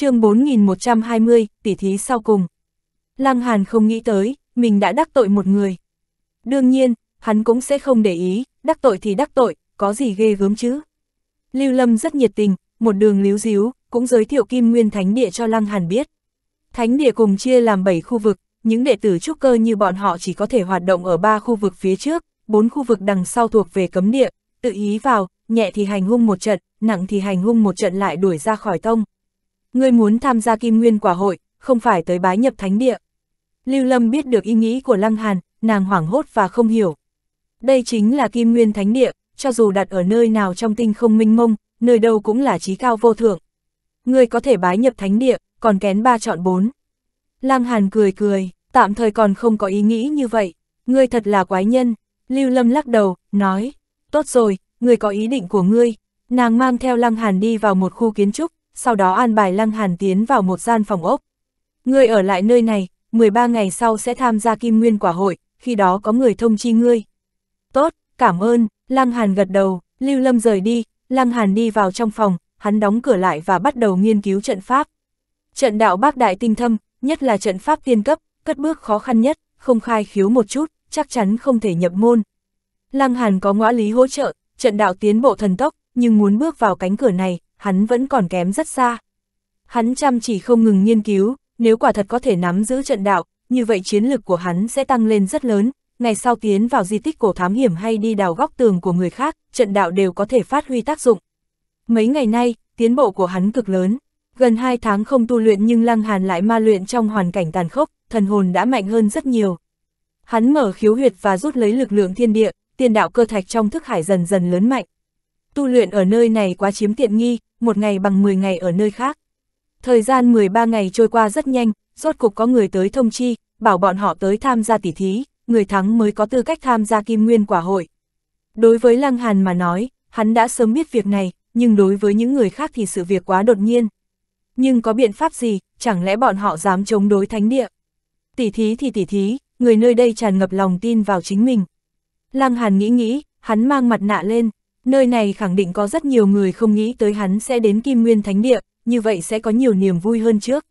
chương 4120, tỉ thí sau cùng. Lăng Hàn không nghĩ tới, mình đã đắc tội một người. Đương nhiên, hắn cũng sẽ không để ý, đắc tội thì đắc tội, có gì ghê gớm chứ. Lưu Lâm rất nhiệt tình, một đường líu díu, cũng giới thiệu Kim Nguyên Thánh Địa cho Lăng Hàn biết. Thánh Địa cùng chia làm 7 khu vực, những đệ tử trúc cơ như bọn họ chỉ có thể hoạt động ở 3 khu vực phía trước, 4 khu vực đằng sau thuộc về cấm địa, tự ý vào, nhẹ thì hành hung một trận, nặng thì hành hung một trận lại đuổi ra khỏi tông. Ngươi muốn tham gia Kim Nguyên Quả Hội, không phải tới bái nhập Thánh Địa. Lưu Lâm biết được ý nghĩ của Lăng Hàn, nàng hoảng hốt và không hiểu. Đây chính là Kim Nguyên Thánh Địa, cho dù đặt ở nơi nào trong tinh không minh mông, nơi đâu cũng là trí cao vô thượng. Ngươi có thể bái nhập Thánh Địa, còn kén ba chọn bốn. Lăng Hàn cười cười, tạm thời còn không có ý nghĩ như vậy. Ngươi thật là quái nhân. Lưu Lâm lắc đầu, nói, tốt rồi, ngươi có ý định của ngươi. Nàng mang theo Lăng Hàn đi vào một khu kiến trúc, sau đó an bài Lăng Hàn tiến vào một gian phòng ốc. Ngươi ở lại nơi này, 13 ngày sau sẽ tham gia Kim Nguyên Quả Hội, khi đó có người thông chi ngươi. Tốt, cảm ơn, Lăng Hàn gật đầu, Lưu Lâm rời đi, Lăng Hàn đi vào trong phòng, hắn đóng cửa lại và bắt đầu nghiên cứu trận pháp. Trận đạo bác đại tinh thâm, nhất là trận pháp tiên cấp, cất bước khó khăn nhất, không khai khiếu một chút, chắc chắn không thể nhập môn. Lăng Hàn có ngõ lý hỗ trợ, trận đạo tiến bộ thần tốc, nhưng muốn bước vào cánh cửa này, hắn vẫn còn kém rất xa. Hắn chăm chỉ không ngừng nghiên cứu, nếu quả thật có thể nắm giữ trận đạo, như vậy chiến lực của hắn sẽ tăng lên rất lớn, ngày sau tiến vào di tích cổ thám hiểm hay đi đào góc tường của người khác, trận đạo đều có thể phát huy tác dụng. Mấy ngày nay, tiến bộ của hắn cực lớn, gần 2 tháng không tu luyện nhưng Lăng Hàn lại ma luyện trong hoàn cảnh tàn khốc, thần hồn đã mạnh hơn rất nhiều. Hắn mở khiếu huyệt và rút lấy lực lượng thiên địa, tiền đạo cơ thạch trong thức hải dần dần lớn mạnh. Tu luyện ở nơi này quá chiếm tiện nghi, một ngày bằng 10 ngày ở nơi khác. Thời gian 13 ngày trôi qua rất nhanh, rốt cục có người tới thông chi, bảo bọn họ tới tham gia tỉ thí, người thắng mới có tư cách tham gia kim nguyên quả hội. Đối với Lăng Hàn mà nói, hắn đã sớm biết việc này, nhưng đối với những người khác thì sự việc quá đột nhiên. Nhưng có biện pháp gì, chẳng lẽ bọn họ dám chống đối thánh địa? Tỉ thí thì tỉ thí, người nơi đây tràn ngập lòng tin vào chính mình. Lăng Hàn nghĩ nghĩ, hắn mang mặt nạ lên, nơi này khẳng định có rất nhiều người không nghĩ tới hắn sẽ đến Kim Nguyên Thánh Địa, như vậy sẽ có nhiều niềm vui hơn trước.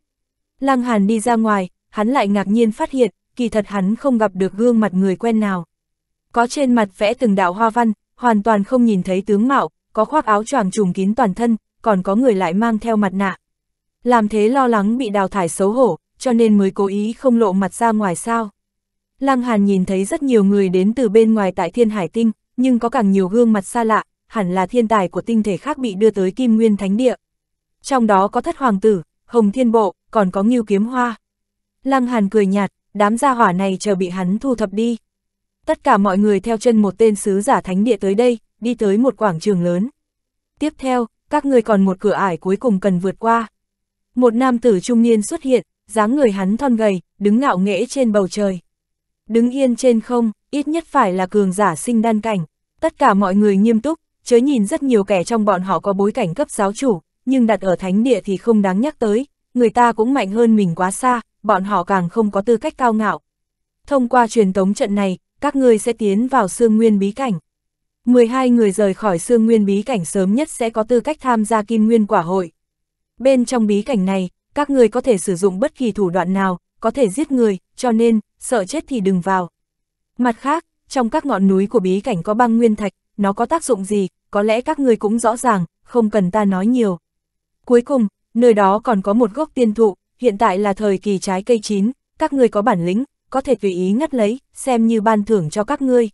Lăng Hàn đi ra ngoài, hắn lại ngạc nhiên phát hiện, kỳ thật hắn không gặp được gương mặt người quen nào. Có trên mặt vẽ từng đạo hoa văn, hoàn toàn không nhìn thấy tướng mạo, có khoác áo choàng trùm kín toàn thân, còn có người lại mang theo mặt nạ. Làm thế lo lắng bị đào thải xấu hổ, cho nên mới cố ý không lộ mặt ra ngoài sao. Lăng Hàn nhìn thấy rất nhiều người đến từ bên ngoài tại Thiên Hải Tinh, nhưng có càng nhiều gương mặt xa lạ, hẳn là thiên tài của tinh thể khác bị đưa tới Kim Nguyên Thánh Địa. Trong đó có thất hoàng tử, hồng thiên bộ, còn có nghiêu kiếm hoa. Lăng Hàn cười nhạt, đám gia hỏa này chờ bị hắn thu thập đi. Tất cả mọi người theo chân một tên sứ giả thánh địa tới đây, đi tới một quảng trường lớn. Tiếp theo, các người còn một cửa ải cuối cùng cần vượt qua. Một nam tử trung niên xuất hiện, dáng người hắn thon gầy, đứng ngạo nghễ trên bầu trời. Đứng yên trên không, ít nhất phải là cường giả sinh đan cảnh. Tất cả mọi người nghiêm túc, chớ nhìn rất nhiều kẻ trong bọn họ có bối cảnh cấp giáo chủ, nhưng đặt ở thánh địa thì không đáng nhắc tới, người ta cũng mạnh hơn mình quá xa, bọn họ càng không có tư cách cao ngạo. Thông qua truyền tống trận này, các ngươi sẽ tiến vào xương nguyên bí cảnh. 12 người rời khỏi xương nguyên bí cảnh sớm nhất sẽ có tư cách tham gia kim nguyên quả hội. Bên trong bí cảnh này, các người có thể sử dụng bất kỳ thủ đoạn nào, có thể giết người, cho nên, sợ chết thì đừng vào. Mặt khác, trong các ngọn núi của bí cảnh có băng nguyên thạch, nó có tác dụng gì, có lẽ các người cũng rõ ràng, không cần ta nói nhiều. Cuối cùng, nơi đó còn có một gốc tiên thụ, hiện tại là thời kỳ trái cây chín, các người có bản lĩnh, có thể tùy ý ngắt lấy, xem như ban thưởng cho các ngươi.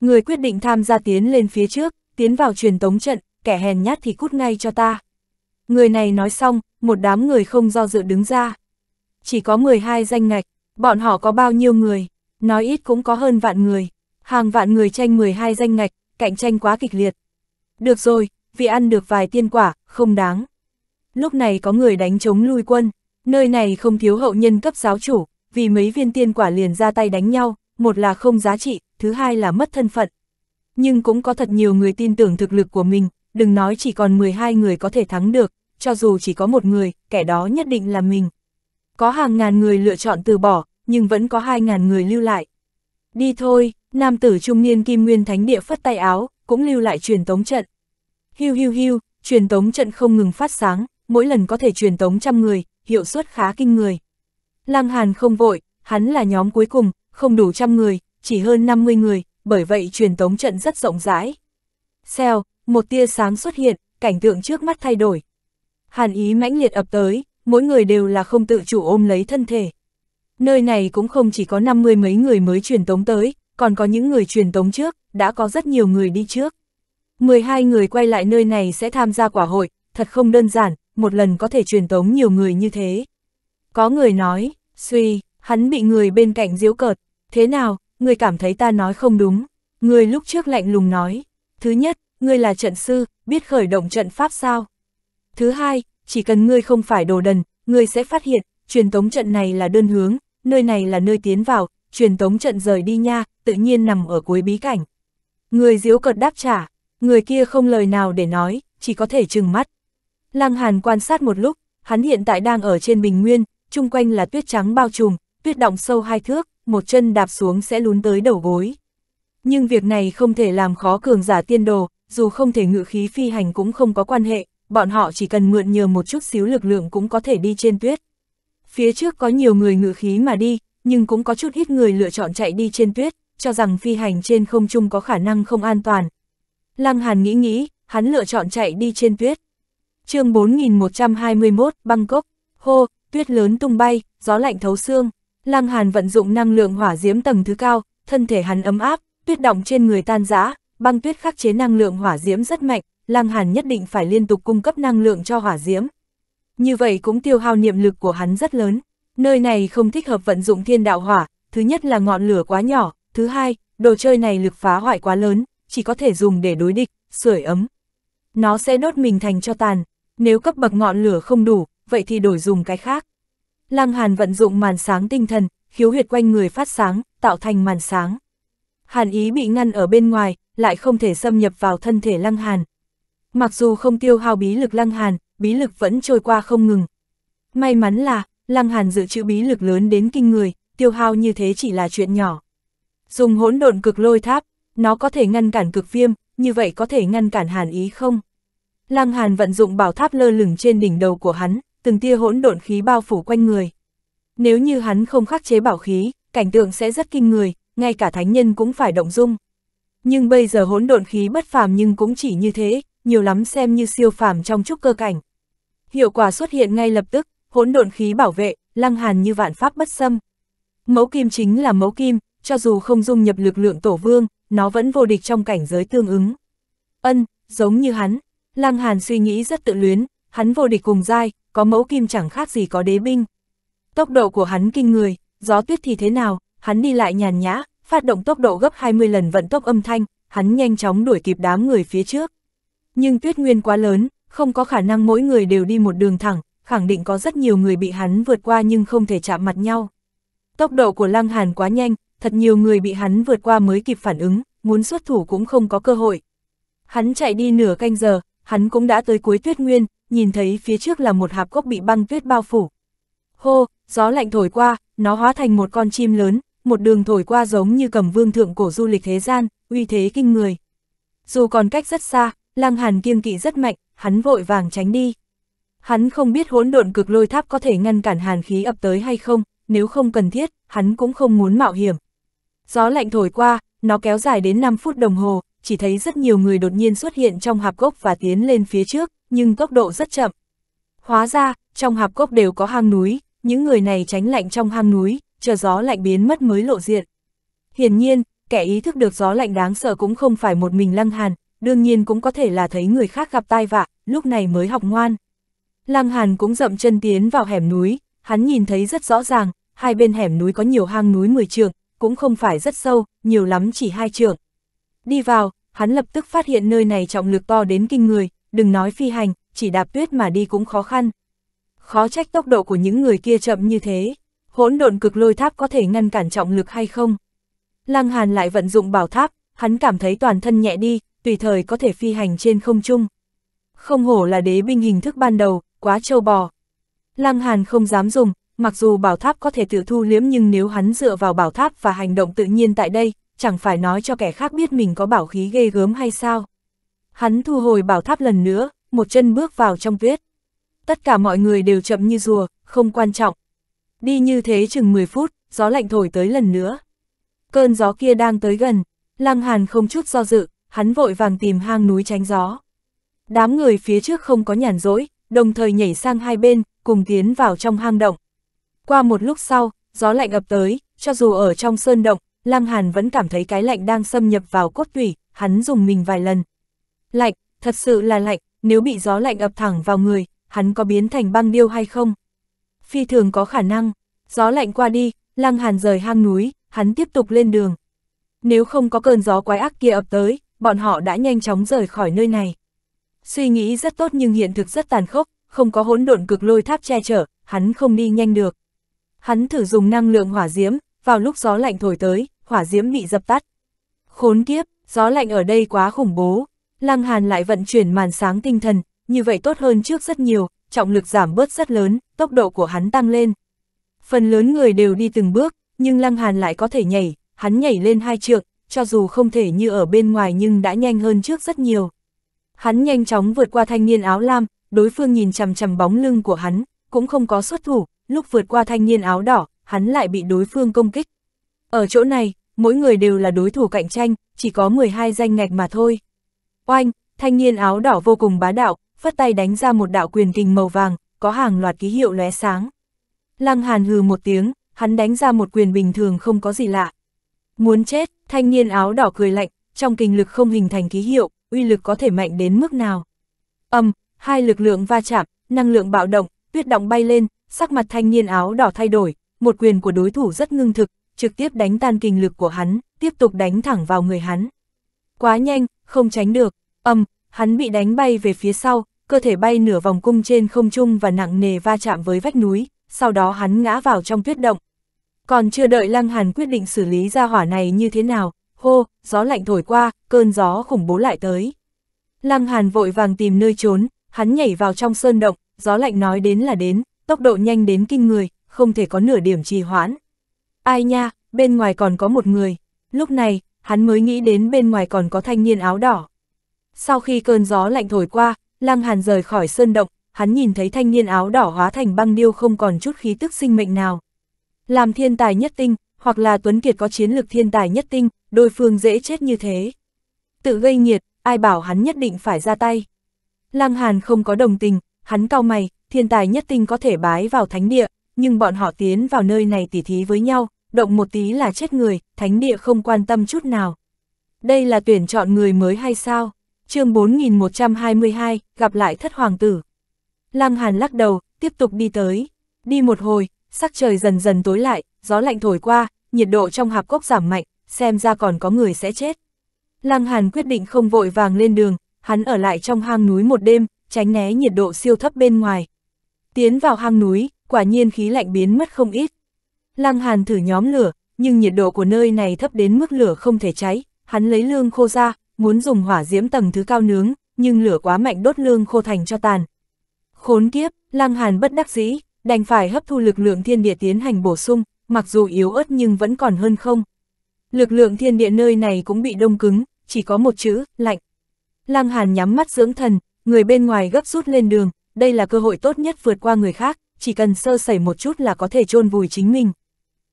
Người quyết định tham gia tiến lên phía trước, tiến vào truyền tống trận, kẻ hèn nhát thì cút ngay cho ta. Người này nói xong, một đám người không do dự đứng ra. Chỉ có 12 danh ngạch, bọn họ có bao nhiêu người, nói ít cũng có hơn vạn người. Hàng vạn người tranh 12 danh ngạch, cạnh tranh quá kịch liệt. Được rồi, vì ăn được vài tiên quả, không đáng. Lúc này có người đánh chống lui quân, nơi này không thiếu hậu nhân cấp giáo chủ, vì mấy viên tiên quả liền ra tay đánh nhau, một là không giá trị, thứ hai là mất thân phận. Nhưng cũng có thật nhiều người tin tưởng thực lực của mình, đừng nói chỉ còn 12 người có thể thắng được, cho dù chỉ có một người, kẻ đó nhất định là mình. Có hàng ngàn người lựa chọn từ bỏ, nhưng vẫn có hai ngàn người lưu lại. Đi thôi, nam tử trung niên Kim Nguyên Thánh Địa phất tay áo, cũng lưu lại truyền tống trận. Hiu hiu hiu, truyền tống trận không ngừng phát sáng, mỗi lần có thể truyền tống trăm người, hiệu suất khá kinh người. Lăng Hàn không vội, hắn là nhóm cuối cùng, không đủ trăm người, chỉ hơn 50 người, bởi vậy truyền tống trận rất rộng rãi. Xèo, một tia sáng xuất hiện, cảnh tượng trước mắt thay đổi. Hàn ý mãnh liệt ập tới, mỗi người đều là không tự chủ ôm lấy thân thể. Nơi này cũng không chỉ có 50 mấy người mới truyền tống tới, còn có những người truyền tống trước, đã có rất nhiều người đi trước. 12 người quay lại nơi này sẽ tham gia quả hội, thật không đơn giản, một lần có thể truyền tống nhiều người như thế. Có người nói, suy, hắn bị người bên cạnh diễu cợt, thế nào, người cảm thấy ta nói không đúng. Người lúc trước lạnh lùng nói, thứ nhất, ngươi là trận sư, biết khởi động trận pháp sao. Thứ hai, chỉ cần ngươi không phải đồ đần, ngươi sẽ phát hiện, truyền tống trận này là đơn hướng, nơi này là nơi tiến vào, truyền tống trận rời đi nha, tự nhiên nằm ở cuối bí cảnh. Người diếu cợt đáp trả, người kia không lời nào để nói, chỉ có thể trừng mắt. Lăng Hàn quan sát một lúc, hắn hiện tại đang ở trên bình nguyên, chung quanh là tuyết trắng bao trùm, tuyết động sâu hai thước, một chân đạp xuống sẽ lún tới đầu gối. Nhưng việc này không thể làm khó cường giả tiên đồ, dù không thể ngự khí phi hành cũng không có quan hệ, bọn họ chỉ cần mượn nhờ một chút xíu lực lượng cũng có thể đi trên tuyết. Phía trước có nhiều người ngự khí mà đi, nhưng cũng có chút ít người lựa chọn chạy đi trên tuyết, cho rằng phi hành trên không trung có khả năng không an toàn. Lăng Hàn nghĩ nghĩ, hắn lựa chọn chạy đi trên tuyết. chương 4121, Bangkok, hô, tuyết lớn tung bay, gió lạnh thấu xương. Lăng Hàn vận dụng năng lượng hỏa diễm tầng thứ cao, thân thể hắn ấm áp, tuyết động trên người tan rã, băng tuyết khắc chế năng lượng hỏa diễm rất mạnh, Lăng Hàn nhất định phải liên tục cung cấp năng lượng cho hỏa diễm. Như vậy cũng tiêu hao niệm lực của hắn rất lớn. Nơi này không thích hợp vận dụng thiên đạo hỏa, thứ nhất là ngọn lửa quá nhỏ, thứ hai, đồ chơi này lực phá hoại quá lớn, chỉ có thể dùng để đối địch, sưởi ấm. Nó sẽ đốt mình thành cho tàn, nếu cấp bậc ngọn lửa không đủ, vậy thì đổi dùng cái khác. Lăng Hàn vận dụng màn sáng tinh thần, khiếu huyệt quanh người phát sáng, tạo thành màn sáng. Hàn ý bị ngăn ở bên ngoài, lại không thể xâm nhập vào thân thể Lăng Hàn. Mặc dù không tiêu hao bí lực Lăng Hàn, bí lực vẫn trôi qua không ngừng. May mắn là, Lăng Hàn dự trữ bí lực lớn đến kinh người, tiêu hao như thế chỉ là chuyện nhỏ. Dùng hỗn độn cực lôi tháp, nó có thể ngăn cản cực viêm, như vậy có thể ngăn cản Hàn ý không? Lăng Hàn vận dụng bảo tháp lơ lửng trên đỉnh đầu của hắn, từng tia hỗn độn khí bao phủ quanh người. Nếu như hắn không khắc chế bảo khí, cảnh tượng sẽ rất kinh người, ngay cả thánh nhân cũng phải động dung. Nhưng bây giờ hỗn độn khí bất phàm nhưng cũng chỉ như thế, nhiều lắm xem như siêu phàm trong trúc cơ cảnh. Hiệu quả xuất hiện ngay lập tức, hỗn độn khí bảo vệ, lăng hàn như vạn pháp bất xâm. Mẫu kim chính là mẫu kim, cho dù không dung nhập lực lượng tổ vương, nó vẫn vô địch trong cảnh giới tương ứng. Ân, giống như hắn, lăng hàn suy nghĩ rất tự luyến, hắn vô địch cùng giai, có mẫu kim chẳng khác gì có đế binh. Tốc độ của hắn kinh người, gió tuyết thì thế nào, hắn đi lại nhàn nhã, phát động tốc độ gấp 20 lần vận tốc âm thanh, hắn nhanh chóng đuổi kịp đám người phía trước. Nhưng tuyết nguyên quá lớn, không có khả năng mỗi người đều đi một đường thẳng, khẳng định có rất nhiều người bị hắn vượt qua nhưng không thể chạm mặt nhau. Tốc độ của Lăng Hàn quá nhanh, thật nhiều người bị hắn vượt qua mới kịp phản ứng, muốn xuất thủ cũng không có cơ hội. Hắn chạy đi nửa canh giờ, hắn cũng đã tới cuối tuyết nguyên, nhìn thấy phía trước là một hạp cốc bị băng tuyết bao phủ. Hô, gió lạnh thổi qua, nó hóa thành một con chim lớn, một đường thổi qua giống như cầm vương thượng cổ du lịch thế gian, uy thế kinh người. Dù còn cách rất xa, Lăng Hàn kiêng kỵ rất mạnh, hắn vội vàng tránh đi. Hắn không biết hỗn độn cực lôi tháp có thể ngăn cản hàn khí ập tới hay không, nếu không cần thiết, hắn cũng không muốn mạo hiểm. Gió lạnh thổi qua, nó kéo dài đến 5 phút đồng hồ, chỉ thấy rất nhiều người đột nhiên xuất hiện trong hạp cốc và tiến lên phía trước, nhưng tốc độ rất chậm. Hóa ra, trong hạp cốc đều có hang núi, những người này tránh lạnh trong hang núi, chờ gió lạnh biến mất mới lộ diện. Hiển nhiên, kẻ ý thức được gió lạnh đáng sợ cũng không phải một mình Lăng Hàn, đương nhiên cũng có thể là thấy người khác gặp tai vạ, lúc này mới học ngoan. Lăng Hàn cũng dậm chân tiến vào hẻm núi, hắn nhìn thấy rất rõ ràng, hai bên hẻm núi có nhiều hang núi 10 trường, cũng không phải rất sâu, nhiều lắm chỉ hai trường. Đi vào, hắn lập tức phát hiện nơi này trọng lực to đến kinh người, đừng nói phi hành, chỉ đạp tuyết mà đi cũng khó khăn. Khó trách tốc độ của những người kia chậm như thế, hỗn độn cực lôi tháp có thể ngăn cản trọng lực hay không? Lăng Hàn lại vận dụng bảo tháp, hắn cảm thấy toàn thân nhẹ đi, tùy thời có thể phi hành trên không trung. Không hổ là đế binh hình thức ban đầu, quá trâu bò. Lăng Hàn không dám dùng, mặc dù bảo tháp có thể tự thu liếm nhưng nếu hắn dựa vào bảo tháp và hành động tự nhiên tại đây, chẳng phải nói cho kẻ khác biết mình có bảo khí ghê gớm hay sao. Hắn thu hồi bảo tháp lần nữa, một chân bước vào trong tuyết. Tất cả mọi người đều chậm như rùa, không quan trọng. Đi như thế chừng 10 phút, gió lạnh thổi tới lần nữa. Cơn gió kia đang tới gần, Lăng Hàn không chút do dự, hắn vội vàng tìm hang núi tránh gió. Đám người phía trước không có nhàn rỗi, đồng thời nhảy sang hai bên, cùng tiến vào trong hang động. Qua một lúc sau, gió lạnh ập tới, cho dù ở trong sơn động, Lăng Hàn vẫn cảm thấy cái lạnh đang xâm nhập vào cốt tủy, hắn dùng mình vài lần. Lạnh, thật sự là lạnh, nếu bị gió lạnh ập thẳng vào người, hắn có biến thành băng điêu hay không? Phi thường có khả năng, gió lạnh qua đi, Lăng Hàn rời hang núi, hắn tiếp tục lên đường. Nếu không có cơn gió quái ác kia ập tới, bọn họ đã nhanh chóng rời khỏi nơi này. Suy nghĩ rất tốt nhưng hiện thực rất tàn khốc, không có hỗn độn cực lôi tháp che chở, hắn không đi nhanh được. Hắn thử dùng năng lượng hỏa diễm, vào lúc gió lạnh thổi tới, hỏa diễm bị dập tắt. Khốn kiếp, gió lạnh ở đây quá khủng bố. Lăng Hàn lại vận chuyển màn sáng tinh thần, như vậy tốt hơn trước rất nhiều, trọng lực giảm bớt rất lớn, tốc độ của hắn tăng lên. Phần lớn người đều đi từng bước, nhưng Lăng Hàn lại có thể nhảy, hắn nhảy lên hai trượng, cho dù không thể như ở bên ngoài nhưng đã nhanh hơn trước rất nhiều. Hắn nhanh chóng vượt qua thanh niên áo lam, đối phương nhìn chằm chằm bóng lưng của hắn, cũng không có xuất thủ, lúc vượt qua thanh niên áo đỏ, hắn lại bị đối phương công kích. Ở chỗ này, mỗi người đều là đối thủ cạnh tranh, chỉ có 12 danh ngạch mà thôi. Oanh, thanh niên áo đỏ vô cùng bá đạo, phất tay đánh ra một đạo quyền kình màu vàng, có hàng loạt ký hiệu lóe sáng. Lăng Hàn hừ một tiếng, hắn đánh ra một quyền bình thường không có gì lạ. Muốn chết, thanh niên áo đỏ cười lạnh, trong kinh lực không hình thành ký hiệu, uy lực có thể mạnh đến mức nào. Âm, hai lực lượng va chạm, năng lượng bạo động, tuyết động bay lên, sắc mặt thanh niên áo đỏ thay đổi, một quyền của đối thủ rất ngưng thực, trực tiếp đánh tan kinh lực của hắn, tiếp tục đánh thẳng vào người hắn. Quá nhanh, không tránh được, âm, hắn bị đánh bay về phía sau, cơ thể bay nửa vòng cung trên không trung và nặng nề va chạm với vách núi, sau đó hắn ngã vào trong tuyết động. Còn chưa đợi Lăng Hàn quyết định xử lý ra hỏa này như thế nào, hô, gió lạnh thổi qua, cơn gió khủng bố lại tới. Lăng Hàn vội vàng tìm nơi trốn, hắn nhảy vào trong sơn động, gió lạnh nói đến là đến, tốc độ nhanh đến kinh người, không thể có nửa điểm trì hoãn. Ai nha, bên ngoài còn có một người, lúc này, hắn mới nghĩ đến bên ngoài còn có thanh niên áo đỏ. Sau khi cơn gió lạnh thổi qua, Lăng Hàn rời khỏi sơn động, hắn nhìn thấy thanh niên áo đỏ hóa thành băng điêu không còn chút khí tức sinh mệnh nào. Làm thiên tài nhất tinh, hoặc là Tuấn Kiệt có chiến lược thiên tài nhất tinh, đôi phương dễ chết như thế. Tự gây nghiệt, ai bảo hắn nhất định phải ra tay. Lăng Hàn không có đồng tình, hắn cao mày, thiên tài nhất tinh có thể bái vào thánh địa, nhưng bọn họ tiến vào nơi này tỉ thí với nhau, động một tí là chết người, thánh địa không quan tâm chút nào. Đây là tuyển chọn người mới hay sao? chương 4122, gặp lại thất hoàng tử. Lăng Hàn lắc đầu, tiếp tục đi tới. Đi một hồi, sắc trời dần dần tối lại, gió lạnh thổi qua, nhiệt độ trong hạp cốc giảm mạnh, xem ra còn có người sẽ chết. Lăng Hàn quyết định không vội vàng lên đường, hắn ở lại trong hang núi một đêm, tránh né nhiệt độ siêu thấp bên ngoài. Tiến vào hang núi, quả nhiên khí lạnh biến mất không ít. Lăng Hàn thử nhóm lửa, nhưng nhiệt độ của nơi này thấp đến mức lửa không thể cháy, hắn lấy lương khô ra, muốn dùng hỏa diễm tầng thứ cao nướng, nhưng lửa quá mạnh đốt lương khô thành cho tàn. Khốn kiếp, Lăng Hàn bất đắc dĩ, đành phải hấp thu lực lượng thiên địa tiến hành bổ sung, mặc dù yếu ớt nhưng vẫn còn hơn không. Lực lượng thiên địa nơi này cũng bị đông cứng, chỉ có một chữ, lạnh. Lăng Hàn nhắm mắt dưỡng thần, người bên ngoài gấp rút lên đường, đây là cơ hội tốt nhất vượt qua người khác, chỉ cần sơ sẩy một chút là có thể chôn vùi chính mình.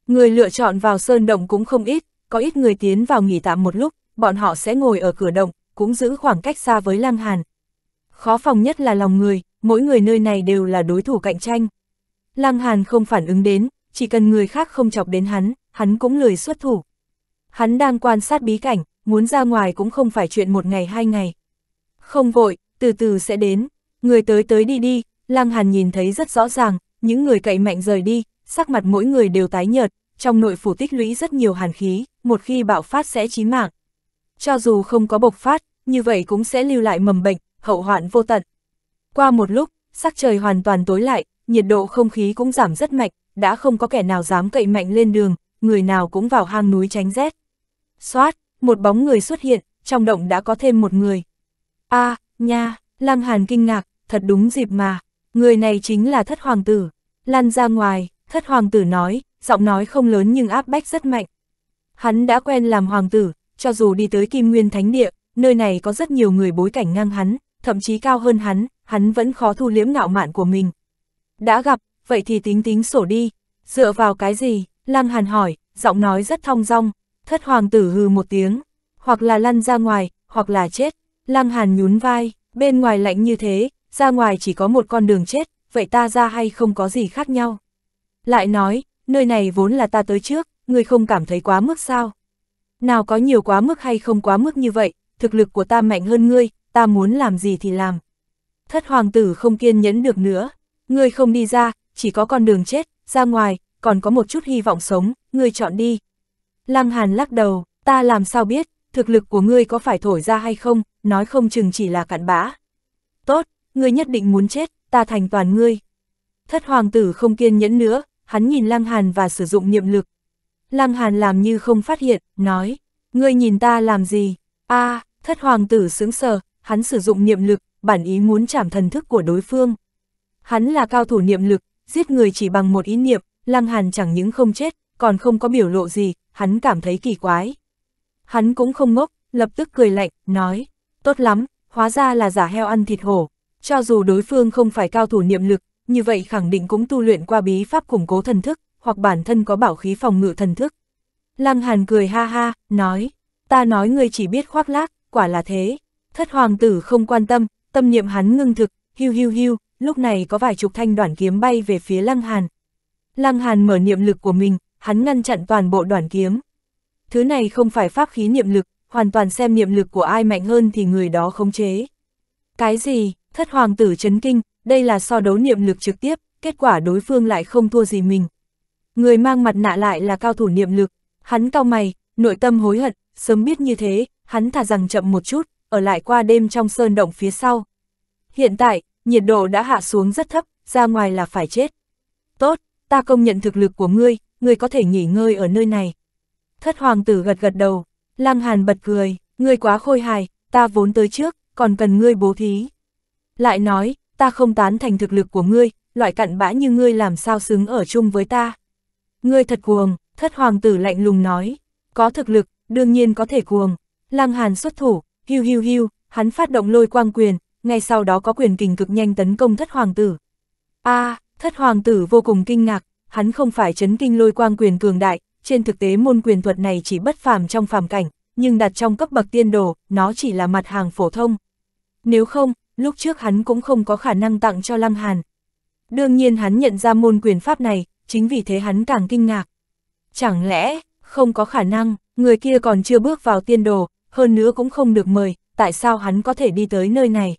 Người lựa chọn vào sơn động cũng không ít, có ít người tiến vào nghỉ tạm một lúc, bọn họ sẽ ngồi ở cửa động, cũng giữ khoảng cách xa với Lăng Hàn. Khó phòng nhất là lòng người, mỗi người nơi này đều là đối thủ cạnh tranh. Lăng Hàn không phản ứng đến, chỉ cần người khác không chọc đến hắn, hắn cũng lười xuất thủ. Hắn đang quan sát bí cảnh, muốn ra ngoài cũng không phải chuyện một ngày hai ngày. Không vội, từ từ sẽ đến, người tới tới đi đi, Lăng Hàn nhìn thấy rất rõ ràng, những người cậy mạnh rời đi, sắc mặt mỗi người đều tái nhợt, trong nội phủ tích lũy rất nhiều hàn khí, một khi bạo phát sẽ chí mạng. Cho dù không có bộc phát, như vậy cũng sẽ lưu lại mầm bệnh, hậu hoạn vô tận. Qua một lúc, sắc trời hoàn toàn tối lại, nhiệt độ không khí cũng giảm rất mạnh, đã không có kẻ nào dám cậy mạnh lên đường, người nào cũng vào hang núi tránh rét. Xoát, một bóng người xuất hiện, trong động đã có thêm một người. a nha, Lăng Hàn kinh ngạc, thật đúng dịp mà, người này chính là thất hoàng tử. Lăn ra ngoài, thất hoàng tử nói, giọng nói không lớn nhưng áp bách rất mạnh. Hắn đã quen làm hoàng tử, cho dù đi tới Kim Nguyên Thánh Địa, nơi này có rất nhiều người bối cảnh ngang hắn, thậm chí cao hơn hắn, hắn vẫn khó thu liếm ngạo mạn của mình. Đã gặp, vậy thì tính tính sổ đi, dựa vào cái gì, Lăng Hàn hỏi, giọng nói rất thong dong, thất hoàng tử hừ một tiếng, hoặc là lăn ra ngoài, hoặc là chết, Lăng Hàn nhún vai, bên ngoài lạnh như thế, ra ngoài chỉ có một con đường chết, vậy ta ra hay không có gì khác nhau. Lại nói, nơi này vốn là ta tới trước, ngươi không cảm thấy quá mức sao? Nào có nhiều quá mức hay không quá mức như vậy, thực lực của ta mạnh hơn ngươi, ta muốn làm gì thì làm. Thất hoàng tử không kiên nhẫn được nữa, ngươi không đi ra, chỉ có con đường chết, ra ngoài, còn có một chút hy vọng sống, ngươi chọn đi. Lăng Hàn lắc đầu, ta làm sao biết, thực lực của ngươi có phải thổi ra hay không, nói không chừng chỉ là cặn bã. Tốt, ngươi nhất định muốn chết, ta thành toàn ngươi. Thất hoàng tử không kiên nhẫn nữa, hắn nhìn Lăng Hàn và sử dụng niệm lực. Lăng Hàn làm như không phát hiện, nói, ngươi nhìn ta làm gì? a thất hoàng tử sướng sờ, hắn sử dụng niệm lực, bản ý muốn chảm thần thức của đối phương. Hắn là cao thủ niệm lực, giết người chỉ bằng một ý niệm, Lăng Hàn chẳng những không chết, còn không có biểu lộ gì, hắn cảm thấy kỳ quái. Hắn cũng không ngốc, lập tức cười lạnh, nói, tốt lắm, hóa ra là giả heo ăn thịt hổ. Cho dù đối phương không phải cao thủ niệm lực, như vậy khẳng định cũng tu luyện qua bí pháp củng cố thần thức, hoặc bản thân có bảo khí phòng ngự thần thức. Lăng Hàn cười ha ha, nói, ta nói ngươi chỉ biết khoác lác, quả là thế. Thất hoàng tử không quan tâm, tâm niệm hắn ngưng thực, hiu hiu hiu, lúc này có vài chục thanh đoạn kiếm bay về phía Lăng Hàn. Lăng Hàn mở niệm lực của mình, hắn ngăn chặn toàn bộ đoạn kiếm. Thứ này không phải pháp khí niệm lực, hoàn toàn xem niệm lực của ai mạnh hơn thì người đó khống chế. Cái gì, thất hoàng tử chấn kinh, đây là so đấu niệm lực trực tiếp, kết quả đối phương lại không thua gì mình. Người mang mặt nạ lại là cao thủ niệm lực, hắn cao mày, nội tâm hối hận, sớm biết như thế, hắn thả rằng chậm một chút, ở lại qua đêm trong sơn động phía sau. Hiện tại, nhiệt độ đã hạ xuống rất thấp, ra ngoài là phải chết. Tốt, ta công nhận thực lực của ngươi, ngươi có thể nghỉ ngơi ở nơi này. Thất hoàng tử gật gật đầu, Lăng Hàn bật cười, ngươi quá khôi hài, ta vốn tới trước, còn cần ngươi bố thí. Lại nói, ta không tán thành thực lực của ngươi, loại cặn bã như ngươi làm sao xứng ở chung với ta. Ngươi thật cuồng, thất hoàng tử lạnh lùng nói, có thực lực, đương nhiên có thể cuồng. Lăng Hàn xuất thủ, hiu hiu hiu, hắn phát động lôi quang quyền, ngay sau đó có quyền kình cực nhanh tấn công thất hoàng tử. a thất hoàng tử vô cùng kinh ngạc, hắn không phải chấn kinh lôi quang quyền cường đại, trên thực tế môn quyền thuật này chỉ bất phàm trong phàm cảnh, nhưng đặt trong cấp bậc tiên đồ, nó chỉ là mặt hàng phổ thông. Nếu không, lúc trước hắn cũng không có khả năng tặng cho Lăng Hàn. Đương nhiên hắn nhận ra môn quyền pháp này, chính vì thế hắn càng kinh ngạc. Chẳng lẽ, không có khả năng, người kia còn chưa bước vào tiên đồ, hơn nữa cũng không được mời, tại sao hắn có thể đi tới nơi này?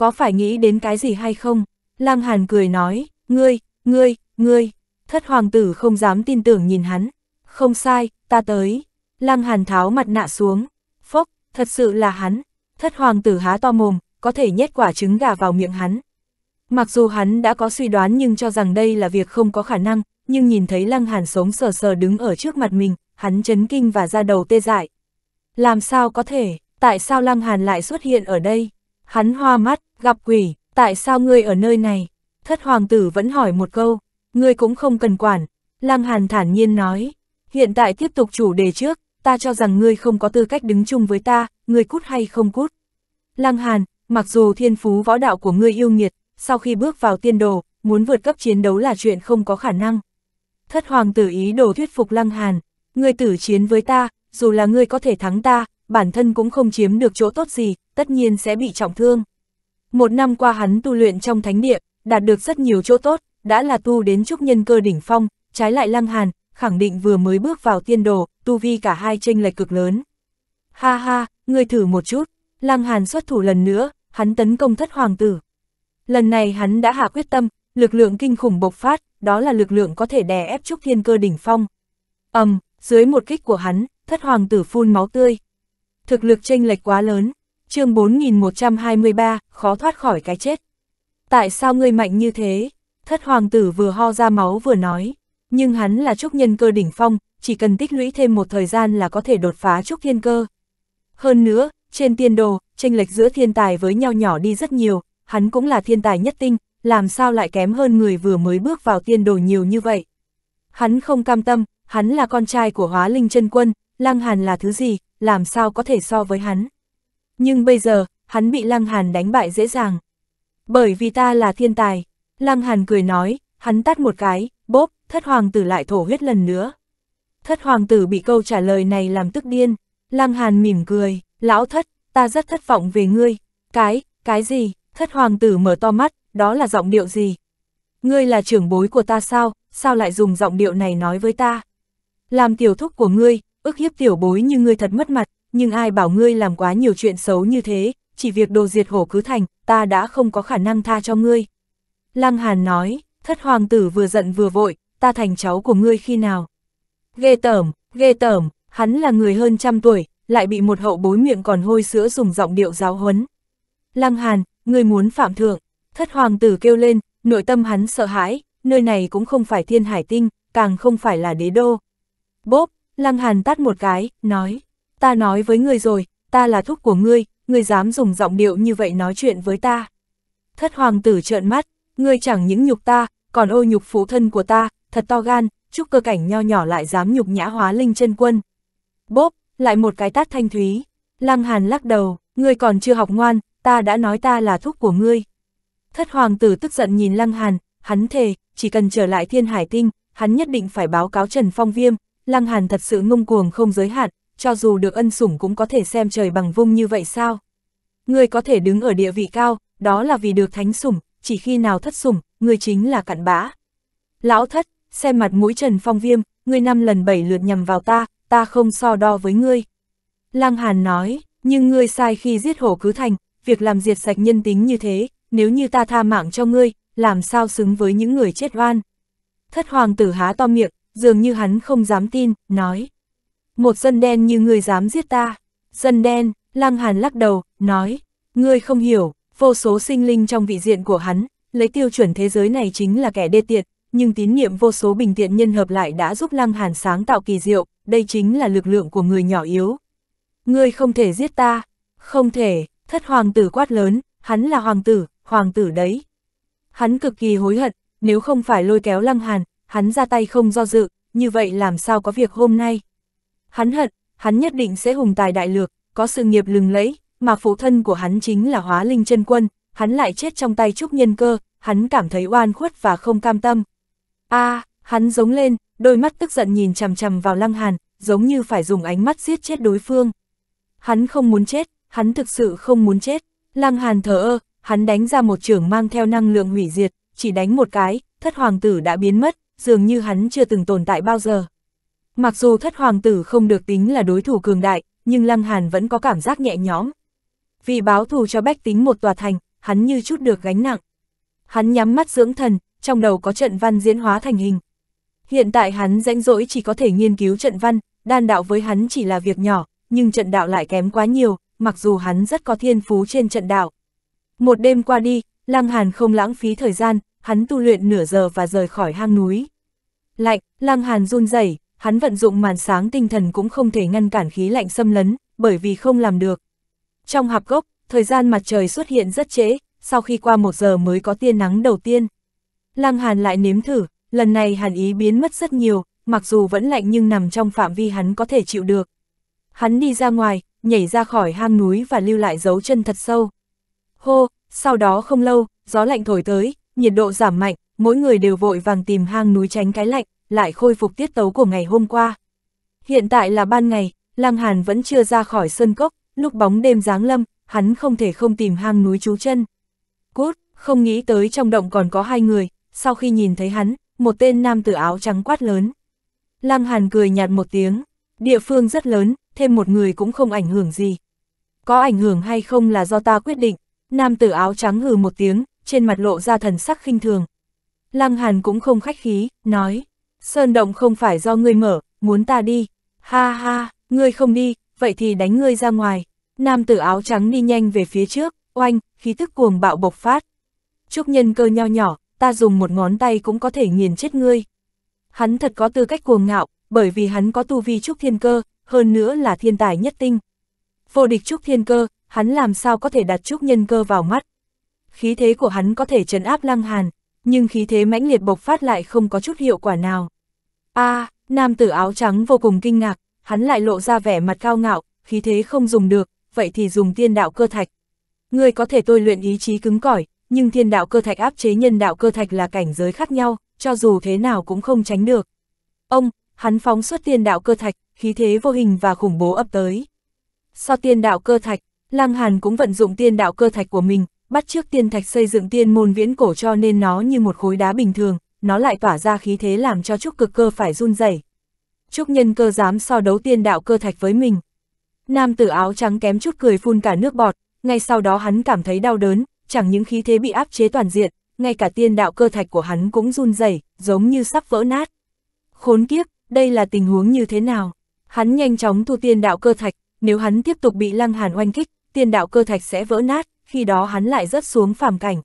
Có phải nghĩ đến cái gì hay không? Lăng Hàn cười nói, ngươi, ngươi, ngươi, thất hoàng tử không dám tin tưởng nhìn hắn. Không sai, ta tới. Lăng Hàn tháo mặt nạ xuống. Phốc, thật sự là hắn. Thất hoàng tử há to mồm, có thể nhét quả trứng gà vào miệng hắn. Mặc dù hắn đã có suy đoán nhưng cho rằng đây là việc không có khả năng, nhưng nhìn thấy Lăng Hàn sống sờ sờ đứng ở trước mặt mình, hắn chấn kinh và ra đầu tê dại. Làm sao có thể, tại sao Lăng Hàn lại xuất hiện ở đây? Hắn hoa mắt, gặp quỷ, tại sao ngươi ở nơi này? Thất hoàng tử vẫn hỏi một câu, ngươi cũng không cần quản. Lăng Hàn thản nhiên nói, hiện tại tiếp tục chủ đề trước, ta cho rằng ngươi không có tư cách đứng chung với ta, ngươi cút hay không cút. Lăng Hàn, mặc dù thiên phú võ đạo của ngươi yêu nghiệt, sau khi bước vào tiên đồ, muốn vượt cấp chiến đấu là chuyện không có khả năng. Thất hoàng tử ý đồ thuyết phục Lăng Hàn, ngươi tử chiến với ta, dù là ngươi có thể thắng ta, bản thân cũng không chiếm được chỗ tốt gì, tất nhiên sẽ bị trọng thương. Một năm qua hắn tu luyện trong thánh địa, đạt được rất nhiều chỗ tốt, đã là tu đến trúc nhân cơ đỉnh phong, trái lại Lăng Hàn, khẳng định vừa mới bước vào tiên đồ, tu vi cả hai tranh lệch cực lớn. Ha ha, ngươi thử một chút, Lăng Hàn xuất thủ lần nữa, hắn tấn công thất hoàng tử. Lần này hắn đã hạ quyết tâm, lực lượng kinh khủng bộc phát, đó là lực lượng có thể đè ép trúc thiên cơ đỉnh phong. ầm, um, dưới một kích của hắn, thất hoàng tử phun máu tươi. Thực lực tranh lệch quá lớn, chương 4123, khó thoát khỏi cái chết. Tại sao ngươi mạnh như thế? Thất hoàng tử vừa ho ra máu vừa nói, nhưng hắn là trúc nhân cơ đỉnh phong, chỉ cần tích lũy thêm một thời gian là có thể đột phá trúc thiên cơ. Hơn nữa, trên tiên đồ, tranh lệch giữa thiên tài với nhau nhỏ đi rất nhiều, hắn cũng là thiên tài nhất tinh, làm sao lại kém hơn người vừa mới bước vào tiên đồ nhiều như vậy. Hắn không cam tâm, hắn là con trai của hóa linh chân quân, Lăng Hàn là thứ gì, làm sao có thể so với hắn. Nhưng bây giờ, hắn bị Lăng Hàn đánh bại dễ dàng. Bởi vì ta là thiên tài. Lăng Hàn cười nói, hắn tắt một cái, bốp, thất hoàng tử lại thổ huyết lần nữa. Thất hoàng tử bị câu trả lời này làm tức điên. Lăng Hàn mỉm cười, lão thất, ta rất thất vọng về ngươi. Cái, cái gì? Thất hoàng tử mở to mắt, đó là giọng điệu gì? Ngươi là trưởng bối của ta sao, sao lại dùng giọng điệu này nói với ta? Làm tiểu thúc của ngươi, ức hiếp tiểu bối như ngươi thật mất mặt, nhưng ai bảo ngươi làm quá nhiều chuyện xấu như thế, chỉ việc đồ diệt hổ cứ thành, ta đã không có khả năng tha cho ngươi. Lăng Hàn nói, thất hoàng tử vừa giận vừa vội, ta thành cháu của ngươi khi nào? Ghê tởm, ghê tởm, hắn là người hơn trăm tuổi, lại bị một hậu bối miệng còn hôi sữa dùng giọng điệu giáo huấn. Lăng Hàn, ngươi muốn phạm thượng, thất hoàng tử kêu lên, nội tâm hắn sợ hãi, nơi này cũng không phải thiên hải tinh, càng không phải là đế đô. Bốp, Lăng Hàn tắt một cái, nói, ta nói với người rồi, ta là thúc của ngươi, ngươi dám dùng giọng điệu như vậy nói chuyện với ta. Thất hoàng tử trợn mắt, ngươi chẳng những nhục ta, còn ô nhục phụ thân của ta, thật to gan, chúc cơ cảnh nho nhỏ lại dám nhục nhã hóa linh chân quân. Bốp, lại một cái tát thanh thúy. Lăng Hàn lắc đầu, ngươi còn chưa học ngoan, ta đã nói ta là thúc của ngươi. Thất hoàng tử tức giận nhìn Lăng Hàn, hắn thề, chỉ cần trở lại thiên hải tinh, hắn nhất định phải báo cáo Trần Phong Viêm, Lăng Hàn thật sự ngông cuồng không giới hạn, cho dù được ân sủng cũng có thể xem trời bằng vung như vậy sao? Ngươi có thể đứng ở địa vị cao, đó là vì được thánh sủng, chỉ khi nào thất sủng, ngươi chính là cặn bã. Lão thất, xem mặt mũi Trần Phong Viêm, ngươi năm lần bảy lượt nhằm vào ta, ta không so đo với ngươi. Lăng Hàn nói, nhưng ngươi sai khi giết hổ cứ thành, việc làm diệt sạch nhân tính như thế, nếu như ta tha mạng cho ngươi, làm sao xứng với những người chết oan. Thất hoàng tử há to miệng, dường như hắn không dám tin, nói. Một dân đen như ngươi dám giết ta. Dân đen, Lăng Hàn lắc đầu, nói. Ngươi không hiểu, vô số sinh linh trong vị diện của hắn, lấy tiêu chuẩn thế giới này chính là kẻ đê tiệt, nhưng tín niệm vô số bình tiện nhân hợp lại đã giúp Lăng Hàn sáng tạo kỳ diệu, đây chính là lực lượng của người nhỏ yếu. Ngươi không thể giết ta, không thể, thất hoàng tử quát lớn, hắn là hoàng tử, hoàng tử đấy. Hắn cực kỳ hối hận, nếu không phải lôi kéo Lăng Hàn, hắn ra tay không do dự, như vậy làm sao có việc hôm nay. Hắn hận, hắn nhất định sẽ hùng tài đại lược, có sự nghiệp lừng lẫy, mà phụ thân của hắn chính là hóa linh chân quân, hắn lại chết trong tay trúc nhân cơ, hắn cảm thấy oan khuất và không cam tâm. a hắn giống lên, đôi mắt tức giận nhìn chằm chằm vào Lăng Hàn, giống như phải dùng ánh mắt giết chết đối phương. Hắn không muốn chết, hắn thực sự không muốn chết. Lăng Hàn thở ơ, hắn đánh ra một trường mang theo năng lượng hủy diệt, chỉ đánh một cái, thất hoàng tử đã biến mất, dường như hắn chưa từng tồn tại bao giờ. Mặc dù thất hoàng tử không được tính là đối thủ cường đại, nhưng Lăng Hàn vẫn có cảm giác nhẹ nhõm. Vì báo thù cho bách tính một tòa thành, hắn như chút được gánh nặng. Hắn nhắm mắt dưỡng thần, trong đầu có trận văn diễn hóa thành hình. Hiện tại hắn rãnh rỗi chỉ có thể nghiên cứu trận văn, đan đạo với hắn chỉ là việc nhỏ, nhưng trận đạo lại kém quá nhiều, mặc dù hắn rất có thiên phú trên trận đạo. Một đêm qua đi, Lăng Hàn không lãng phí thời gian, hắn tu luyện nửa giờ và rời khỏi hang núi. Lạnh, Lăng Hàn run rẩy, hắn vận dụng màn sáng tinh thần cũng không thể ngăn cản khí lạnh xâm lấn, bởi vì không làm được. Trong hạp gốc, thời gian mặt trời xuất hiện rất trễ, sau khi qua một giờ mới có tia nắng đầu tiên. Lăng Hàn lại nếm thử, lần này hàn ý biến mất rất nhiều, mặc dù vẫn lạnh nhưng nằm trong phạm vi hắn có thể chịu được. Hắn đi ra ngoài, nhảy ra khỏi hang núi và lưu lại dấu chân thật sâu. Hô, sau đó không lâu, gió lạnh thổi tới, nhiệt độ giảm mạnh, mỗi người đều vội vàng tìm hang núi tránh cái lạnh, lại khôi phục tiết tấu của ngày hôm qua. Hiện tại là ban ngày, Lăng Hàn vẫn chưa ra khỏi sơn cốc, lúc bóng đêm giáng lâm, hắn không thể không tìm hang núi trú chân. Cút, không nghĩ tới trong động còn có hai người, sau khi nhìn thấy hắn, một tên nam tử áo trắng quát lớn. Lăng Hàn cười nhạt một tiếng, địa phương rất lớn, thêm một người cũng không ảnh hưởng gì. Có ảnh hưởng hay không là do ta quyết định, nam tử áo trắng hừ một tiếng, trên mặt lộ ra thần sắc khinh thường. Lăng Hàn cũng không khách khí, nói, Sơn động không phải do ngươi mở, muốn ta đi, ha ha, ngươi không đi, vậy thì đánh ngươi ra ngoài. Nam tử áo trắng đi nhanh về phía trước, oanh, khí thức cuồng bạo bộc phát. Trúc nhân cơ nho nhỏ, ta dùng một ngón tay cũng có thể nghiền chết ngươi. Hắn thật có tư cách cuồng ngạo, bởi vì hắn có tu vi trúc thiên cơ, hơn nữa là thiên tài nhất tinh. Vô địch trúc thiên cơ, hắn làm sao có thể đặt trúc nhân cơ vào mắt. Khí thế của hắn có thể trấn áp lăng hàn, nhưng khí thế mãnh liệt bộc phát lại không có chút hiệu quả nào. a nam tử áo trắng vô cùng kinh ngạc, hắn lại lộ ra vẻ mặt cao ngạo, khí thế không dùng được, vậy thì dùng tiên đạo cơ thạch. Ngươi có thể tôi luyện ý chí cứng cỏi, nhưng thiên đạo cơ thạch áp chế nhân đạo cơ thạch là cảnh giới khác nhau, cho dù thế nào cũng không tránh được. Ông, hắn phóng xuất tiên đạo cơ thạch, khí thế vô hình và khủng bố ập tới. Sau tiên đạo cơ thạch, Lăng Hàn cũng vận dụng tiên đạo cơ thạch của mình, bắt trước tiên thạch xây dựng tiên môn viễn cổ cho nên nó như một khối đá bình thường, nó lại tỏa ra khí thế làm cho trúc cực cơ phải run rẩy. Trúc nhân cơ dám so đấu tiên đạo cơ thạch với mình. Nam tử áo trắng kém chút cười phun cả nước bọt, ngay sau đó hắn cảm thấy đau đớn, chẳng những khí thế bị áp chế toàn diện, ngay cả tiên đạo cơ thạch của hắn cũng run rẩy, giống như sắp vỡ nát. Khốn kiếp, đây là tình huống như thế nào? Hắn nhanh chóng thu tiên đạo cơ thạch, nếu hắn tiếp tục bị lăng hàn oanh kích, tiên đạo cơ thạch sẽ vỡ nát, khi đó hắn lại rớt xuống phàm cảnh.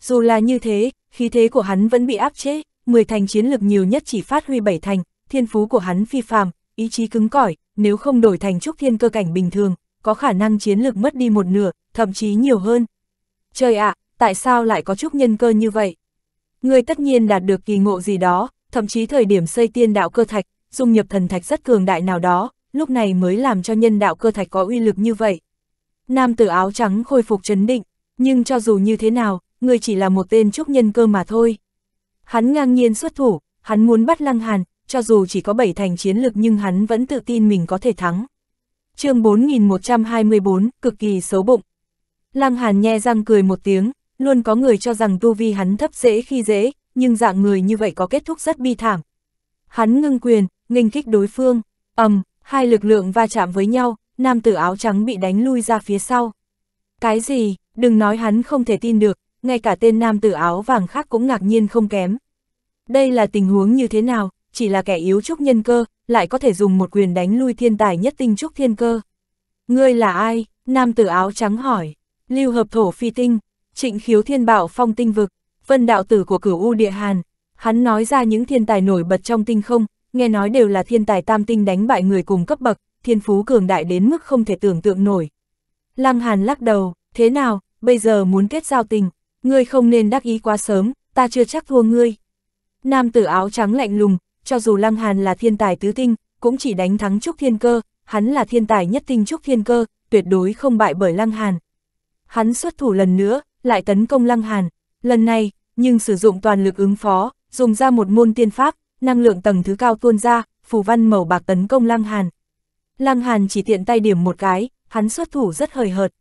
Dù là như thế, khí thế của hắn vẫn bị áp chế, 10 thành chiến lực nhiều nhất chỉ phát huy 7 thành, thiên phú của hắn phi phàm, ý chí cứng cỏi, nếu không đổi thành trúc thiên cơ cảnh bình thường, có khả năng chiến lực mất đi một nửa, thậm chí nhiều hơn. Trời ạ, tại sao lại có trúc nhân cơ như vậy? Người tất nhiên đạt được kỳ ngộ gì đó, thậm chí thời điểm xây tiên đạo cơ thạch, dung nhập thần thạch rất cường đại nào đó, lúc này mới làm cho nhân đạo cơ thạch có uy lực như vậy. Nam tử áo trắng khôi phục chấn định, nhưng cho dù như thế nào, người chỉ là một tên trúc nhân cơ mà thôi. Hắn ngang nhiên xuất thủ, hắn muốn bắt Lăng Hàn, cho dù chỉ có bảy thành chiến lực nhưng hắn vẫn tự tin mình có thể thắng. chương 4124, cực kỳ xấu bụng. Lăng Hàn nhe răng cười một tiếng, luôn có người cho rằng tu vi hắn thấp dễ khi dễ, nhưng dạng người như vậy có kết thúc rất bi thảm. Hắn ngưng quyền, nghênh kích đối phương, ầm, um, hai lực lượng va chạm với nhau, nam tử áo trắng bị đánh lui ra phía sau. Cái gì, đừng nói hắn không thể tin được, ngay cả tên nam tử áo vàng khác cũng ngạc nhiên không kém. Đây là tình huống như thế nào, chỉ là kẻ yếu trúc nhân cơ, lại có thể dùng một quyền đánh lui thiên tài nhất tinh trúc thiên cơ. Ngươi là ai? Nam tử áo trắng hỏi. Lưu hợp thổ phi tinh, trịnh khiếu thiên bảo phong tinh vực, vân đạo tử của cửu U địa hàn. Hắn nói ra những thiên tài nổi bật trong tinh không, nghe nói đều là thiên tài tam tinh đánh bại người cùng cấp bậc, thiên phú cường đại đến mức không thể tưởng tượng nổi. Lăng Hàn lắc đầu, thế nào, bây giờ muốn kết giao tình, ngươi không nên đắc ý quá sớm, ta chưa chắc thua ngươi. Nam tử áo trắng lạnh lùng, cho dù Lăng Hàn là thiên tài tứ tinh, cũng chỉ đánh thắng Trúc Thiên Cơ, hắn là thiên tài nhất tinh Trúc Thiên Cơ, tuyệt đối không bại bởi Lăng Hàn. Hắn xuất thủ lần nữa, lại tấn công Lăng Hàn, lần này, nhưng sử dụng toàn lực ứng phó, dùng ra một môn tiên pháp, năng lượng tầng thứ cao tuôn ra, phù văn màu bạc tấn công Lăng Hàn. Lăng Hàn chỉ tiện tay điểm một cái, hắn xuất thủ rất hời hợt.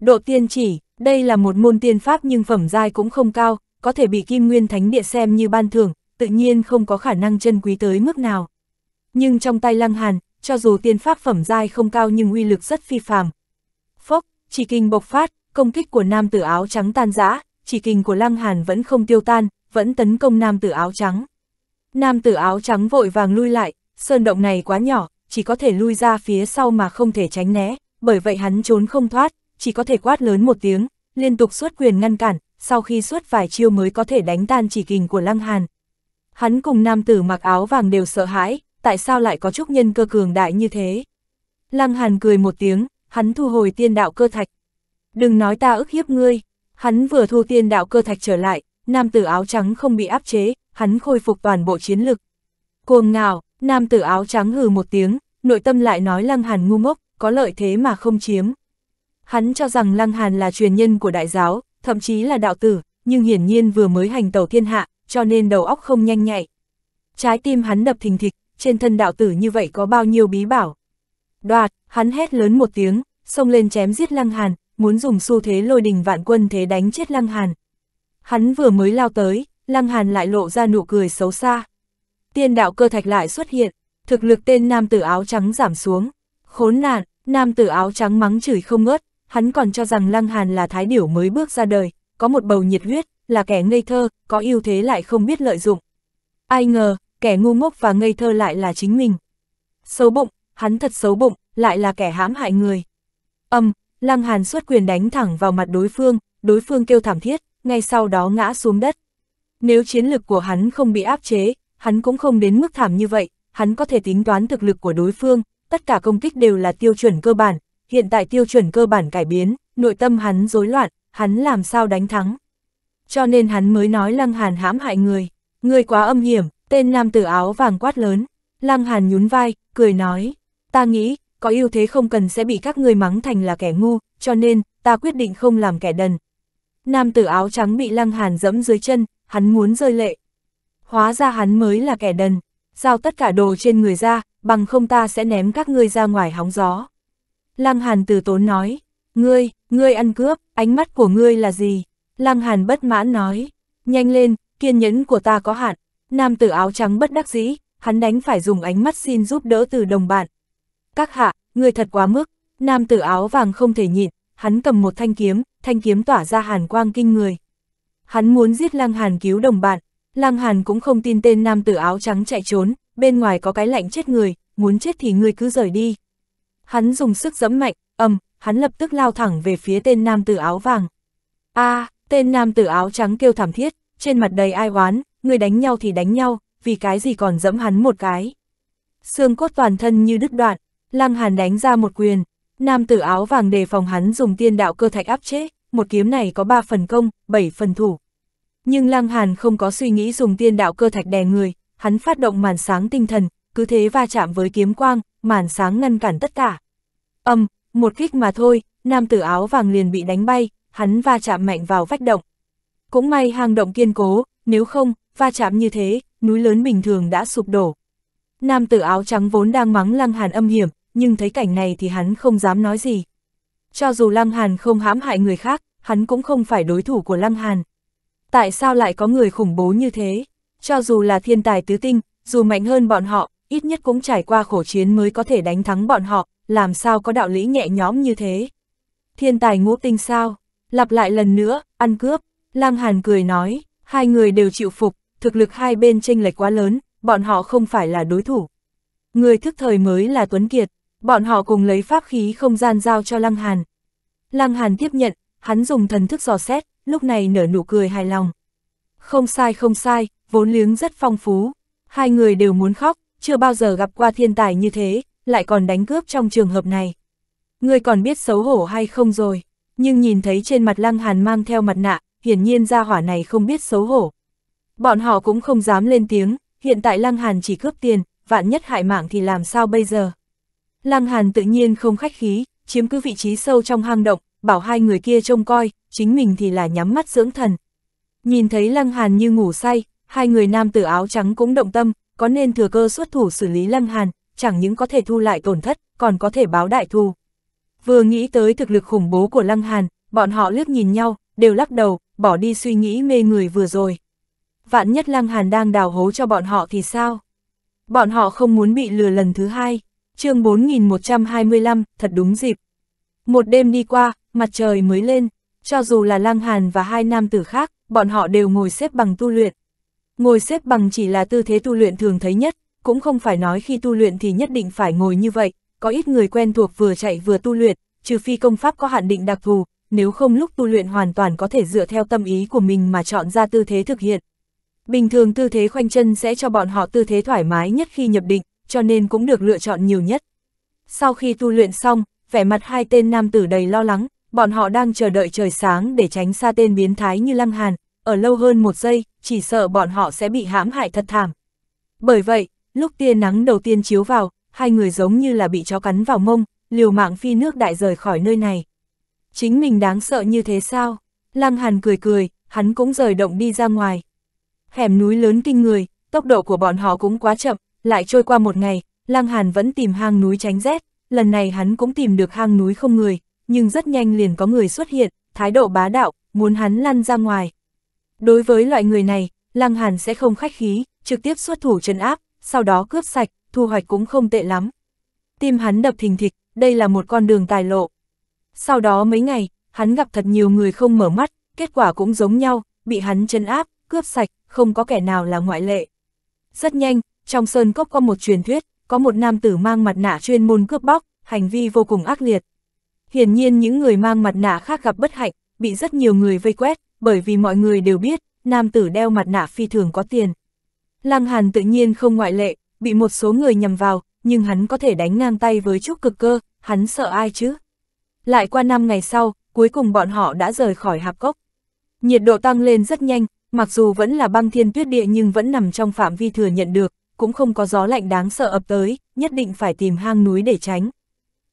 Độ tiên chỉ, đây là một môn tiên pháp nhưng phẩm giai cũng không cao, có thể bị Kim Nguyên Thánh Địa xem như ban thưởng, tự nhiên không có khả năng chân quý tới mức nào. Nhưng trong tay Lăng Hàn, cho dù tiên pháp phẩm giai không cao nhưng uy lực rất phi phàm. Phốc, chỉ kinh bộc phát, công kích của nam tử áo trắng tan rã, chỉ kinh của Lăng Hàn vẫn không tiêu tan, vẫn tấn công nam tử áo trắng. Nam tử áo trắng vội vàng lui lại, sơn động này quá nhỏ, chỉ có thể lui ra phía sau mà không thể tránh né, bởi vậy hắn trốn không thoát, chỉ có thể quát lớn một tiếng, liên tục xuất quyền ngăn cản, sau khi xuất vài chiêu mới có thể đánh tan chỉ kình của Lăng Hàn. Hắn cùng nam tử mặc áo vàng đều sợ hãi, tại sao lại có trúc nhân cơ cường đại như thế? Lăng Hàn cười một tiếng, hắn thu hồi tiên đạo cơ thạch. Đừng nói ta ức hiếp ngươi, hắn vừa thu tiên đạo cơ thạch trở lại, nam tử áo trắng không bị áp chế, hắn khôi phục toàn bộ chiến lực. Cuồng ngào, nam tử áo trắng hừ một tiếng, nội tâm lại nói Lăng Hàn ngu ngốc, có lợi thế mà không chiếm. Hắn cho rằng Lăng Hàn là truyền nhân của đại giáo, thậm chí là đạo tử, nhưng hiển nhiên vừa mới hành tẩu thiên hạ, cho nên đầu óc không nhanh nhạy. Trái tim hắn đập thình thịch, trên thân đạo tử như vậy có bao nhiêu bí bảo. Đoạt, hắn hét lớn một tiếng, xông lên chém giết Lăng Hàn, muốn dùng xu thế lôi đình vạn quân thế đánh chết Lăng Hàn. Hắn vừa mới lao tới, Lăng Hàn lại lộ ra nụ cười xấu xa. Tiên đạo cơ thạch lại xuất hiện, thực lực tên nam tử áo trắng giảm xuống. Khốn nạn, nam tử áo trắng mắng chửi không ngớt, hắn còn cho rằng Lăng Hàn là thái điểu mới bước ra đời, có một bầu nhiệt huyết, là kẻ ngây thơ, có ưu thế lại không biết lợi dụng. Ai ngờ, kẻ ngu ngốc và ngây thơ lại là chính mình. Xấu bụng, hắn thật xấu bụng, lại là kẻ hãm hại người. Âm, um, Lăng Hàn xuất quyền đánh thẳng vào mặt đối phương, đối phương kêu thảm thiết, ngay sau đó ngã xuống đất. Nếu chiến lực của hắn không bị áp chế, hắn cũng không đến mức thảm như vậy, hắn có thể tính toán thực lực của đối phương, tất cả công kích đều là tiêu chuẩn cơ bản, hiện tại tiêu chuẩn cơ bản cải biến, nội tâm hắn rối loạn, hắn làm sao đánh thắng. Cho nên hắn mới nói Lăng Hàn hãm hại người, người quá âm hiểm, tên nam tử áo vàng quát lớn, Lăng Hàn nhún vai, cười nói, ta nghĩ, có ưu thế không cần sẽ bị các người mắng thành là kẻ ngu, cho nên, ta quyết định không làm kẻ đần. Nam tử áo trắng bị Lăng Hàn dẫm dưới chân, hắn muốn rơi lệ. Hóa ra hắn mới là kẻ đần, giao tất cả đồ trên người ra, bằng không ta sẽ ném các ngươi ra ngoài hóng gió. Lăng Hàn từ tốn nói, ngươi, ngươi ăn cướp, ánh mắt của ngươi là gì? Lăng Hàn bất mãn nói, nhanh lên, kiên nhẫn của ta có hạn. Nam tử áo trắng bất đắc dĩ, hắn đánh phải dùng ánh mắt xin giúp đỡ từ đồng bạn. Các hạ, ngươi thật quá mức, nam tử áo vàng không thể nhịn, hắn cầm một thanh kiếm, thanh kiếm tỏa ra hàn quang kinh người. Hắn muốn giết Lăng Hàn cứu đồng bạn, Lăng Hàn cũng không tin tên nam tử áo trắng chạy trốn, bên ngoài có cái lạnh chết người, muốn chết thì ngươi cứ rời đi. Hắn dùng sức giẫm mạnh, ầm, hắn lập tức lao thẳng về phía tên nam tử áo vàng. A, tên nam tử áo trắng kêu thảm thiết, trên mặt đầy ai oán, người đánh nhau thì đánh nhau, vì cái gì còn dẫm hắn một cái. Xương cốt toàn thân như đứt đoạn, Lăng Hàn đánh ra một quyền, nam tử áo vàng đề phòng hắn dùng tiên đạo cơ thạch áp chế, một kiếm này có 3 phần công, 7 phần thủ. Nhưng Lăng Hàn không có suy nghĩ dùng tiên đạo cơ thạch đè người, hắn phát động màn sáng tinh thần, cứ thế va chạm với kiếm quang, màn sáng ngăn cản tất cả. Âm, một kích mà thôi, nam tử áo vàng liền bị đánh bay, hắn va chạm mạnh vào vách động. Cũng may hang động kiên cố, nếu không, va chạm như thế, núi lớn bình thường đã sụp đổ. Nam tử áo trắng vốn đang mắng Lăng Hàn âm hiểm, nhưng thấy cảnh này thì hắn không dám nói gì. Cho dù Lăng Hàn không hãm hại người khác, hắn cũng không phải đối thủ của Lăng Hàn. Tại sao lại có người khủng bố như thế? Cho dù là thiên tài tứ tinh, dù mạnh hơn bọn họ, ít nhất cũng trải qua khổ chiến mới có thể đánh thắng bọn họ, làm sao có đạo lý nhẹ nhõm như thế. Thiên tài ngũ tinh sao? Lặp lại lần nữa, ăn cướp. Lang Hàn cười nói, hai người đều chịu phục, thực lực hai bên chênh lệch quá lớn, bọn họ không phải là đối thủ. Người thức thời mới là Tuấn Kiệt, bọn họ cùng lấy pháp khí không gian giao cho Lăng Hàn. Lăng Hàn tiếp nhận, hắn dùng thần thức dò xét, lúc này nở nụ cười hài lòng. Không sai không sai, vốn liếng rất phong phú. Hai người đều muốn khóc, chưa bao giờ gặp qua thiên tài như thế, lại còn đánh cướp trong trường hợp này. Người còn biết xấu hổ hay không rồi, nhưng nhìn thấy trên mặt Lăng Hàn mang theo mặt nạ, hiển nhiên gia hỏa này không biết xấu hổ. Bọn họ cũng không dám lên tiếng, hiện tại Lăng Hàn chỉ cướp tiền, vạn nhất hại mạng thì làm sao bây giờ. Lăng Hàn tự nhiên không khách khí, chiếm cứ vị trí sâu trong hang động, bảo hai người kia trông coi, chính mình thì là nhắm mắt dưỡng thần. Nhìn thấy Lăng Hàn như ngủ say, hai người nam tử áo trắng cũng động tâm, có nên thừa cơ xuất thủ xử lý Lăng Hàn, chẳng những có thể thu lại tổn thất, còn có thể báo đại thù. Vừa nghĩ tới thực lực khủng bố của Lăng Hàn, bọn họ liếc nhìn nhau, đều lắc đầu, bỏ đi suy nghĩ mê người vừa rồi. Vạn nhất Lăng Hàn đang đào hố cho bọn họ thì sao? Bọn họ không muốn bị lừa lần thứ hai. chương 4125, thật đúng dịp. Một đêm đi qua, mặt trời mới lên, cho dù là Lăng Hàn và hai nam tử khác, bọn họ đều ngồi xếp bằng tu luyện. Ngồi xếp bằng chỉ là tư thế tu luyện thường thấy nhất, cũng không phải nói khi tu luyện thì nhất định phải ngồi như vậy, có ít người quen thuộc vừa chạy vừa tu luyện, trừ phi công pháp có hạn định đặc thù, nếu không lúc tu luyện hoàn toàn có thể dựa theo tâm ý của mình mà chọn ra tư thế thực hiện. Bình thường tư thế khoanh chân sẽ cho bọn họ tư thế thoải mái nhất khi nhập định, cho nên cũng được lựa chọn nhiều nhất. Sau khi tu luyện xong, vẻ mặt hai tên nam tử đầy lo lắng, bọn họ đang chờ đợi trời sáng để tránh xa tên biến thái như Lăng Hàn, ở lâu hơn một giây, chỉ sợ bọn họ sẽ bị hãm hại thật thảm. Bởi vậy, lúc tia nắng đầu tiên chiếu vào, hai người giống như là bị chó cắn vào mông, liều mạng phi nước đại rời khỏi nơi này. Chính mình đáng sợ như thế sao? Lăng Hàn cười cười, hắn cũng rời động đi ra ngoài. Hẻm núi lớn kinh người, tốc độ của bọn họ cũng quá chậm, lại trôi qua một ngày, Lăng Hàn vẫn tìm hang núi tránh rét, lần này hắn cũng tìm được hang núi không người, nhưng rất nhanh liền có người xuất hiện, thái độ bá đạo, muốn hắn lăn ra ngoài. Đối với loại người này, Lăng Hàn sẽ không khách khí, trực tiếp xuất thủ trấn áp, sau đó cướp sạch, thu hoạch cũng không tệ lắm. Tim hắn đập thình thịch, đây là một con đường tài lộ. Sau đó mấy ngày, hắn gặp thật nhiều người không mở mắt, kết quả cũng giống nhau, bị hắn trấn áp, cướp sạch, không có kẻ nào là ngoại lệ. Rất nhanh, trong sơn cốc có một truyền thuyết, có một nam tử mang mặt nạ chuyên môn cướp bóc, hành vi vô cùng ác liệt. Hiển nhiên những người mang mặt nạ khác gặp bất hạnh, bị rất nhiều người vây quét, bởi vì mọi người đều biết, nam tử đeo mặt nạ phi thường có tiền. Lăng Hàn tự nhiên không ngoại lệ, bị một số người nhầm vào, nhưng hắn có thể đánh ngang tay với Trúc Cực Cơ, hắn sợ ai chứ? Lại qua 5 ngày sau, cuối cùng bọn họ đã rời khỏi hạp cốc. Nhiệt độ tăng lên rất nhanh, mặc dù vẫn là băng thiên tuyết địa nhưng vẫn nằm trong phạm vi thừa nhận được, cũng không có gió lạnh đáng sợ ập tới, nhất định phải tìm hang núi để tránh.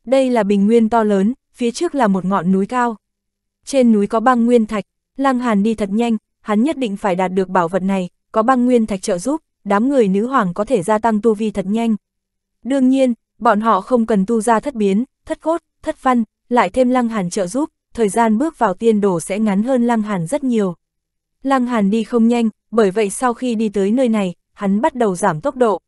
Đây là bình nguyên to lớn, phía trước là một ngọn núi cao. Trên núi có băng nguyên thạch, Lăng Hàn đi thật nhanh, hắn nhất định phải đạt được bảo vật này, có băng nguyên thạch trợ giúp, đám người nữ hoàng có thể gia tăng tu vi thật nhanh. Đương nhiên, bọn họ không cần tu ra thất biến, thất cốt, thất văn, lại thêm Lăng Hàn trợ giúp, thời gian bước vào tiên đổ sẽ ngắn hơn Lăng Hàn rất nhiều. Lăng Hàn đi không nhanh, bởi vậy sau khi đi tới nơi này, hắn bắt đầu giảm tốc độ.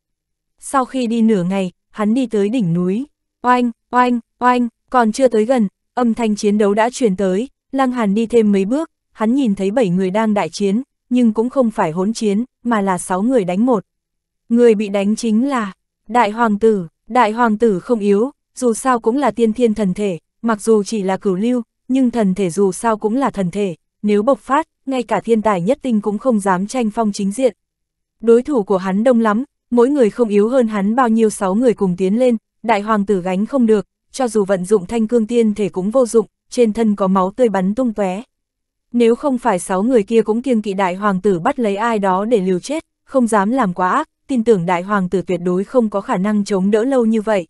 Sau khi đi nửa ngày, hắn đi tới đỉnh núi. Oanh, oanh, oanh, còn chưa tới gần, âm thanh chiến đấu đã truyền tới, Lăng Hàn đi thêm mấy bước, hắn nhìn thấy bảy người đang đại chiến, nhưng cũng không phải hỗn chiến, mà là sáu người đánh một. Người bị đánh chính là Đại Hoàng tử, Đại Hoàng tử không yếu, dù sao cũng là tiên thiên thần thể, mặc dù chỉ là cửu lưu, nhưng thần thể dù sao cũng là thần thể, nếu bộc phát, ngay cả thiên tài nhất tinh cũng không dám tranh phong chính diện. Đối thủ của hắn đông lắm, mỗi người không yếu hơn hắn bao nhiêu sáu người cùng tiến lên, đại hoàng tử gánh không được, cho dù vận dụng thanh cương tiên thể cũng vô dụng, trên thân có máu tươi bắn tung tóe. Nếu không phải sáu người kia cũng kiêng kỵ đại hoàng tử bắt lấy ai đó để liều chết, không dám làm quá ác, tin tưởng đại hoàng tử tuyệt đối không có khả năng chống đỡ lâu như vậy.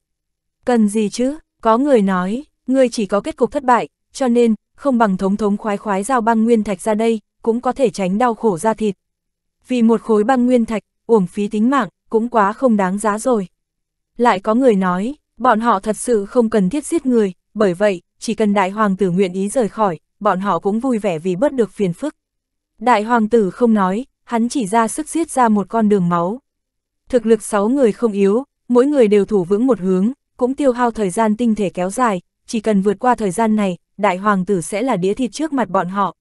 Cần gì chứ, có người nói, ngươi chỉ có kết cục thất bại, cho nên, không bằng thống thống khoái khoái giao băng nguyên thạch ra đây, cũng có thể tránh đau khổ ra thịt. Vì một khối băng nguyên thạch, uổng phí tính mạng, cũng quá không đáng giá rồi. Lại có người nói, bọn họ thật sự không cần thiết giết người, bởi vậy, chỉ cần đại hoàng tử nguyện ý rời khỏi, bọn họ cũng vui vẻ vì bớt được phiền phức. Đại hoàng tử không nói, hắn chỉ ra sức giết ra một con đường máu. Thực lực sáu người không yếu, mỗi người đều thủ vững một hướng, cũng tiêu hao thời gian tinh thể kéo dài, chỉ cần vượt qua thời gian này, đại hoàng tử sẽ là đĩa thịt trước mặt bọn họ.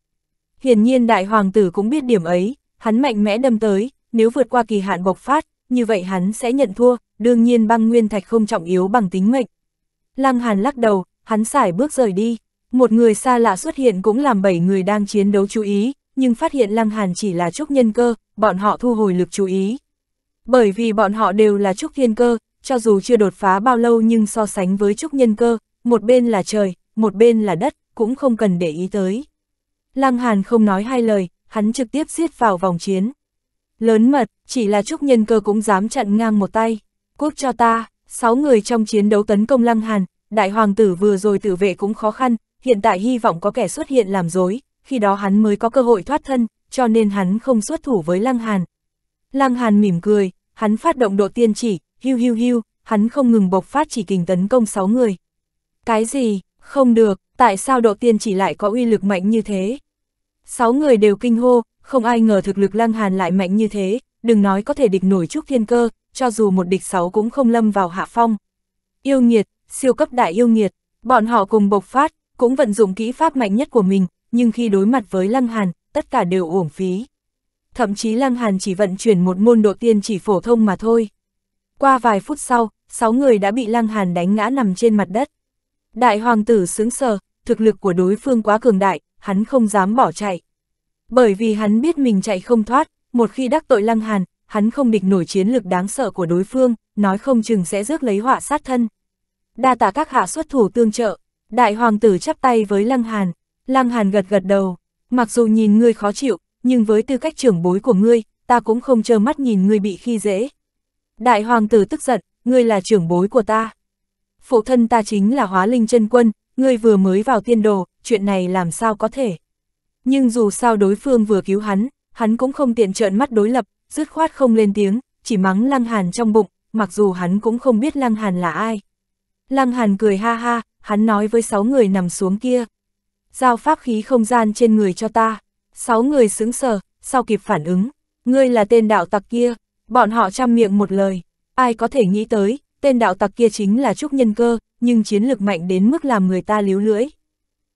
Hiển nhiên đại hoàng tử cũng biết điểm ấy, hắn mạnh mẽ đâm tới, nếu vượt qua kỳ hạn bộc phát, như vậy hắn sẽ nhận thua, đương nhiên băng nguyên thạch không trọng yếu bằng tính mệnh. Lăng Hàn lắc đầu, hắn xài bước rời đi, một người xa lạ xuất hiện cũng làm bảy người đang chiến đấu chú ý, nhưng phát hiện Lăng Hàn chỉ là trúc nhân cơ, bọn họ thu hồi lực chú ý. Bởi vì bọn họ đều là trúc thiên cơ, cho dù chưa đột phá bao lâu nhưng so sánh với trúc nhân cơ, một bên là trời, một bên là đất, cũng không cần để ý tới. Lăng Hàn không nói hai lời, hắn trực tiếp giết vào vòng chiến. Lớn mật, chỉ là trúc nhân cơ cũng dám chặn ngang một tay. Cút cho ta, sáu người trong chiến đấu tấn công Lăng Hàn, đại hoàng tử vừa rồi tự vệ cũng khó khăn, hiện tại hy vọng có kẻ xuất hiện làm dối, khi đó hắn mới có cơ hội thoát thân, cho nên hắn không xuất thủ với Lăng Hàn. Lăng Hàn mỉm cười, hắn phát động độ tiên chỉ, hưu hưu hưu, hắn không ngừng bộc phát chỉ kình tấn công sáu người. Cái gì, không được, tại sao độ tiên chỉ lại có uy lực mạnh như thế? Sáu người đều kinh hô, không ai ngờ thực lực Lăng Hàn lại mạnh như thế, đừng nói có thể địch nổi Trúc Thiên Cơ, cho dù một địch sáu cũng không lâm vào hạ phong. Yêu nghiệt, siêu cấp đại yêu nghiệt, bọn họ cùng bộc phát, cũng vận dụng kỹ pháp mạnh nhất của mình, nhưng khi đối mặt với Lăng Hàn, tất cả đều uổng phí. Thậm chí Lăng Hàn chỉ vận chuyển một môn độ tiên chỉ phổ thông mà thôi. Qua vài phút sau, sáu người đã bị Lăng Hàn đánh ngã nằm trên mặt đất. Đại hoàng tử sướng sờ, thực lực của đối phương quá cường đại, hắn không dám bỏ chạy. Bởi vì hắn biết mình chạy không thoát, một khi đắc tội Lăng Hàn, hắn không địch nổi chiến lực đáng sợ của đối phương, nói không chừng sẽ rước lấy họa sát thân. Đa tạ các hạ xuất thủ tương trợ, đại hoàng tử chắp tay với Lăng Hàn, Lăng Hàn gật gật đầu, mặc dù nhìn ngươi khó chịu, nhưng với tư cách trưởng bối của ngươi, ta cũng không trơ mắt nhìn ngươi bị khi dễ. Đại hoàng tử tức giận, ngươi là trưởng bối của ta. Phụ thân ta chính là hóa linh chân quân, ngươi vừa mới vào tiên đồ, chuyện này làm sao có thể. Nhưng dù sao đối phương vừa cứu hắn, hắn cũng không tiện trợn mắt đối lập, dứt khoát không lên tiếng, chỉ mắng Lăng Hàn trong bụng, mặc dù hắn cũng không biết Lăng Hàn là ai. Lăng Hàn cười ha ha, hắn nói với sáu người nằm xuống kia. Giao pháp khí không gian trên người cho ta. Sáu người sững sờ, sau kịp phản ứng. Ngươi là tên đạo tặc kia. Bọn họ chăm miệng một lời. Ai có thể nghĩ tới, tên đạo tặc kia chính là Trúc Nhân Cơ, nhưng chiến lực mạnh đến mức làm người ta líu lưỡi.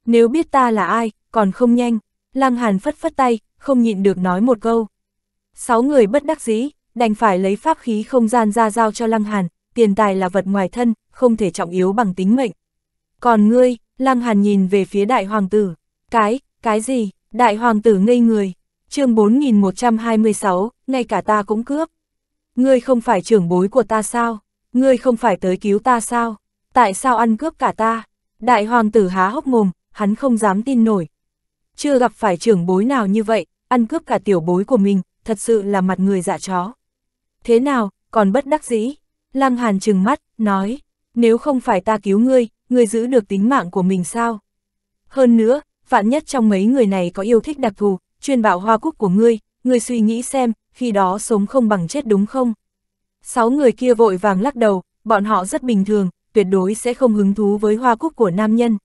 Nếu biết ta là ai, còn không nhanh. Lăng Hàn phất phất tay, không nhịn được nói một câu. Sáu người bất đắc dĩ, đành phải lấy pháp khí không gian ra giao cho Lăng Hàn, tiền tài là vật ngoài thân, không thể trọng yếu bằng tính mệnh. Còn ngươi, Lăng Hàn nhìn về phía đại hoàng tử, cái, cái gì, đại hoàng tử ngây người, chương 4126, ngay cả ta cũng cướp. Ngươi không phải trưởng bối của ta sao? Ngươi không phải tới cứu ta sao? Tại sao ăn cướp cả ta? Đại hoàng tử há hốc mồm, hắn không dám tin nổi. Chưa gặp phải trưởng bối nào như vậy, ăn cướp cả tiểu bối của mình, thật sự là mặt người dạ chó. Thế nào, còn bất đắc dĩ? Lăng Hàn trừng mắt, nói, nếu không phải ta cứu ngươi, ngươi giữ được tính mạng của mình sao? Hơn nữa, vạn nhất trong mấy người này có yêu thích đặc thù, chuyên bảo hoa cúc của ngươi, ngươi suy nghĩ xem, khi đó sống không bằng chết đúng không? Sáu người kia vội vàng lắc đầu, bọn họ rất bình thường, tuyệt đối sẽ không hứng thú với hoa cúc của nam nhân.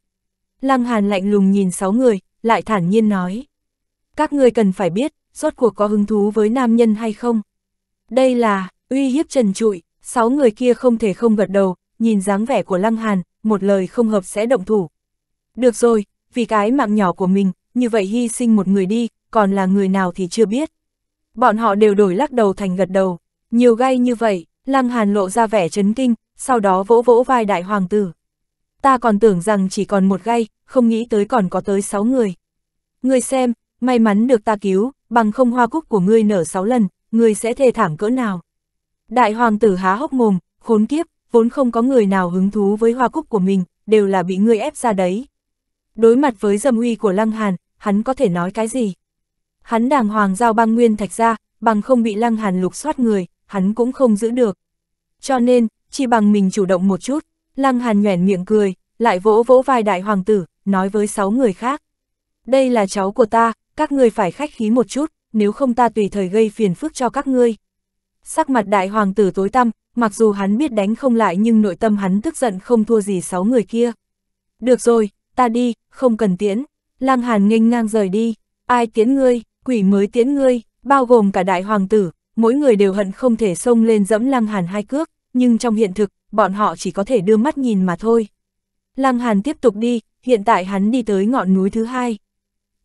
Lăng Hàn lạnh lùng nhìn sáu người, lại thản nhiên nói. Các ngươi cần phải biết, rốt cuộc có hứng thú với nam nhân hay không? Đây là, uy hiếp trần trụi, sáu người kia không thể không gật đầu, nhìn dáng vẻ của Lăng Hàn, một lời không hợp sẽ động thủ. Được rồi, vì cái mạng nhỏ của mình, như vậy hy sinh một người đi, còn là người nào thì chưa biết. Bọn họ đều đổi lắc đầu thành gật đầu, nhiều gai như vậy, Lăng Hàn lộ ra vẻ chấn kinh, sau đó vỗ vỗ vai đại hoàng tử. Ta còn tưởng rằng chỉ còn một gai, không nghĩ tới còn có tới sáu người. Ngươi xem, may mắn được ta cứu, bằng không hoa cúc của ngươi nở sáu lần, ngươi sẽ thê thảm cỡ nào. Đại hoàng tử há hốc mồm, khốn kiếp, vốn không có người nào hứng thú với hoa cúc của mình, đều là bị ngươi ép ra đấy. Đối mặt với dâm uy của Lăng Hàn, hắn có thể nói cái gì? Hắn đàng hoàng giao băng nguyên thạch ra, bằng không bị Lăng Hàn lục soát người, hắn cũng không giữ được. Cho nên, chỉ bằng mình chủ động một chút, Lăng Hàn nhoẻn miệng cười, lại vỗ vỗ vai đại hoàng tử, nói với sáu người khác. Đây là cháu của ta, các ngươi phải khách khí một chút, nếu không ta tùy thời gây phiền phức cho các ngươi. Sắc mặt đại hoàng tử tối tăm, mặc dù hắn biết đánh không lại nhưng nội tâm hắn tức giận không thua gì sáu người kia. Được rồi, ta đi, không cần tiễn. Lăng Hàn nghênh ngang rời đi, ai tiễn ngươi, quỷ mới tiễn ngươi, bao gồm cả đại hoàng tử, mỗi người đều hận không thể xông lên dẫm Lăng Hàn hai cước, nhưng trong hiện thực, bọn họ chỉ có thể đưa mắt nhìn mà thôi. Lăng Hàn tiếp tục đi, hiện tại hắn đi tới ngọn núi thứ hai.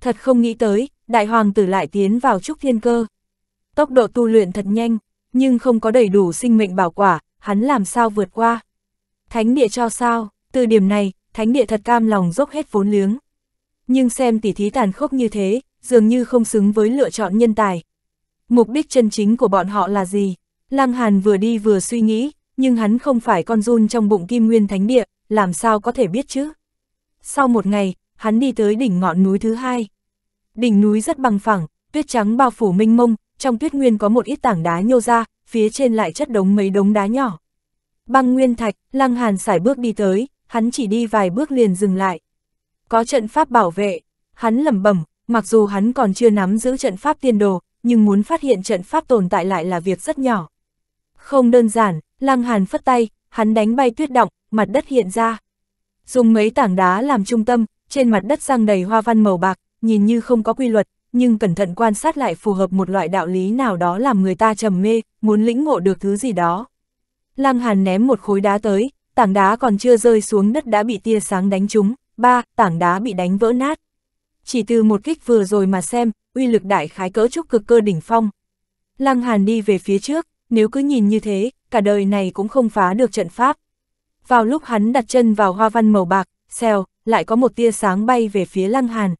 Thật không nghĩ tới, đại hoàng tử lại tiến vào trúc thiên cơ. Tốc độ tu luyện thật nhanh, nhưng không có đầy đủ sinh mệnh bảo quả, hắn làm sao vượt qua. Thánh địa cho sao, từ điểm này, thánh địa thật cam lòng dốc hết vốn liếng. Nhưng xem tỉ thí tàn khốc như thế, dường như không xứng với lựa chọn nhân tài. Mục đích chân chính của bọn họ là gì? Lăng Hàn vừa đi vừa suy nghĩ, nhưng hắn không phải con run trong bụng kim nguyên thánh địa, làm sao có thể biết chứ? Sau một ngày, hắn đi tới đỉnh ngọn núi thứ hai. Đỉnh núi rất bằng phẳng, tuyết trắng bao phủ mênh mông, trong tuyết nguyên có một ít tảng đá nhô ra, phía trên lại chất đống mấy đống đá nhỏ. Băng nguyên thạch, lăng hàn sải bước đi tới, hắn chỉ đi vài bước liền dừng lại. Có trận pháp bảo vệ, hắn lẩm bẩm, mặc dù hắn còn chưa nắm giữ trận pháp tiên đồ, nhưng muốn phát hiện trận pháp tồn tại lại là việc rất nhỏ. Không đơn giản, lăng hàn phất tay, hắn đánh bay tuyết động, mặt đất hiện ra. Dùng mấy tảng đá làm trung tâm, trên mặt đất răng đầy hoa văn màu bạc, nhìn như không có quy luật, nhưng cẩn thận quan sát lại phù hợp một loại đạo lý nào đó làm người ta trầm mê, muốn lĩnh ngộ được thứ gì đó. Lăng Hàn ném một khối đá tới, tảng đá còn chưa rơi xuống đất đã bị tia sáng đánh trúng, ba, tảng đá bị đánh vỡ nát. Chỉ từ một kích vừa rồi mà xem, uy lực đại khái cỡ trúc cực cơ đỉnh phong. Lăng Hàn đi về phía trước, nếu cứ nhìn như thế, cả đời này cũng không phá được trận pháp. Vào lúc hắn đặt chân vào hoa văn màu bạc, xèo, lại có một tia sáng bay về phía Lăng Hàn.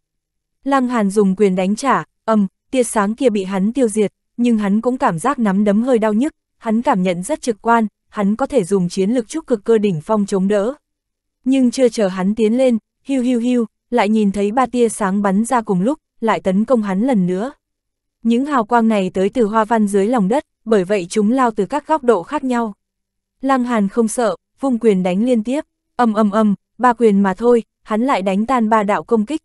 Lăng Hàn dùng quyền đánh trả, âm, tia sáng kia bị hắn tiêu diệt, nhưng hắn cũng cảm giác nắm đấm hơi đau nhức, hắn cảm nhận rất trực quan, hắn có thể dùng chiến lực trúc cực cơ đỉnh phong chống đỡ. Nhưng chưa chờ hắn tiến lên, hiu hiu hiu, lại nhìn thấy ba tia sáng bắn ra cùng lúc, lại tấn công hắn lần nữa. Những hào quang này tới từ hoa văn dưới lòng đất, bởi vậy chúng lao từ các góc độ khác nhau. Lăng Hàn không sợ, vung quyền đánh liên tiếp, âm âm âm, ba quyền mà thôi, hắn lại đánh tan ba đạo công kích.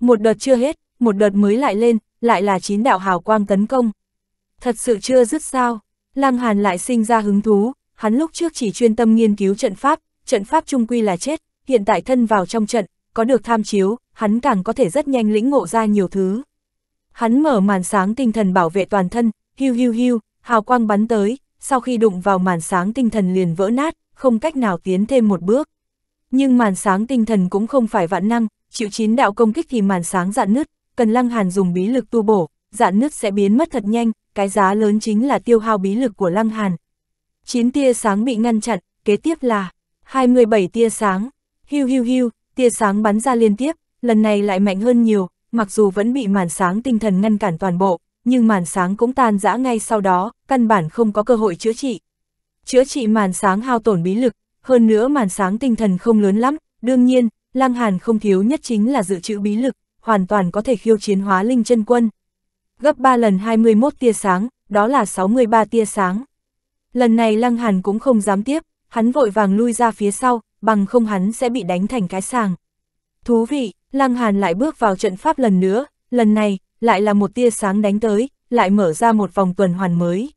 Một đợt chưa hết, một đợt mới lại lên, lại là chín đạo hào quang tấn công. Thật sự chưa dứt sao, Lăng Hàn lại sinh ra hứng thú, hắn lúc trước chỉ chuyên tâm nghiên cứu trận pháp, trận pháp trung quy là chết, hiện tại thân vào trong trận, có được tham chiếu, hắn càng có thể rất nhanh lĩnh ngộ ra nhiều thứ. Hắn mở màn sáng tinh thần bảo vệ toàn thân, hiu hiu hiu, hào quang bắn tới, sau khi đụng vào màn sáng tinh thần liền vỡ nát, không cách nào tiến thêm một bước. Nhưng màn sáng tinh thần cũng không phải vạn năng, chịu chín đạo công kích thì màn sáng dạn nứt, cần lăng hàn dùng bí lực tu bổ, dạn nứt sẽ biến mất thật nhanh, cái giá lớn chính là tiêu hao bí lực của lăng hàn. Chín tia sáng bị ngăn chặn, kế tiếp là 27 tia sáng, hiu hiu hiu, tia sáng bắn ra liên tiếp, lần này lại mạnh hơn nhiều, mặc dù vẫn bị màn sáng tinh thần ngăn cản toàn bộ, nhưng màn sáng cũng tan rã ngay sau đó, căn bản không có cơ hội chữa trị. Chữa trị màn sáng hao tổn bí lực, hơn nữa màn sáng tinh thần không lớn lắm, đương nhiên, Lăng Hàn không thiếu nhất chính là dự trữ bí lực, hoàn toàn có thể khiêu chiến hóa linh chân quân. Gấp 3 lần 21 tia sáng, đó là 63 tia sáng. Lần này Lăng Hàn cũng không dám tiếp, hắn vội vàng lui ra phía sau, bằng không hắn sẽ bị đánh thành cái sàng. Thú vị, Lăng Hàn lại bước vào trận pháp lần nữa, lần này, lại là một tia sáng đánh tới, lại mở ra một vòng tuần hoàn mới.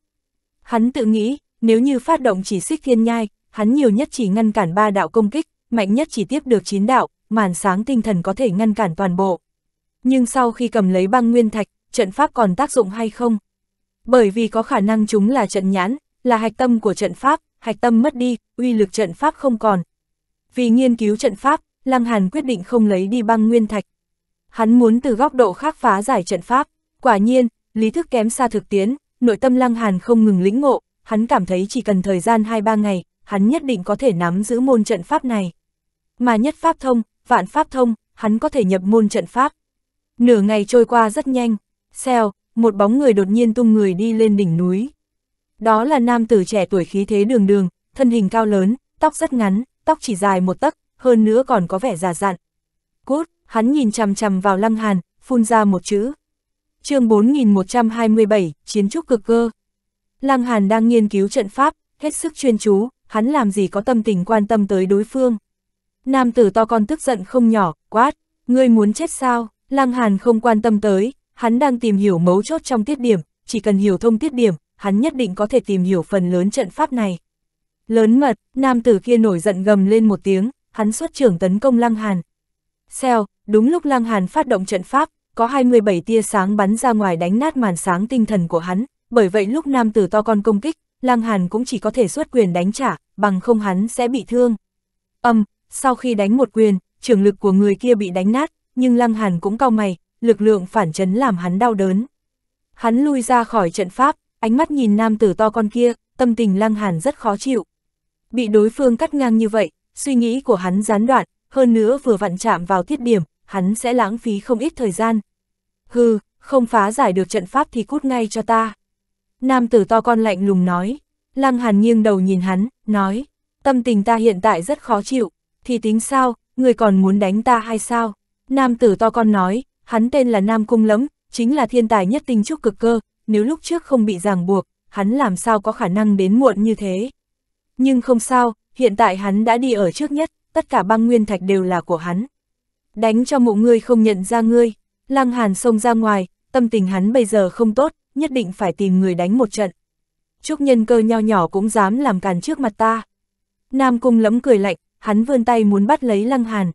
Hắn tự nghĩ, nếu như phát động chỉ xích thiên nhai, hắn nhiều nhất chỉ ngăn cản ba đạo công kích, mạnh nhất chỉ tiếp được chín đạo, màn sáng tinh thần có thể ngăn cản toàn bộ. Nhưng sau khi cầm lấy băng nguyên thạch, trận pháp còn tác dụng hay không? Bởi vì có khả năng chúng là trận nhãn, là hạch tâm của trận pháp, hạch tâm mất đi, uy lực trận pháp không còn. Vì nghiên cứu trận pháp, Lăng Hàn quyết định không lấy đi băng nguyên thạch. Hắn muốn từ góc độ khác phá giải trận pháp, quả nhiên, lý thức kém xa thực tiến, nội tâm Lăng Hàn không ngừng lĩnh ngộ, hắn cảm thấy chỉ cần thời gian 2-3 ngày, hắn nhất định có thể nắm giữ môn trận pháp này. Mà nhất pháp thông, vạn pháp thông, hắn có thể nhập môn trận pháp. Nửa ngày trôi qua rất nhanh, xèo, một bóng người đột nhiên tung người đi lên đỉnh núi. Đó là nam tử trẻ tuổi khí thế đường đường, thân hình cao lớn, tóc rất ngắn, tóc chỉ dài một tấc, hơn nữa còn có vẻ già dặn. Cút, hắn nhìn chằm chằm vào Lăng Hàn, phun ra một chữ. chương 4127, Chiến trúc cực cơ. Lăng Hàn đang nghiên cứu trận pháp, hết sức chuyên chú, hắn làm gì có tâm tình quan tâm tới đối phương. Nam tử to con tức giận không nhỏ, quát, ngươi muốn chết sao, Lăng Hàn không quan tâm tới, hắn đang tìm hiểu mấu chốt trong tiết điểm, chỉ cần hiểu thông tiết điểm, hắn nhất định có thể tìm hiểu phần lớn trận pháp này. Lớn mật, nam tử kia nổi giận gầm lên một tiếng, hắn xuất trưởng tấn công Lăng Hàn. Xèo, đúng lúc Lăng Hàn phát động trận pháp, có 27 tia sáng bắn ra ngoài đánh nát màn sáng tinh thần của hắn, bởi vậy lúc nam tử to con công kích, Lăng Hàn cũng chỉ có thể xuất quyền đánh trả, bằng không hắn sẽ bị thương. Âm, sau khi đánh một quyền, trường lực của người kia bị đánh nát, nhưng Lăng Hàn cũng cau mày, lực lượng phản chấn làm hắn đau đớn. Hắn lui ra khỏi trận pháp, ánh mắt nhìn nam tử to con kia, tâm tình Lăng Hàn rất khó chịu. Bị đối phương cắt ngang như vậy, suy nghĩ của hắn gián đoạn, hơn nữa vừa vặn chạm vào thiết điểm, hắn sẽ lãng phí không ít thời gian. Hừ, không phá giải được trận pháp thì cút ngay cho ta. Nam tử to con lạnh lùng nói. Lăng Hàn nghiêng đầu nhìn hắn, nói, tâm tình ta hiện tại rất khó chịu, thì tính sao, người còn muốn đánh ta hay sao? Nam tử to con nói, hắn tên là Nam Cung Lẫm, chính là thiên tài nhất tinh trúc cực cơ, nếu lúc trước không bị ràng buộc, hắn làm sao có khả năng đến muộn như thế. Nhưng không sao, hiện tại hắn đã đi ở trước nhất, tất cả băng nguyên thạch đều là của hắn. Đánh cho mụ ngươi không nhận ra ngươi, Lăng Hàn xông ra ngoài, tâm tình hắn bây giờ không tốt, nhất định phải tìm người đánh một trận. Trúc nhân cơ nho nhỏ cũng dám làm càn trước mặt ta. Nam cung lẫm cười lạnh, hắn vươn tay muốn bắt lấy Lăng Hàn.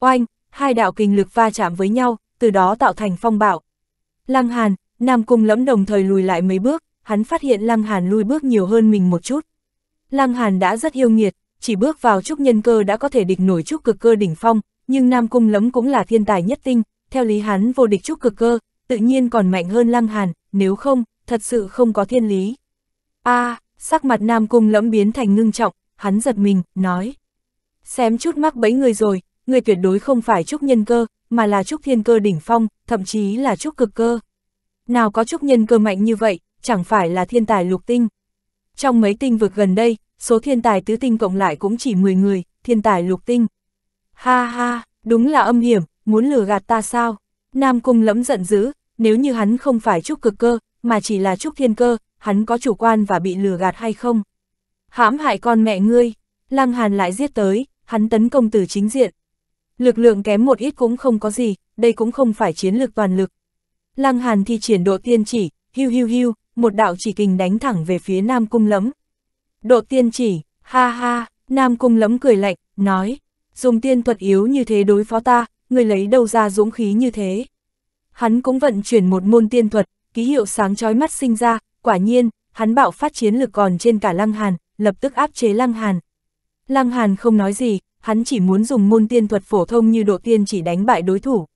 Oanh, hai đạo kinh lực va chạm với nhau, từ đó tạo thành phong bạo. Lăng Hàn, Nam cung lẫm đồng thời lùi lại mấy bước, hắn phát hiện Lăng Hàn lui bước nhiều hơn mình một chút. Lăng Hàn đã rất yêu nghiệt, chỉ bước vào trúc nhân cơ đã có thể địch nổi trúc cực cơ đỉnh phong, nhưng Nam cung lẫm cũng là thiên tài nhất tinh, theo lý hắn vô địch trúc cực cơ, tự nhiên còn mạnh hơn Lăng Hàn, nếu không, thật sự không có thiên lý. a sắc mặt Nam cung lẫm biến thành ngưng trọng, hắn giật mình, nói. Xém chút mắc bẫy người rồi, người tuyệt đối không phải trúc nhân cơ, mà là trúc thiên cơ đỉnh phong, thậm chí là trúc cực cơ. Nào có trúc nhân cơ mạnh như vậy, chẳng phải là thiên tài lục tinh. Trong mấy tinh vực gần đây, số thiên tài tứ tinh cộng lại cũng chỉ 10 người, thiên tài lục tinh. Ha ha, đúng là âm hiểm, muốn lừa gạt ta sao? Nam Cung lẫm giận dữ, nếu như hắn không phải trúc cực cơ, mà chỉ là trúc thiên cơ, hắn có chủ quan và bị lừa gạt hay không? Hãm hại con mẹ ngươi, Lăng Hàn lại giết tới, hắn tấn công từ chính diện. Lực lượng kém một ít cũng không có gì, đây cũng không phải chiến lược toàn lực. Lăng Hàn thi triển độ tiên chỉ, hưu hưu hưu, một đạo chỉ kình đánh thẳng về phía Nam Cung lẫm Độ tiên chỉ, ha ha, Nam Cung Lấm cười lạnh, nói, dùng tiên thuật yếu như thế đối phó ta, người lấy đâu ra dũng khí như thế. Hắn cũng vận chuyển một môn tiên thuật, ký hiệu sáng chói mắt sinh ra, quả nhiên, hắn bạo phát chiến lực còn trên cả Lăng Hàn, lập tức áp chế Lăng Hàn. Lăng Hàn không nói gì, hắn chỉ muốn dùng môn tiên thuật phổ thông như độ tiên chỉ đánh bại đối thủ.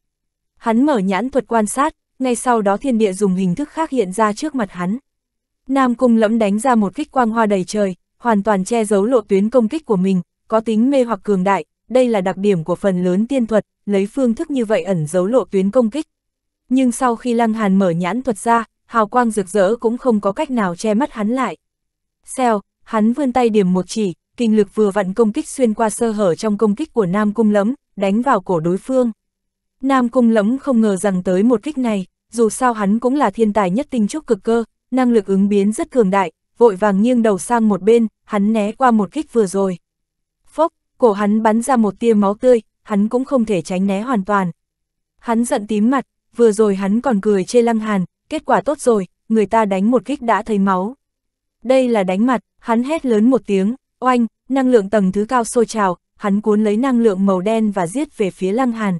Hắn mở nhãn thuật quan sát, ngay sau đó thiên địa dùng hình thức khác hiện ra trước mặt hắn. Nam Cung lẫm đánh ra một kích quang hoa đầy trời, hoàn toàn che giấu lộ tuyến công kích của mình, có tính mê hoặc cường đại, đây là đặc điểm của phần lớn tiên thuật, lấy phương thức như vậy ẩn giấu lộ tuyến công kích. Nhưng sau khi Lăng Hàn mở nhãn thuật ra, hào quang rực rỡ cũng không có cách nào che mắt hắn lại. Xèo, hắn vươn tay điểm một chỉ, kinh lực vừa vặn công kích xuyên qua sơ hở trong công kích của Nam Cung Lẫm, đánh vào cổ đối phương. Nam Cung Lẫm không ngờ rằng tới một kích này, dù sao hắn cũng là thiên tài nhất tinh trúc cực cơ, năng lực ứng biến rất cường đại, vội vàng nghiêng đầu sang một bên, hắn né qua một kích vừa rồi. Phốc, cổ hắn bắn ra một tia máu tươi, hắn cũng không thể tránh né hoàn toàn. Hắn giận tím mặt, vừa rồi hắn còn cười chê Lăng Hàn, kết quả tốt rồi, người ta đánh một kích đã thấy máu. Đây là đánh mặt, hắn hét lớn một tiếng, oanh, năng lượng tầng thứ cao sôi trào, hắn cuốn lấy năng lượng màu đen và giết về phía Lăng Hàn.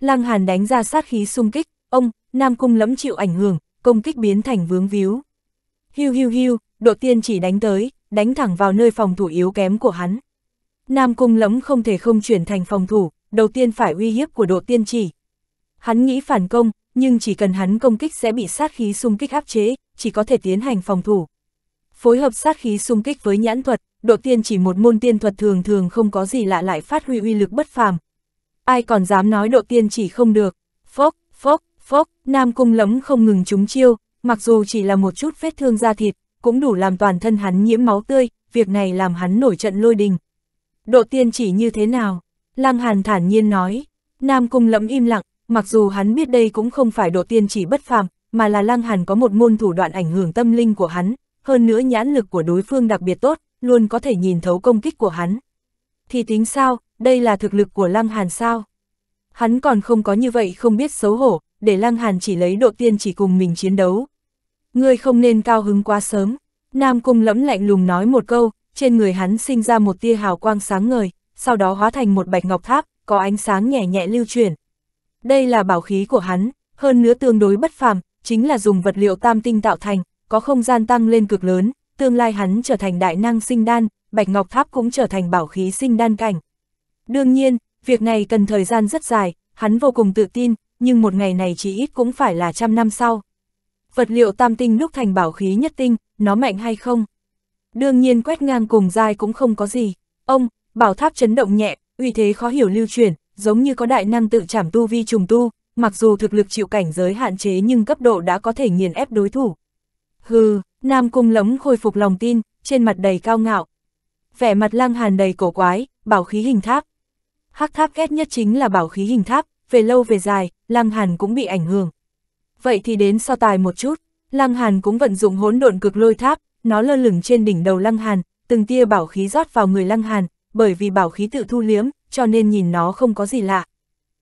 Lăng Hàn đánh ra sát khí xung kích, ông, Nam Cung lẫm chịu ảnh hưởng, công kích biến thành vướng víu. Hiu hiu hiu, độ tiên chỉ đánh tới, đánh thẳng vào nơi phòng thủ yếu kém của hắn. Nam Cung lẫm không thể không chuyển thành phòng thủ, đầu tiên phải uy hiếp của độ tiên chỉ. Hắn nghĩ phản công, nhưng chỉ cần hắn công kích sẽ bị sát khí xung kích áp chế, chỉ có thể tiến hành phòng thủ. Phối hợp sát khí xung kích với nhãn thuật, độ tiên chỉ một môn tiên thuật thường thường không có gì lạ lại phát huy uy lực bất phàm. Ai còn dám nói độ tiên chỉ không được, phốc, phốc, phốc, Nam Cung lẫm không ngừng trúng chiêu, mặc dù chỉ là một chút vết thương da thịt, cũng đủ làm toàn thân hắn nhiễm máu tươi, việc này làm hắn nổi trận lôi đình. Độ tiên chỉ như thế nào? Lăng Hàn thản nhiên nói. Nam Cung lẫm im lặng, mặc dù hắn biết đây cũng không phải độ tiên chỉ bất phàm, mà là Lăng Hàn có một môn thủ đoạn ảnh hưởng tâm linh của hắn, hơn nữa nhãn lực của đối phương đặc biệt tốt, luôn có thể nhìn thấu công kích của hắn. Thì tính sao, đây là thực lực của Lăng Hàn sao? Hắn còn không có như vậy không biết xấu hổ, để Lăng Hàn chỉ lấy độ tiên chỉ cùng mình chiến đấu. Ngươi không nên cao hứng quá sớm. Nam Cung lẫm lạnh lùng nói một câu, trên người hắn sinh ra một tia hào quang sáng ngời, sau đó hóa thành một bạch ngọc tháp, có ánh sáng nhẹ nhẹ lưu chuyển. Đây là bảo khí của hắn, hơn nữa tương đối bất phàm, chính là dùng vật liệu tam tinh tạo thành, có không gian tăng lên cực lớn, tương lai hắn trở thành đại năng sinh đan, bạch ngọc tháp cũng trở thành bảo khí sinh đan cảnh. Đương nhiên, việc này cần thời gian rất dài, hắn vô cùng tự tin, nhưng một ngày này chỉ ít cũng phải là trăm năm sau. Vật liệu tam tinh đúc thành bảo khí nhất tinh, nó mạnh hay không? Đương nhiên quét ngang cùng dai cũng không có gì. Ông, bảo tháp chấn động nhẹ, uy thế khó hiểu lưu truyền, giống như có đại năng tự trảm tu vi trùng tu, mặc dù thực lực chịu cảnh giới hạn chế nhưng cấp độ đã có thể nghiền ép đối thủ. Hừ, Nam Cung lấm khôi phục lòng tin, trên mặt đầy cao ngạo. Vẻ mặt lăng hàn đầy cổ quái, bảo khí hình tháp. Hắc tháp ghét nhất chính là bảo khí hình tháp, về lâu về dài, lăng hàn cũng bị ảnh hưởng. Vậy thì đến so tài một chút, lăng hàn cũng vận dụng hỗn độn cực lôi tháp, nó lơ lửng trên đỉnh đầu lăng hàn, từng tia bảo khí rót vào người lăng hàn, bởi vì bảo khí tự thu liếm, cho nên nhìn nó không có gì lạ.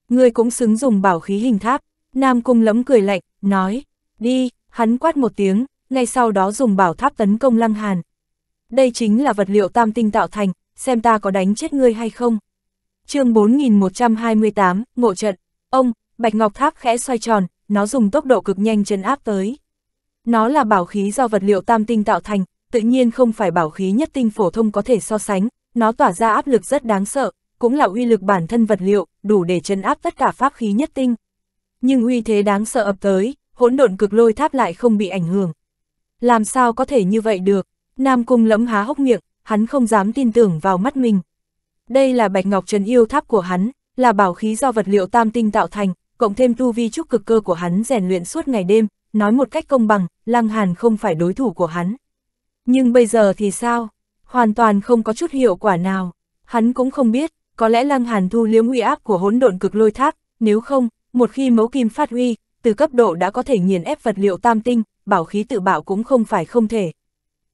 Người cũng xứng dùng bảo khí hình tháp, Nam Cung lẫm cười lạnh, nói, đi, hắn quát một tiếng, ngay sau đó dùng bảo tháp tấn công lăng hàn. Đây chính là vật liệu tam tinh tạo thành, xem ta có đánh chết ngươi hay không. chương 4128, ngộ trận, ông, Bạch Ngọc Tháp khẽ xoay tròn, nó dùng tốc độ cực nhanh chân áp tới. Nó là bảo khí do vật liệu tam tinh tạo thành, tự nhiên không phải bảo khí nhất tinh phổ thông có thể so sánh, nó tỏa ra áp lực rất đáng sợ, cũng là uy lực bản thân vật liệu, đủ để chân áp tất cả pháp khí nhất tinh. Nhưng uy thế đáng sợ ập tới, hỗn độn cực lôi tháp lại không bị ảnh hưởng. Làm sao có thể như vậy được? Nam Cung lẫm há hốc miệng, hắn không dám tin tưởng vào mắt mình. Đây là bạch ngọc trần yêu tháp của hắn, là bảo khí do vật liệu tam tinh tạo thành, cộng thêm tu vi trúc cực cơ của hắn rèn luyện suốt ngày đêm, nói một cách công bằng, Lăng Hàn không phải đối thủ của hắn. Nhưng bây giờ thì sao? Hoàn toàn không có chút hiệu quả nào. Hắn cũng không biết, có lẽ Lăng Hàn thu liếm uy áp của hỗn độn cực lôi tháp, nếu không, một khi mấu kim phát huy từ cấp độ đã có thể nghiền ép vật liệu tam tinh, bảo khí tự bảo cũng không phải không thể.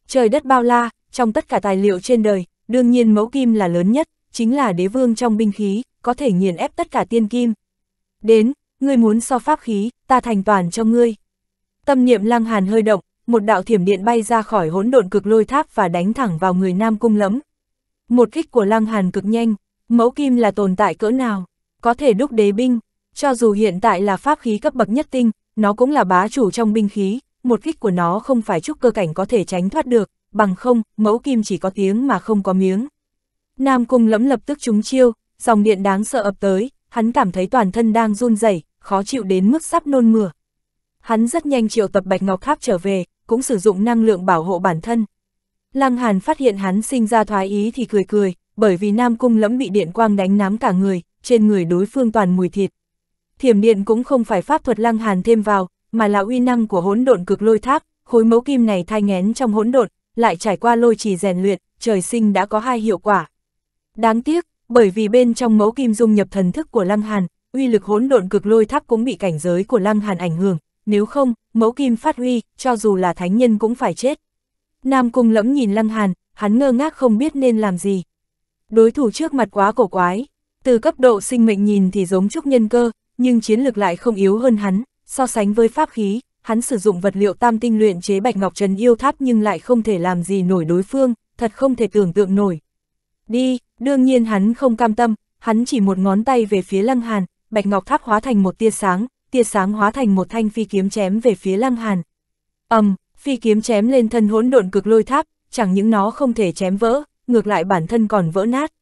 Trời đất bao la, trong tất cả tài liệu trên đời, đương nhiên mấu kim là lớn nhất, chính là đế vương trong binh khí, có thể nghiền ép tất cả tiên kim. Đến, ngươi muốn so pháp khí, ta thành toàn cho ngươi. Tâm niệm lăng hàn hơi động, một đạo thiểm điện bay ra khỏi hỗn độn cực lôi tháp và đánh thẳng vào người nam cung lẫm. Một kích của lăng hàn cực nhanh, mẫu kim là tồn tại cỡ nào, có thể đúc đế binh, cho dù hiện tại là pháp khí cấp bậc nhất tinh, nó cũng là bá chủ trong binh khí, một kích của nó không phải chút cơ cảnh có thể tránh thoát được, bằng không, mẫu kim chỉ có tiếng mà không có miếng. Nam cung lẫm lập tức trúng chiêu, dòng điện đáng sợ ập tới, hắn cảm thấy toàn thân đang run rẩy, khó chịu đến mức sắp nôn mửa. Hắn rất nhanh triệu tập Bạch Ngọc Tháp trở về, cũng sử dụng năng lượng bảo hộ bản thân. Lăng Hàn phát hiện hắn sinh ra thoái ý thì cười cười, bởi vì Nam Cung lẫm bị điện quang đánh nám cả người, trên người đối phương toàn mùi thịt. Thiểm điện cũng không phải pháp thuật Lăng Hàn thêm vào, mà là uy năng của hỗn độn cực lôi tháp, khối mấu kim này thai ngén trong hỗn độn, lại trải qua lôi trì rèn luyện, trời sinh đã có hai hiệu quả. Đáng tiếc, bởi vì bên trong mẫu kim dung nhập thần thức của Lăng Hàn, uy lực hỗn độn cực lôi tháp cũng bị cảnh giới của Lăng Hàn ảnh hưởng, nếu không, mẫu kim phát huy, cho dù là thánh nhân cũng phải chết. Nam Cung lẫm nhìn Lăng Hàn, hắn ngơ ngác không biết nên làm gì. Đối thủ trước mặt quá cổ quái, Từ cấp độ sinh mệnh nhìn thì giống trúc nhân cơ, nhưng chiến lực lại không yếu hơn hắn, so sánh với pháp khí, hắn sử dụng vật liệu tam tinh luyện chế bạch ngọc trần yêu tháp nhưng lại không thể làm gì nổi đối phương, thật không thể tưởng tượng nổi. Đi, đương nhiên hắn không cam tâm, hắn chỉ một ngón tay về phía lăng hàn, bạch ngọc tháp hóa thành một tia sáng, tia sáng hóa thành một thanh phi kiếm chém về phía lăng hàn. ầm, um, phi kiếm chém lên thân hỗn độn cực lôi tháp, chẳng những nó không thể chém vỡ, ngược lại bản thân còn vỡ nát.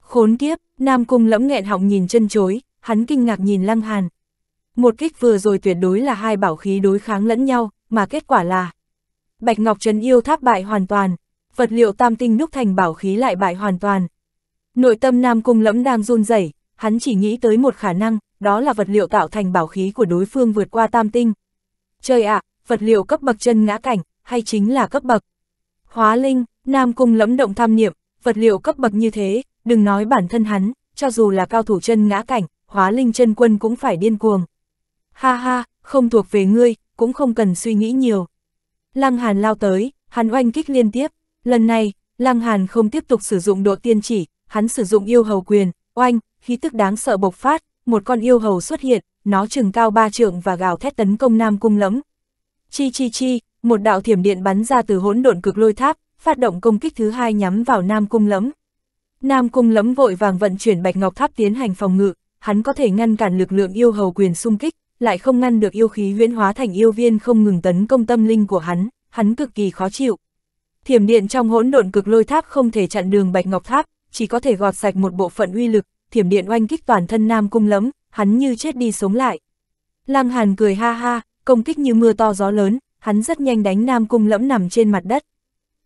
Khốn kiếp, Nam Cung lẫm nghẹn họng nhìn chân chối, hắn kinh ngạc nhìn Lăng Hàn. Một kích vừa rồi tuyệt đối là hai bảo khí đối kháng lẫn nhau, mà kết quả là Bạch Ngọc Trấn yêu tháp bại hoàn toàn, vật liệu tam tinh đúc thành bảo khí lại bại hoàn toàn. Nội tâm Nam Cung lẫm đang run rẩy, hắn chỉ nghĩ tới một khả năng, đó là vật liệu tạo thành bảo khí của đối phương vượt qua tam tinh. Trời ạ, vật liệu cấp bậc chân ngã cảnh, hay chính là cấp bậc. Hóa linh, Nam Cung lẫm động tham niệm, vật liệu cấp bậc như thế, đừng nói bản thân hắn, cho dù là cao thủ chân ngã cảnh, hóa linh chân quân cũng phải điên cuồng. Ha ha, không thuộc về ngươi, cũng không cần suy nghĩ nhiều. Lăng Hàn lao tới, hắn oanh kích liên tiếp, lần này, Lăng Hàn không tiếp tục sử dụng độ tiên chỉ, hắn sử dụng yêu hầu quyền, oanh, khí tức đáng sợ bộc phát, một con yêu hầu xuất hiện, nó chừng cao ba trượng và gào thét tấn công Nam Cung lẫm. Chi chi chi, một đạo thiểm điện bắn ra từ hỗn độn cực lôi tháp, phát động công kích thứ hai nhắm vào Nam Cung lẫm. Nam Cung lẫm vội vàng vận chuyển Bạch Ngọc Tháp tiến hành phòng ngự, hắn có thể ngăn cản lực lượng yêu hầu quyền xung kích, lại không ngăn được yêu khí huyễn hóa thành yêu viên không ngừng tấn công tâm linh của hắn, hắn cực kỳ khó chịu. Thiểm điện trong hỗn độn cực lôi tháp không thể chặn đường Bạch Ngọc Tháp, chỉ có thể gọt sạch một bộ phận uy lực, thiểm điện oanh kích toàn thân Nam Cung lẫm, hắn như chết đi sống lại. Lăng Hàn cười ha ha, công kích như mưa to gió lớn, hắn rất nhanh đánh Nam Cung lẫm nằm trên mặt đất.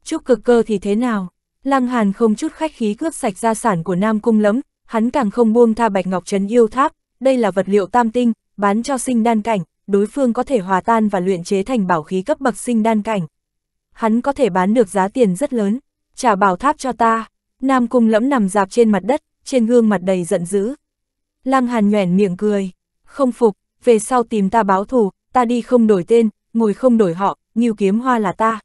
Trúc cực cơ thì thế nào? Lăng Hàn không chút khách khí cướp sạch gia sản của Nam Cung lẫm, hắn càng không buông tha Bạch Ngọc Trấn yêu tháp, đây là vật liệu tam tinh, bán cho sinh đan cảnh, đối phương có thể hòa tan và luyện chế thành bảo khí cấp bậc sinh đan cảnh. Hắn có thể bán được giá tiền rất lớn, trả bảo tháp cho ta. Nam Cung lẫm nằm dạp trên mặt đất, trên gương mặt đầy giận dữ. Lăng Hàn nhoẻn miệng cười, không phục, về sau tìm ta báo thù, ta đi không đổi tên, ngồi không đổi họ, nghiêu Kiếm Hoa là ta.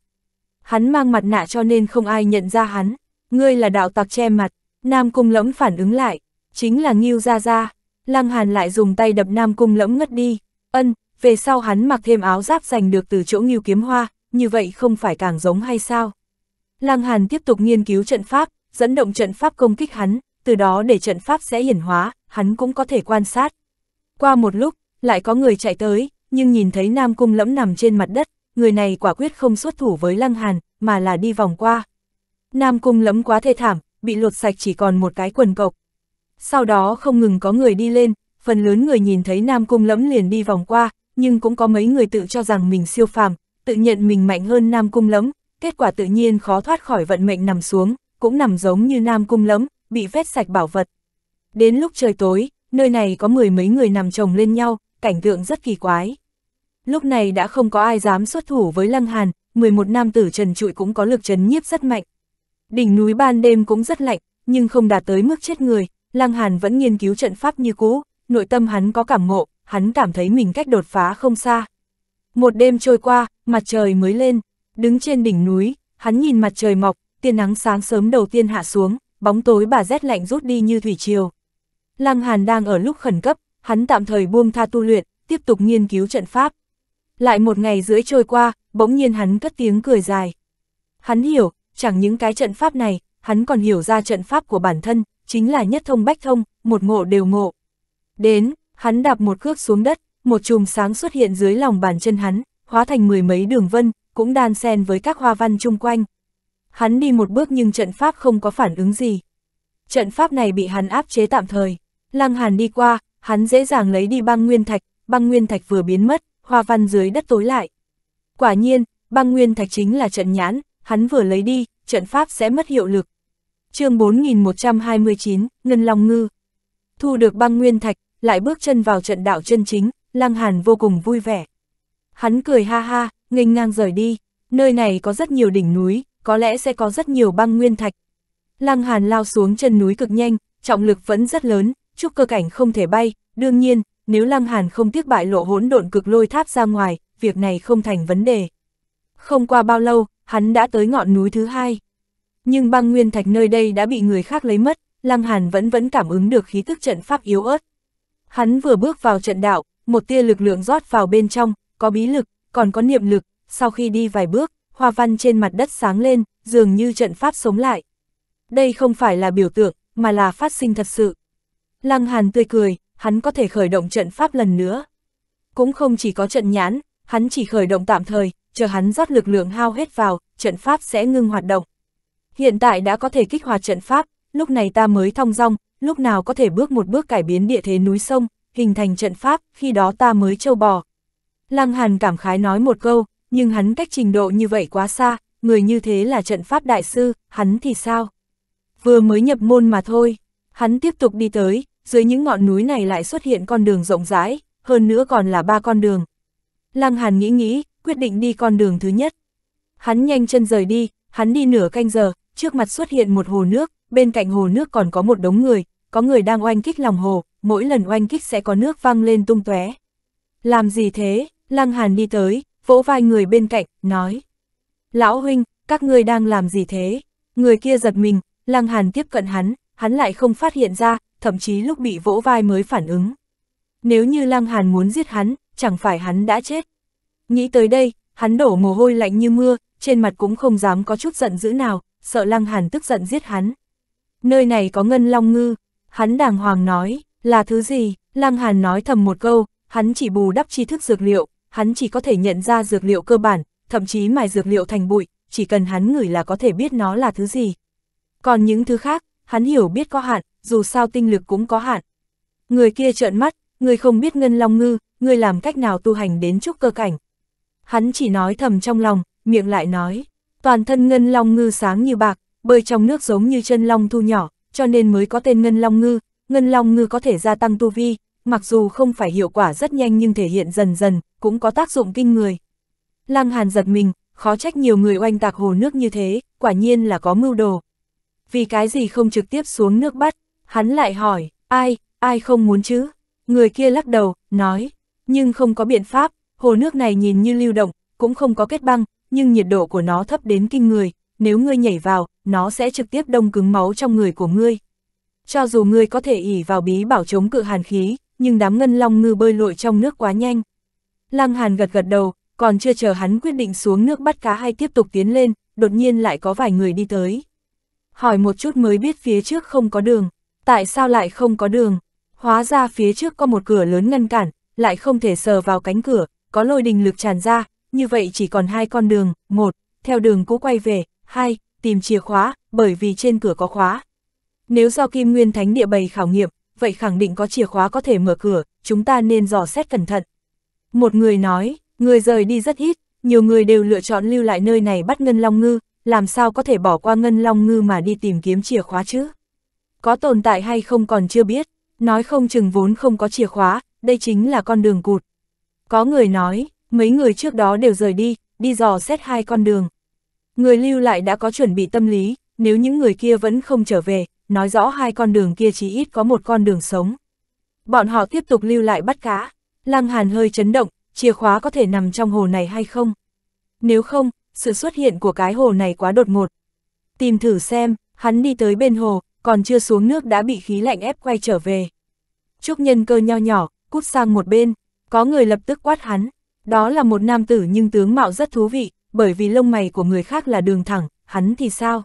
Hắn mang mặt nạ cho nên không ai nhận ra hắn, ngươi là đạo tặc che mặt, Nam Cung lẫm phản ứng lại, chính là nghiêu Gia Gia. Lăng Hàn lại dùng tay đập Nam Cung lẫm ngất đi, ân, về sau hắn mặc thêm áo giáp giành được từ chỗ nghiêu Kiếm Hoa, như vậy không phải càng giống hay sao? Lăng Hàn tiếp tục nghiên cứu trận pháp, dẫn động trận pháp công kích hắn, từ đó để trận pháp sẽ hiển hóa, hắn cũng có thể quan sát. Qua một lúc, lại có người chạy tới, nhưng nhìn thấy Nam Cung lẫm nằm trên mặt đất, người này quả quyết không xuất thủ với Lăng Hàn, mà là đi vòng qua. Nam Cung lẫm quá thê thảm, bị lột sạch chỉ còn một cái quần cộc. Sau đó không ngừng có người đi lên, phần lớn người nhìn thấy Nam Cung lẫm liền đi vòng qua, nhưng cũng có mấy người tự cho rằng mình siêu phàm, tự nhận mình mạnh hơn Nam Cung lẫm, kết quả tự nhiên khó thoát khỏi vận mệnh nằm xuống, cũng nằm giống như Nam Cung lẫm, bị vét sạch bảo vật. Đến lúc trời tối, nơi này có mười mấy người nằm chồng lên nhau, cảnh tượng rất kỳ quái. Lúc này đã không có ai dám xuất thủ với Lăng Hàn, 11 nam tử trần trụi cũng có lực trấn nhiếp rất mạnh. Đỉnh núi ban đêm cũng rất lạnh, nhưng không đạt tới mức chết người, Lăng Hàn vẫn nghiên cứu trận pháp như cũ, nội tâm hắn có cảm ngộ, hắn cảm thấy mình cách đột phá không xa. Một đêm trôi qua, mặt trời mới lên, đứng trên đỉnh núi, hắn nhìn mặt trời mọc, tiên nắng sáng sớm đầu tiên hạ xuống, bóng tối bà rét lạnh rút đi như thủy triều. Lăng Hàn đang ở lúc khẩn cấp, hắn tạm thời buông tha tu luyện, tiếp tục nghiên cứu trận pháp. Lại một ngày rưỡi trôi qua, bỗng nhiên hắn cất tiếng cười dài. Hắn hiểu, chẳng những cái trận pháp này, hắn còn hiểu ra trận pháp của bản thân, chính là nhất thông bách thông, một ngộ đều ngộ. Đến, hắn đạp một cước xuống đất, một chùm sáng xuất hiện dưới lòng bàn chân hắn, hóa thành mười mấy đường vân, cũng đan xen với các hoa văn chung quanh. Hắn đi một bước nhưng trận pháp không có phản ứng gì. Trận pháp này bị hắn áp chế tạm thời. Lăng Hàn đi qua, hắn dễ dàng lấy đi băng nguyên thạch, băng nguyên thạch vừa biến mất, hoa văn dưới đất tối lại. Quả nhiên, băng nguyên thạch chính là trận nhãn, hắn vừa lấy đi, trận pháp sẽ mất hiệu lực. chương 4129, Ngân Long Ngư. Thu được băng nguyên thạch, lại bước chân vào trận đạo chân chính, Lăng Hàn vô cùng vui vẻ. Hắn cười ha ha, nghênh ngang rời đi, nơi này có rất nhiều đỉnh núi, có lẽ sẽ có rất nhiều băng nguyên thạch. Lăng Hàn lao xuống chân núi cực nhanh, trọng lực vẫn rất lớn, trúc cơ cảnh không thể bay, đương nhiên, nếu Lăng Hàn không tiếc bại lộ hỗn độn cực lôi tháp ra ngoài, việc này không thành vấn đề. Không qua bao lâu, hắn đã tới ngọn núi thứ hai. Nhưng băng nguyên thạch nơi đây đã bị người khác lấy mất, Lăng Hàn vẫn vẫn cảm ứng được khí tức trận pháp yếu ớt. Hắn vừa bước vào trận đạo, một tia lực lượng rót vào bên trong, có bí lực, còn có niệm lực, sau khi đi vài bước, hoa văn trên mặt đất sáng lên, dường như trận pháp sống lại. Đây không phải là biểu tượng, mà là phát sinh thật sự. Lăng Hàn tươi cười, hắn có thể khởi động trận pháp lần nữa. Cũng không chỉ có trận nhãn, hắn chỉ khởi động tạm thời, chờ hắn rót lực lượng hao hết vào, trận pháp sẽ ngưng hoạt động. Hiện tại đã có thể kích hoạt trận pháp, lúc này ta mới thong dong, lúc nào có thể bước một bước cải biến địa thế núi sông, hình thành trận pháp, khi đó ta mới châu bò. Lăng Hàn cảm khái nói một câu, nhưng hắn cách trình độ như vậy quá xa, người như thế là trận pháp đại sư, hắn thì sao? Vừa mới nhập môn mà thôi, hắn tiếp tục đi tới, dưới những ngọn núi này lại xuất hiện con đường rộng rãi, hơn nữa còn là ba con đường. Lăng Hàn nghĩ nghĩ, quyết định đi con đường thứ nhất. Hắn nhanh chân rời đi, hắn đi nửa canh giờ, trước mặt xuất hiện một hồ nước, bên cạnh hồ nước còn có một đống người, có người đang oanh kích lòng hồ, mỗi lần oanh kích sẽ có nước văng lên tung tóe. Làm gì thế? Lăng Hàn đi tới, vỗ vai người bên cạnh, nói. Lão huynh, các ngươi đang làm gì thế? Người kia giật mình, Lăng Hàn tiếp cận hắn, hắn lại không phát hiện ra, thậm chí lúc bị vỗ vai mới phản ứng. Nếu như Lăng Hàn muốn giết hắn, chẳng phải hắn đã chết. Nghĩ tới đây, hắn đổ mồ hôi lạnh như mưa, trên mặt cũng không dám có chút giận dữ nào, sợ Lăng Hàn tức giận giết hắn. Nơi này có ngân long ngư, hắn đàng hoàng nói, là thứ gì? Lăng Hàn nói thầm một câu, hắn chỉ bù đắp tri thức dược liệu, hắn chỉ có thể nhận ra dược liệu cơ bản, thậm chí mài dược liệu thành bụi, chỉ cần hắn ngửi là có thể biết nó là thứ gì. Còn những thứ khác, hắn hiểu biết có hạn, dù sao tinh lực cũng có hạn. Người kia trợn mắt, người không biết ngân long ngư, người làm cách nào tu hành đến trúc cơ cảnh. Hắn chỉ nói thầm trong lòng, miệng lại nói, toàn thân ngân long ngư sáng như bạc, bơi trong nước giống như chân long thu nhỏ, cho nên mới có tên ngân long ngư, ngân long ngư có thể gia tăng tu vi, mặc dù không phải hiệu quả rất nhanh nhưng thể hiện dần dần, cũng có tác dụng kinh người. Lăng Hàn giật mình, khó trách nhiều người oanh tạc hồ nước như thế, quả nhiên là có mưu đồ. Vì cái gì không trực tiếp xuống nước bắt, hắn lại hỏi, ai, ai không muốn chứ? Người kia lắc đầu, nói, nhưng không có biện pháp, hồ nước này nhìn như lưu động, cũng không có kết băng, nhưng nhiệt độ của nó thấp đến kinh người, nếu ngươi nhảy vào, nó sẽ trực tiếp đông cứng máu trong người của ngươi. Cho dù ngươi có thể ỉ vào bí bảo chống cự hàn khí, nhưng đám ngân long ngư bơi lội trong nước quá nhanh. Lăng Hàn gật gật đầu, còn chưa chờ hắn quyết định xuống nước bắt cá hay tiếp tục tiến lên, đột nhiên lại có vài người đi tới. Hỏi một chút mới biết phía trước không có đường, tại sao lại không có đường? Hóa ra phía trước có một cửa lớn ngăn cản, lại không thể sờ vào cánh cửa, có lôi đình lực tràn ra, như vậy chỉ còn hai con đường, một, theo đường cũ quay về, hai, tìm chìa khóa, bởi vì trên cửa có khóa. Nếu do Kim Nguyên Thánh địa bày khảo nghiệm, vậy khẳng định có chìa khóa có thể mở cửa, chúng ta nên dò xét cẩn thận. Một người nói, người rời đi rất ít, nhiều người đều lựa chọn lưu lại nơi này bắt Ngân Long Ngư, làm sao có thể bỏ qua Ngân Long Ngư mà đi tìm kiếm chìa khóa chứ? Có tồn tại hay không còn chưa biết, nói không chừng vốn không có chìa khóa, đây chính là con đường cụt. Có người nói, mấy người trước đó đều rời đi, đi dò xét hai con đường. Người lưu lại đã có chuẩn bị tâm lý, nếu những người kia vẫn không trở về, nói rõ hai con đường kia chỉ ít có một con đường sống. Bọn họ tiếp tục lưu lại bắt cá. Lăng Hàn hơi chấn động, chìa khóa có thể nằm trong hồ này hay không? Nếu không, sự xuất hiện của cái hồ này quá đột ngột. Tìm thử xem, hắn đi tới bên hồ, còn chưa xuống nước đã bị khí lạnh ép quay trở về. Trúc nhân cơ nho nhỏ, cút sang một bên, có người lập tức quát hắn. Đó là một nam tử nhưng tướng mạo rất thú vị, bởi vì lông mày của người khác là đường thẳng, hắn thì sao?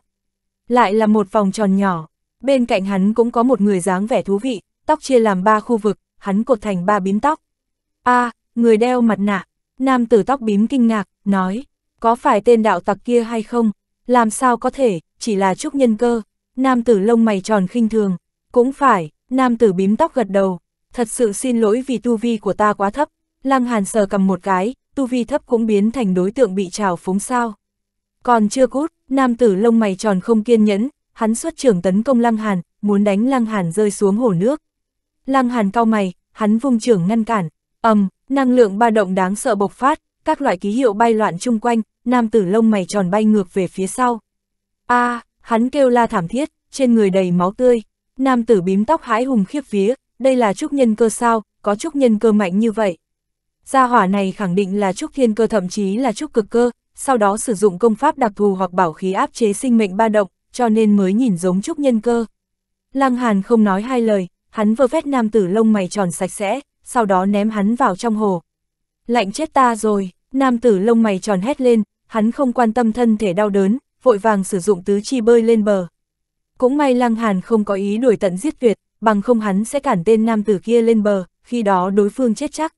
Lại là một vòng tròn nhỏ, bên cạnh hắn cũng có một người dáng vẻ thú vị, tóc chia làm ba khu vực, hắn cột thành ba bím tóc. a người đeo mặt nạ, nam tử tóc bím kinh ngạc, nói, có phải tên đạo tặc kia hay không? Làm sao có thể, chỉ là trúc nhân cơ. Nam tử lông mày tròn khinh thường, cũng phải, nam tử bím tóc gật đầu, thật sự xin lỗi vì tu vi của ta quá thấp. Lăng Hàn sờ cầm một cái, tu vi thấp cũng biến thành đối tượng bị trào phúng sao. Còn chưa cút, nam tử lông mày tròn không kiên nhẫn, hắn xuất trưởng tấn công Lăng Hàn, muốn đánh Lăng Hàn rơi xuống hồ nước. Lăng Hàn cao mày, hắn vung trưởng ngăn cản, ầm, um, năng lượng ba động đáng sợ bộc phát, các loại ký hiệu bay loạn chung quanh, nam tử lông mày tròn bay ngược về phía sau. A, hắn kêu la thảm thiết, trên người đầy máu tươi, nam tử bím tóc hãi hùng khiếp vía, đây là trúc nhân cơ sao, có trúc nhân cơ mạnh như vậy. Gia hỏa này khẳng định là trúc thiên cơ thậm chí là trúc cực cơ, sau đó sử dụng công pháp đặc thù hoặc bảo khí áp chế sinh mệnh ba động, cho nên mới nhìn giống trúc nhân cơ. Lăng Hàn không nói hai lời, hắn vơ vét nam tử lông mày tròn sạch sẽ, sau đó ném hắn vào trong hồ. Lạnh chết ta rồi, nam tử lông mày tròn hét lên, hắn không quan tâm thân thể đau đớn, vội vàng sử dụng tứ chi bơi lên bờ. Cũng may Lăng Hàn không có ý đuổi tận giết tuyệt, bằng không hắn sẽ cản tên nam tử kia lên bờ, khi đó đối phương chết chắc.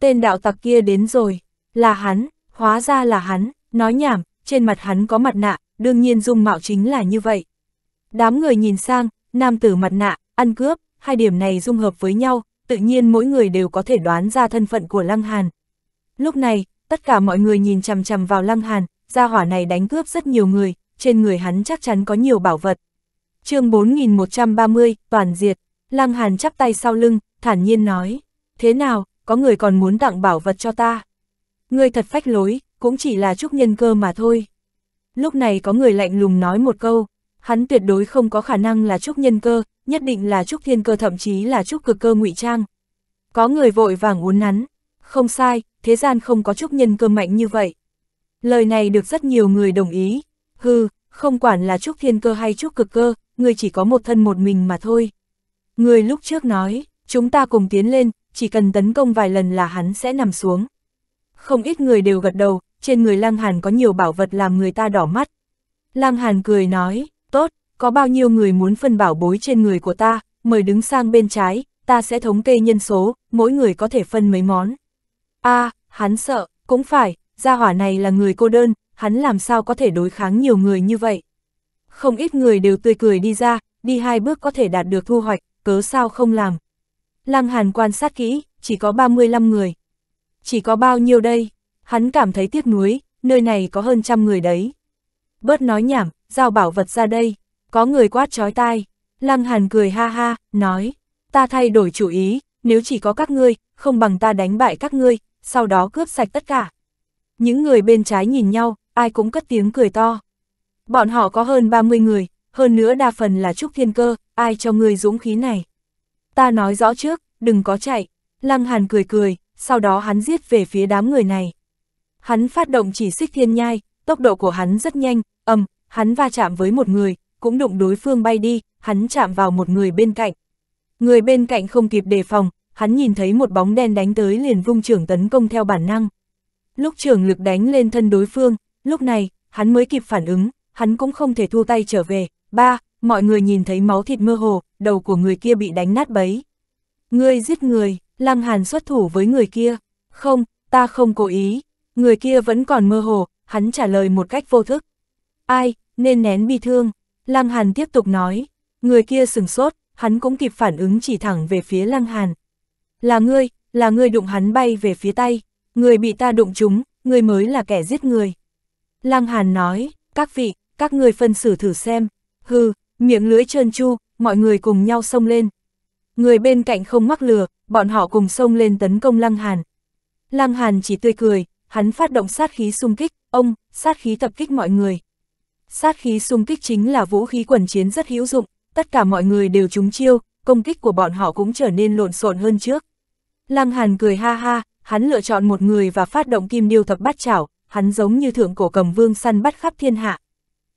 Tên đạo tặc kia đến rồi, là hắn, hóa ra là hắn, nói nhảm, trên mặt hắn có mặt nạ, đương nhiên dung mạo chính là như vậy. Đám người nhìn sang, nam tử mặt nạ, ăn cướp, hai điểm này dung hợp với nhau, tự nhiên mỗi người đều có thể đoán ra thân phận của Lăng Hàn. Lúc này, tất cả mọi người nhìn chằm chằm vào Lăng Hàn, gia hỏa này đánh cướp rất nhiều người, trên người hắn chắc chắn có nhiều bảo vật. chương 4130, toàn diệt, Lăng Hàn chắp tay sau lưng, thản nhiên nói, thế nào, có người còn muốn tặng bảo vật cho ta. Ngươi thật phách lối, cũng chỉ là chúc nhân cơ mà thôi. Lúc này có người lạnh lùng nói một câu, hắn tuyệt đối không có khả năng là trúc nhân cơ, nhất định là trúc thiên cơ thậm chí là trúc cực cơ ngụy trang. Có người vội vàng uốn nắn, không sai, thế gian không có trúc nhân cơ mạnh như vậy. Lời này được rất nhiều người đồng ý, hư, không quản là trúc thiên cơ hay trúc cực cơ, người chỉ có một thân một mình mà thôi. Người lúc trước nói, chúng ta cùng tiến lên, chỉ cần tấn công vài lần là hắn sẽ nằm xuống. Không ít người đều gật đầu, trên người Lăng Hàn có nhiều bảo vật làm người ta đỏ mắt. Lăng Hàn cười nói, tốt, có bao nhiêu người muốn phân bảo bối trên người của ta, mời đứng sang bên trái, ta sẽ thống kê nhân số, mỗi người có thể phân mấy món. a hắn sợ, cũng phải, gia hỏa này là người cô đơn, hắn làm sao có thể đối kháng nhiều người như vậy. Không ít người đều tươi cười đi ra, đi hai bước có thể đạt được thu hoạch, cớ sao không làm. Lăng Hàn quan sát kỹ, chỉ có 35 người. Chỉ có bao nhiêu đây? Hắn cảm thấy tiếc nuối, nơi này có hơn trăm người đấy. Bớt nói nhảm, giao bảo vật ra đây. Có người quát trói tai. Lăng Hàn cười ha ha, nói. Ta thay đổi chủ ý, nếu chỉ có các ngươi, không bằng ta đánh bại các ngươi, sau đó cướp sạch tất cả. Những người bên trái nhìn nhau, ai cũng cất tiếng cười to. Bọn họ có hơn 30 người, hơn nữa đa phần là Trúc Thiên Cơ, ai cho ngươi dũng khí này. Ta nói rõ trước, đừng có chạy. Lăng Hàn cười cười, sau đó hắn giết về phía đám người này. Hắn phát động chỉ xích thiên nhai, tốc độ của hắn rất nhanh, ầm, hắn va chạm với một người, cũng đụng đối phương bay đi, hắn chạm vào một người bên cạnh. Người bên cạnh không kịp đề phòng, hắn nhìn thấy một bóng đen đánh tới liền vung trưởng tấn công theo bản năng. Lúc trưởng lực đánh lên thân đối phương, lúc này, hắn mới kịp phản ứng, hắn cũng không thể thu tay trở về. Ba, mọi người nhìn thấy máu thịt mơ hồ, đầu của người kia bị đánh nát bấy. Ngươi giết người, Lăng Hàn xuất thủ với người kia. Không, ta không cố ý. Người kia vẫn còn mơ hồ, hắn trả lời một cách vô thức. Ai, nên nén bi thương. Lăng Hàn tiếp tục nói. Người kia sừng sốt, hắn cũng kịp phản ứng chỉ thẳng về phía Lăng Hàn. Là ngươi, là ngươi đụng hắn bay về phía tay. Người bị ta đụng chúng, ngươi mới là kẻ giết người. Lăng Hàn nói, các vị, các người phân xử thử xem. Hừ, miệng lưỡi trơn chu, mọi người cùng nhau xông lên. Người bên cạnh không mắc lừa, bọn họ cùng xông lên tấn công Lăng Hàn. Lăng Hàn chỉ tươi cười, hắn phát động sát khí xung kích, ông, sát khí tập kích mọi người. Sát khí xung kích chính là vũ khí quần chiến rất hữu dụng, tất cả mọi người đều trúng chiêu, công kích của bọn họ cũng trở nên lộn xộn hơn trước. Lăng Hàn cười ha ha, hắn lựa chọn một người và phát động kim điêu thập bát chảo, hắn giống như thượng cổ cầm vương săn bắt khắp thiên hạ.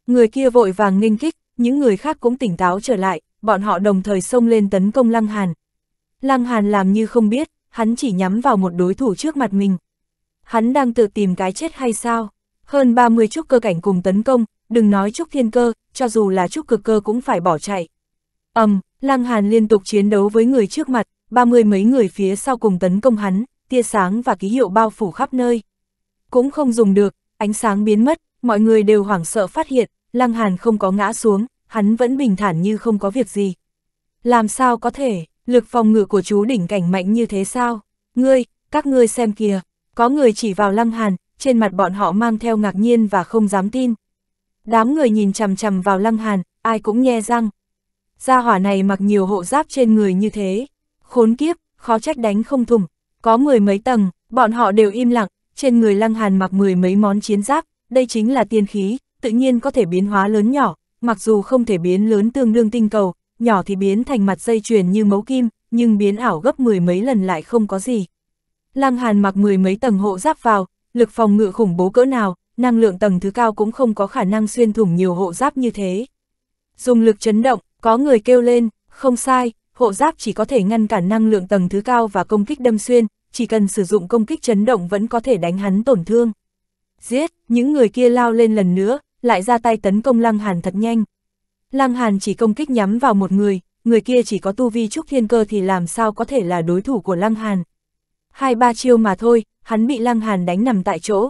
Người kia vội vàng nghênh kích, những người khác cũng tỉnh táo trở lại, bọn họ đồng thời xông lên tấn công Lăng Hàn. Lăng Hàn làm như không biết, hắn chỉ nhắm vào một đối thủ trước mặt mình. Hắn đang tự tìm cái chết hay sao? Hơn 30 trúc cơ cảnh cùng tấn công, đừng nói trúc thiên cơ, cho dù là trúc cực cơ cũng phải bỏ chạy. ầm, um, Lăng Hàn liên tục chiến đấu với người trước mặt, ba mươi mấy người phía sau cùng tấn công hắn, tia sáng và ký hiệu bao phủ khắp nơi. Cũng không dùng được, ánh sáng biến mất, mọi người đều hoảng sợ phát hiện, Lăng Hàn không có ngã xuống, hắn vẫn bình thản như không có việc gì. Làm sao có thể, lực phòng ngự của chú đỉnh cảnh mạnh như thế sao? Ngươi, các ngươi xem kìa, có người chỉ vào Lăng Hàn, trên mặt bọn họ mang theo ngạc nhiên và không dám tin. Đám người nhìn chằm chằm vào Lăng Hàn, ai cũng nhe răng. Gia hỏa này mặc nhiều hộ giáp trên người như thế. Khốn kiếp, khó trách đánh không thủng. Có mười mấy tầng, bọn họ đều im lặng, trên người Lăng Hàn mặc mười mấy món chiến giáp, đây chính là tiên khí, tự nhiên có thể biến hóa lớn nhỏ, mặc dù không thể biến lớn tương đương tinh cầu, nhỏ thì biến thành mặt dây chuyền như mấu kim, nhưng biến ảo gấp mười mấy lần lại không có gì. Lăng Hàn mặc mười mấy tầng hộ giáp vào, lực phòng ngự khủng bố cỡ nào, năng lượng tầng thứ cao cũng không có khả năng xuyên thủng nhiều hộ giáp như thế. Dùng lực chấn động, Có người kêu lên, không sai, hộ giáp chỉ có thể ngăn cản năng lượng tầng thứ cao và công kích đâm xuyên, chỉ cần sử dụng công kích chấn động vẫn có thể đánh hắn tổn thương. Giết, những người kia lao lên lần nữa, lại ra tay tấn công Lăng Hàn thật nhanh. Lăng Hàn chỉ công kích nhắm vào một người, người kia chỉ có tu vi trúc thiên cơ thì làm sao có thể là đối thủ của Lăng Hàn. Hai ba chiêu mà thôi, hắn bị Lăng Hàn đánh nằm tại chỗ.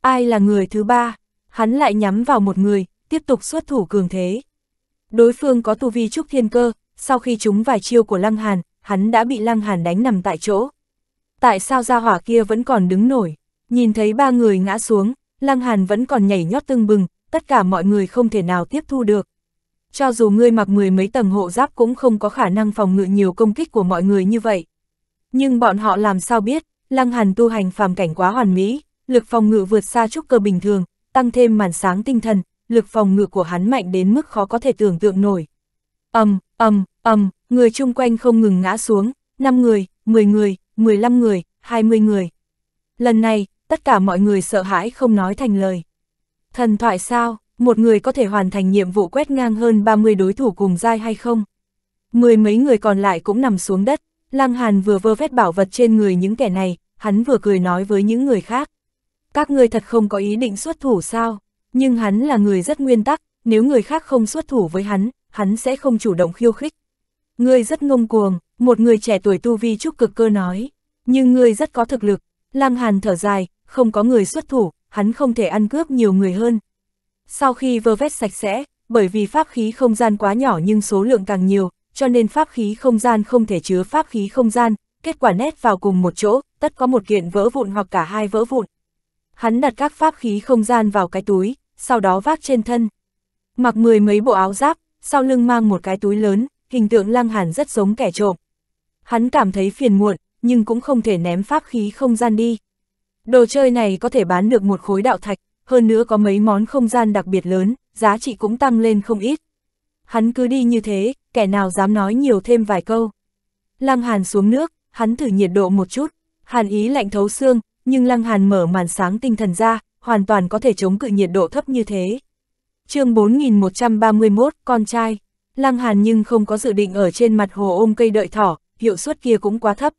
Ai là người thứ ba? Hắn lại nhắm vào một người, tiếp tục xuất thủ cường thế. Đối phương có tu vi trúc thiên cơ, sau khi trúng vài chiêu của Lăng Hàn, hắn đã bị Lăng Hàn đánh nằm tại chỗ. Tại sao gia hỏa kia vẫn còn đứng nổi? Nhìn thấy ba người ngã xuống, Lăng Hàn vẫn còn nhảy nhót tưng bừng, tất cả mọi người không thể nào tiếp thu được. Cho dù ngươi mặc mười mấy tầng hộ giáp cũng không có khả năng phòng ngự nhiều công kích của mọi người như vậy. Nhưng bọn họ làm sao biết, Lăng Hàn tu hành phàm cảnh quá hoàn mỹ, lực phòng ngự vượt xa trúc cơ bình thường, tăng thêm màn sáng tinh thần, lực phòng ngự của hắn mạnh đến mức khó có thể tưởng tượng nổi. Ầm, ầm, ầm, người chung quanh không ngừng ngã xuống, 5 người, 10 người, 15 người, 20 người. Lần này, tất cả mọi người sợ hãi không nói thành lời. Thần thoại sao, một người có thể hoàn thành nhiệm vụ quét ngang hơn 30 đối thủ cùng dai hay không? Mười mấy người còn lại cũng nằm xuống đất, Lăng Hàn vừa vơ vét bảo vật trên người những kẻ này, hắn vừa cười nói với những người khác. Các ngươi thật không có ý định xuất thủ sao? Nhưng hắn là người rất nguyên tắc, nếu người khác không xuất thủ với hắn, hắn sẽ không chủ động khiêu khích. Ngươi rất ngông cuồng, một người trẻ tuổi tu vi trúc cực cơ nói. Nhưng ngươi rất có thực lực. Lăng Hàn thở dài, không có người xuất thủ, hắn không thể ăn cướp nhiều người hơn. Sau khi vơ vét sạch sẽ, bởi vì pháp khí không gian quá nhỏ nhưng số lượng càng nhiều, cho nên pháp khí không gian không thể chứa pháp khí không gian, kết quả nét vào cùng một chỗ, tất có một kiện vỡ vụn hoặc cả hai vỡ vụn. Hắn đặt các pháp khí không gian vào cái túi, sau đó vác trên thân. Mặc mười mấy bộ áo giáp, sau lưng mang một cái túi lớn, hình tượng lăng hàn rất giống kẻ trộm. Hắn cảm thấy phiền muộn, nhưng cũng không thể ném pháp khí không gian đi. Đồ chơi này có thể bán được một khối đạo thạch, hơn nữa có mấy món không gian đặc biệt lớn, giá trị cũng tăng lên không ít. Hắn cứ đi như thế, kẻ nào dám nói nhiều thêm vài câu. Lăng Hàn xuống nước, hắn thử nhiệt độ một chút, hàn ý lạnh thấu xương, nhưng Lăng Hàn mở màn sáng tinh thần ra, hoàn toàn có thể chống cự nhiệt độ thấp như thế. chương 4131, con trai. Lăng Hàn nhưng không có dự định ở trên mặt hồ ôm cây đợi thỏ, hiệu suất kia cũng quá thấp.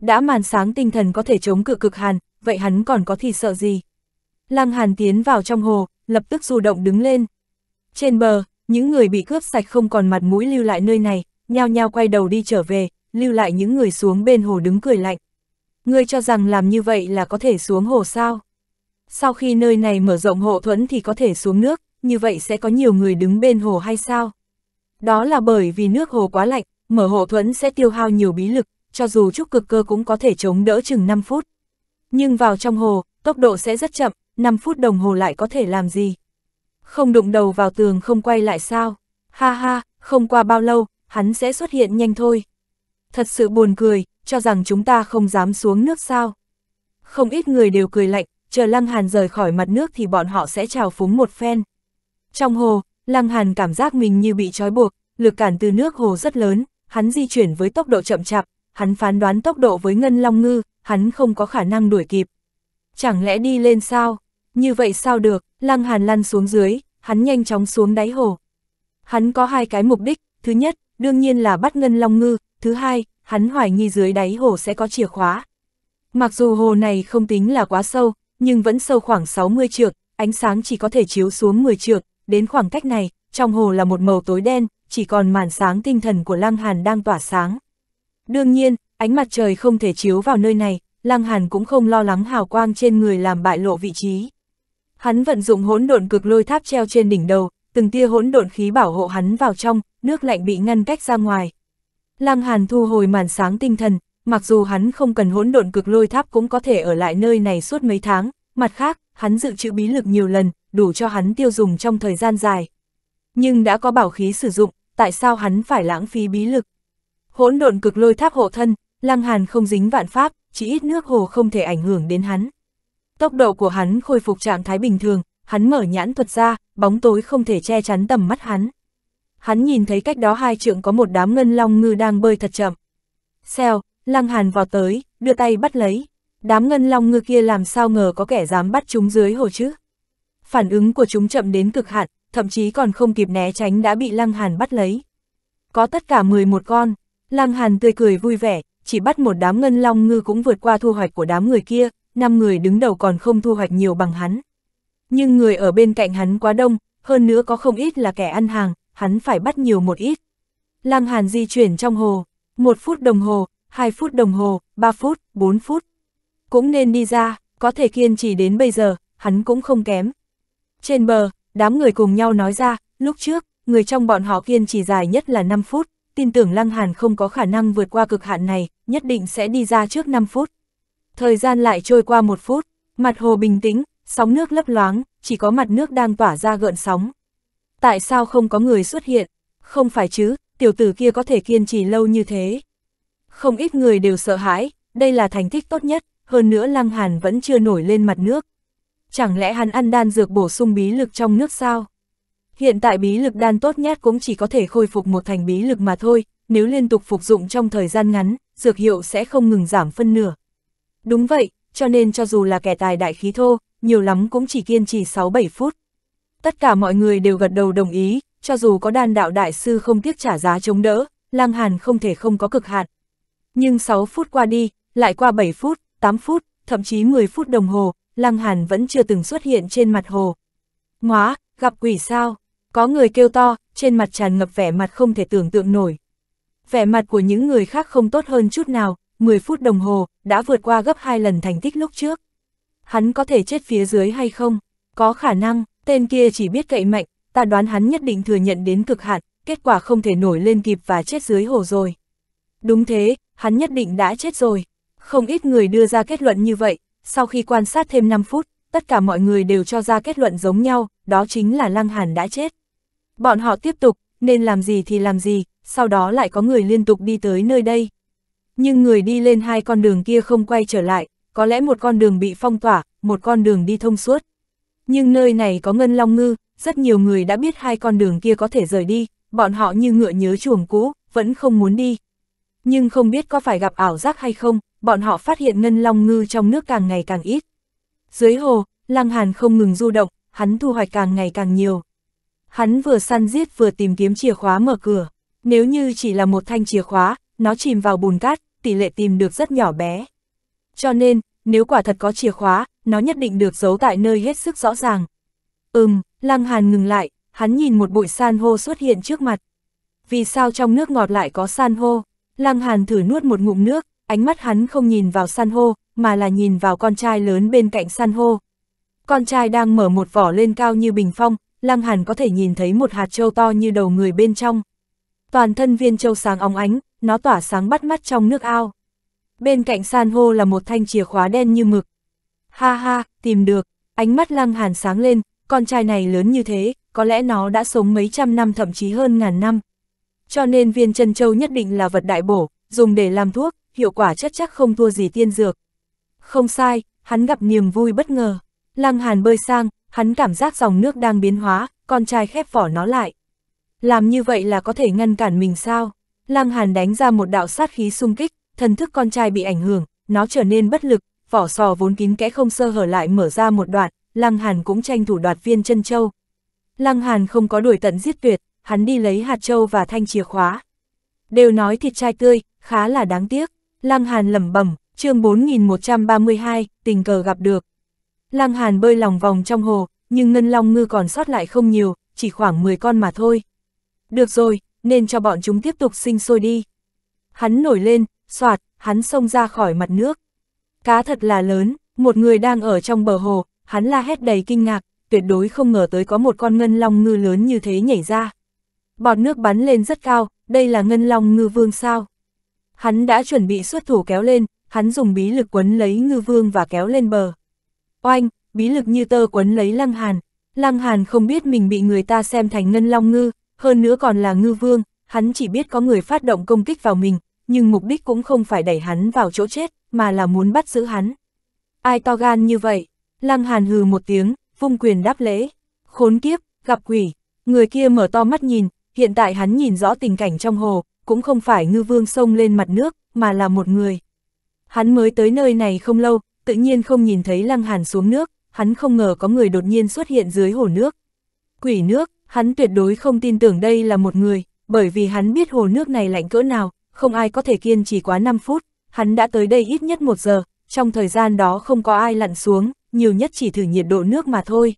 Đã màn sáng tinh thần có thể chống cự cực hàn, vậy hắn còn có thì sợ gì? Lăng Hàn tiến vào trong hồ, lập tức du động đứng lên. Trên bờ, những người bị cướp sạch không còn mặt mũi lưu lại nơi này, nhao nhao quay đầu đi trở về, lưu lại những người xuống bên hồ đứng cười lạnh. Ngươi cho rằng làm như vậy là có thể xuống hồ sao? Sau khi nơi này mở rộng hộ thuẫn thì có thể xuống nước, như vậy sẽ có nhiều người đứng bên hồ hay sao? Đó là bởi vì nước hồ quá lạnh, mở hộ thuẫn sẽ tiêu hao nhiều bí lực, cho dù trúc cực cơ cũng có thể chống đỡ chừng 5 phút. Nhưng vào trong hồ, tốc độ sẽ rất chậm, 5 phút đồng hồ lại có thể làm gì? Không đụng đầu vào tường không quay lại sao? Ha ha, không qua bao lâu, hắn sẽ xuất hiện nhanh thôi. Thật sự buồn cười, cho rằng chúng ta không dám xuống nước sao? Không ít người đều cười lạnh, chờ Lăng Hàn rời khỏi mặt nước thì bọn họ sẽ trào phúng một phen. Trong hồ, Lăng Hàn cảm giác mình như bị trói buộc, lực cản từ nước hồ rất lớn, hắn di chuyển với tốc độ chậm chạp, hắn phán đoán tốc độ với Ngân Long Ngư, hắn không có khả năng đuổi kịp. Chẳng lẽ đi lên sao? Như vậy sao được, Lăng Hàn lăn xuống dưới, hắn nhanh chóng xuống đáy hồ. Hắn có hai cái mục đích, thứ nhất, đương nhiên là bắt Ngân Long Ngư, thứ hai, hắn hoài nghi dưới đáy hồ sẽ có chìa khóa. Mặc dù hồ này không tính là quá sâu, nhưng vẫn sâu khoảng 60 trượng, ánh sáng chỉ có thể chiếu xuống 10 trượng, đến khoảng cách này, trong hồ là một màu tối đen, chỉ còn màn sáng tinh thần của Lăng Hàn đang tỏa sáng. Đương nhiên, ánh mặt trời không thể chiếu vào nơi này, Lăng Hàn cũng không lo lắng hào quang trên người làm bại lộ vị trí. Hắn vận dụng hỗn độn cực lôi tháp treo trên đỉnh đầu, từng tia hỗn độn khí bảo hộ hắn vào trong, nước lạnh bị ngăn cách ra ngoài. Lăng Hàn thu hồi màn sáng tinh thần, mặc dù hắn không cần hỗn độn cực lôi tháp cũng có thể ở lại nơi này suốt mấy tháng, mặt khác, hắn dự trữ bí lực nhiều lần, đủ cho hắn tiêu dùng trong thời gian dài. Nhưng đã có bảo khí sử dụng, tại sao hắn phải lãng phí bí lực? Hỗn độn cực lôi tháp hộ thân, Lăng Hàn không dính vạn pháp, chỉ ít nước hồ không thể ảnh hưởng đến hắn. Tốc độ của hắn khôi phục trạng thái bình thường, hắn mở nhãn thuật ra, bóng tối không thể che chắn tầm mắt hắn. Hắn nhìn thấy cách đó hai trượng có một đám ngân long ngư đang bơi thật chậm. Xèo, Lăng Hàn vào tới, đưa tay bắt lấy. Đám ngân long ngư kia làm sao ngờ có kẻ dám bắt chúng dưới hồ chứ. Phản ứng của chúng chậm đến cực hạn, thậm chí còn không kịp né tránh đã bị Lăng Hàn bắt lấy. có tất cả 11 con. Lăng Hàn tươi cười vui vẻ, chỉ bắt một đám ngân long ngư cũng vượt qua thu hoạch của đám người kia, năm người đứng đầu còn không thu hoạch nhiều bằng hắn. Nhưng người ở bên cạnh hắn quá đông, hơn nữa có không ít là kẻ ăn hàng, hắn phải bắt nhiều một ít. Lăng Hàn di chuyển trong hồ, một phút đồng hồ, 2 phút đồng hồ, 3 phút, 4 phút. Cũng nên đi ra, có thể kiên trì đến bây giờ, hắn cũng không kém. Trên bờ, đám người cùng nhau nói ra, lúc trước, người trong bọn họ kiên trì dài nhất là 5 phút, tin tưởng Lăng Hàn không có khả năng vượt qua cực hạn này, nhất định sẽ đi ra trước 5 phút. Thời gian lại trôi qua một phút, mặt hồ bình tĩnh, sóng nước lấp loáng, chỉ có mặt nước đang tỏa ra gợn sóng. Tại sao không có người xuất hiện? Không phải chứ, tiểu tử kia có thể kiên trì lâu như thế. Không ít người đều sợ hãi, đây là thành tích tốt nhất, hơn nữa Lăng Hàn vẫn chưa nổi lên mặt nước. Chẳng lẽ hắn ăn đan dược bổ sung bí lực trong nước sao? Hiện tại bí lực đan tốt nhất cũng chỉ có thể khôi phục một thành bí lực mà thôi, nếu liên tục phục dụng trong thời gian ngắn, dược hiệu sẽ không ngừng giảm phân nửa. Đúng vậy, cho nên cho dù là kẻ tài đại khí thô, nhiều lắm cũng chỉ kiên trì 6-7 phút. Tất cả mọi người đều gật đầu đồng ý, cho dù có đan đạo đại sư không tiếc trả giá chống đỡ, Lăng Hàn không thể không có cực hạn. Nhưng 6 phút qua đi, lại qua 7 phút, 8 phút, thậm chí 10 phút đồng hồ, Lăng Hàn vẫn chưa từng xuất hiện trên mặt hồ. Ngóa, gặp quỷ sao? Có người kêu to, trên mặt tràn ngập vẻ mặt không thể tưởng tượng nổi. Vẻ mặt của những người khác không tốt hơn chút nào, 10 phút đồng hồ, đã vượt qua gấp 2 lần thành tích lúc trước. Hắn có thể chết phía dưới hay không? Có khả năng, tên kia chỉ biết cậy mạnh, ta đoán hắn nhất định thừa nhận đến cực hạn, kết quả không thể nổi lên kịp và chết dưới hồ rồi. Đúng thế, hắn nhất định đã chết rồi. Không ít người đưa ra kết luận như vậy, sau khi quan sát thêm 5 phút, tất cả mọi người đều cho ra kết luận giống nhau, đó chính là Lăng Hàn đã chết. Bọn họ tiếp tục, nên làm gì thì làm gì, sau đó lại có người liên tục đi tới nơi đây. Nhưng người đi lên hai con đường kia không quay trở lại, có lẽ một con đường bị phong tỏa, một con đường đi thông suốt. Nhưng nơi này có ngân long ngư, rất nhiều người đã biết hai con đường kia có thể rời đi, bọn họ như ngựa nhớ chuồng cũ, vẫn không muốn đi. Nhưng không biết có phải gặp ảo giác hay không, bọn họ phát hiện ngân long ngư trong nước càng ngày càng ít. Dưới hồ, Lăng Hàn không ngừng du động, hắn thu hoạch càng ngày càng nhiều. Hắn vừa săn giết vừa tìm kiếm chìa khóa mở cửa. Nếu như chỉ là một thanh chìa khóa, nó chìm vào bùn cát, tỷ lệ tìm được rất nhỏ bé. Cho nên, nếu quả thật có chìa khóa, nó nhất định được giấu tại nơi hết sức rõ ràng. Ừm, Lăng Hàn ngừng lại, hắn nhìn một bụi san hô xuất hiện trước mặt. Vì sao trong nước ngọt lại có san hô? Lăng Hàn thử nuốt một ngụm nước, ánh mắt hắn không nhìn vào san hô, mà là nhìn vào con trai lớn bên cạnh san hô. Con trai đang mở một vỏ lên cao như bình phong, Lăng Hàn có thể nhìn thấy một hạt châu to như đầu người bên trong. Toàn thân viên châu sáng óng ánh, nó tỏa sáng bắt mắt trong nước ao. Bên cạnh san hô là một thanh chìa khóa đen như mực. Ha ha, tìm được, ánh mắt Lăng Hàn sáng lên, con trai này lớn như thế, có lẽ nó đã sống mấy trăm năm thậm chí hơn ngàn năm. Cho nên viên chân châu nhất định là vật đại bổ, dùng để làm thuốc, hiệu quả chất chắc không thua gì tiên dược. Không sai, hắn gặp niềm vui bất ngờ. Lăng Hàn bơi sang, hắn cảm giác dòng nước đang biến hóa, con trai khép vỏ nó lại. Làm như vậy là có thể ngăn cản mình sao? Lăng Hàn đánh ra một đạo sát khí xung kích, thần thức con trai bị ảnh hưởng, nó trở nên bất lực, vỏ sò vốn kín kẽ không sơ hở lại mở ra một đoạn, Lăng Hàn cũng tranh thủ đoạt viên chân châu. Lăng Hàn không có đuổi tận giết tuyệt, hắn đi lấy hạt châu và thanh chìa khóa. Đều nói thịt trai tươi, khá là đáng tiếc. Lăng Hàn lẩm bẩm, chương 4132, tình cờ gặp được. Lăng Hàn bơi lòng vòng trong hồ, nhưng ngân long ngư còn sót lại không nhiều, chỉ khoảng 10 con mà thôi. Được rồi, nên cho bọn chúng tiếp tục sinh sôi đi. Hắn nổi lên, soạt, hắn xông ra khỏi mặt nước. Cá thật là lớn, một người đang ở trong bờ hồ, hắn la hét đầy kinh ngạc, tuyệt đối không ngờ tới có một con ngân long ngư lớn như thế nhảy ra. Bọt nước bắn lên rất cao, đây là ngân long ngư vương sao. Hắn đã chuẩn bị xuất thủ kéo lên, hắn dùng bí lực quấn lấy ngư vương và kéo lên bờ. Oanh, bí lực như tơ quấn lấy lăng hàn. Lăng hàn không biết mình bị người ta xem thành ngân long ngư, hơn nữa còn là ngư vương, hắn chỉ biết có người phát động công kích vào mình, nhưng mục đích cũng không phải đẩy hắn vào chỗ chết, mà là muốn bắt giữ hắn. Ai to gan như vậy? Lăng hàn hừ một tiếng, vung quyền đáp lễ. Khốn kiếp, gặp quỷ, người kia mở to mắt nhìn, hiện tại hắn nhìn rõ tình cảnh trong hồ, cũng không phải ngư vương sông lên mặt nước, mà là một người. Hắn mới tới nơi này không lâu, tự nhiên không nhìn thấy lăng hàn xuống nước, hắn không ngờ có người đột nhiên xuất hiện dưới hồ nước. Quỷ nước, hắn tuyệt đối không tin tưởng đây là một người, bởi vì hắn biết hồ nước này lạnh cỡ nào, không ai có thể kiên trì quá 5 phút, hắn đã tới đây ít nhất 1 giờ, trong thời gian đó không có ai lặn xuống, nhiều nhất chỉ thử nhiệt độ nước mà thôi.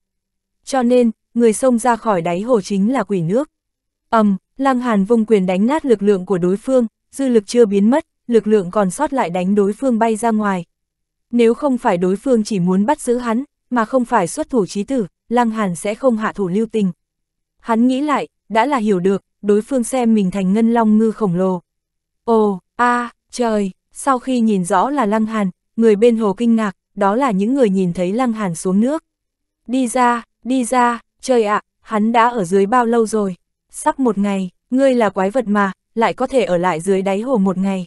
Cho nên, người xông ra khỏi đáy hồ chính là quỷ nước. ầm, um, Lăng Hàn vung quyền đánh nát lực lượng của đối phương, dư lực chưa biến mất, lực lượng còn sót lại đánh đối phương bay ra ngoài. Nếu không phải đối phương chỉ muốn bắt giữ hắn, mà không phải xuất thủ trí tử, Lăng Hàn sẽ không hạ thủ lưu tình. Hắn nghĩ lại, đã là hiểu được, đối phương xem mình thành ngân long ngư khổng lồ. Ồ, a trời, sau khi nhìn rõ là Lăng Hàn, người bên hồ kinh ngạc, đó là những người nhìn thấy Lăng Hàn xuống nước. Đi ra, đi ra, trời ạ, hắn đã ở dưới bao lâu rồi? Sắp một ngày, ngươi là quái vật mà, lại có thể ở lại dưới đáy hồ một ngày.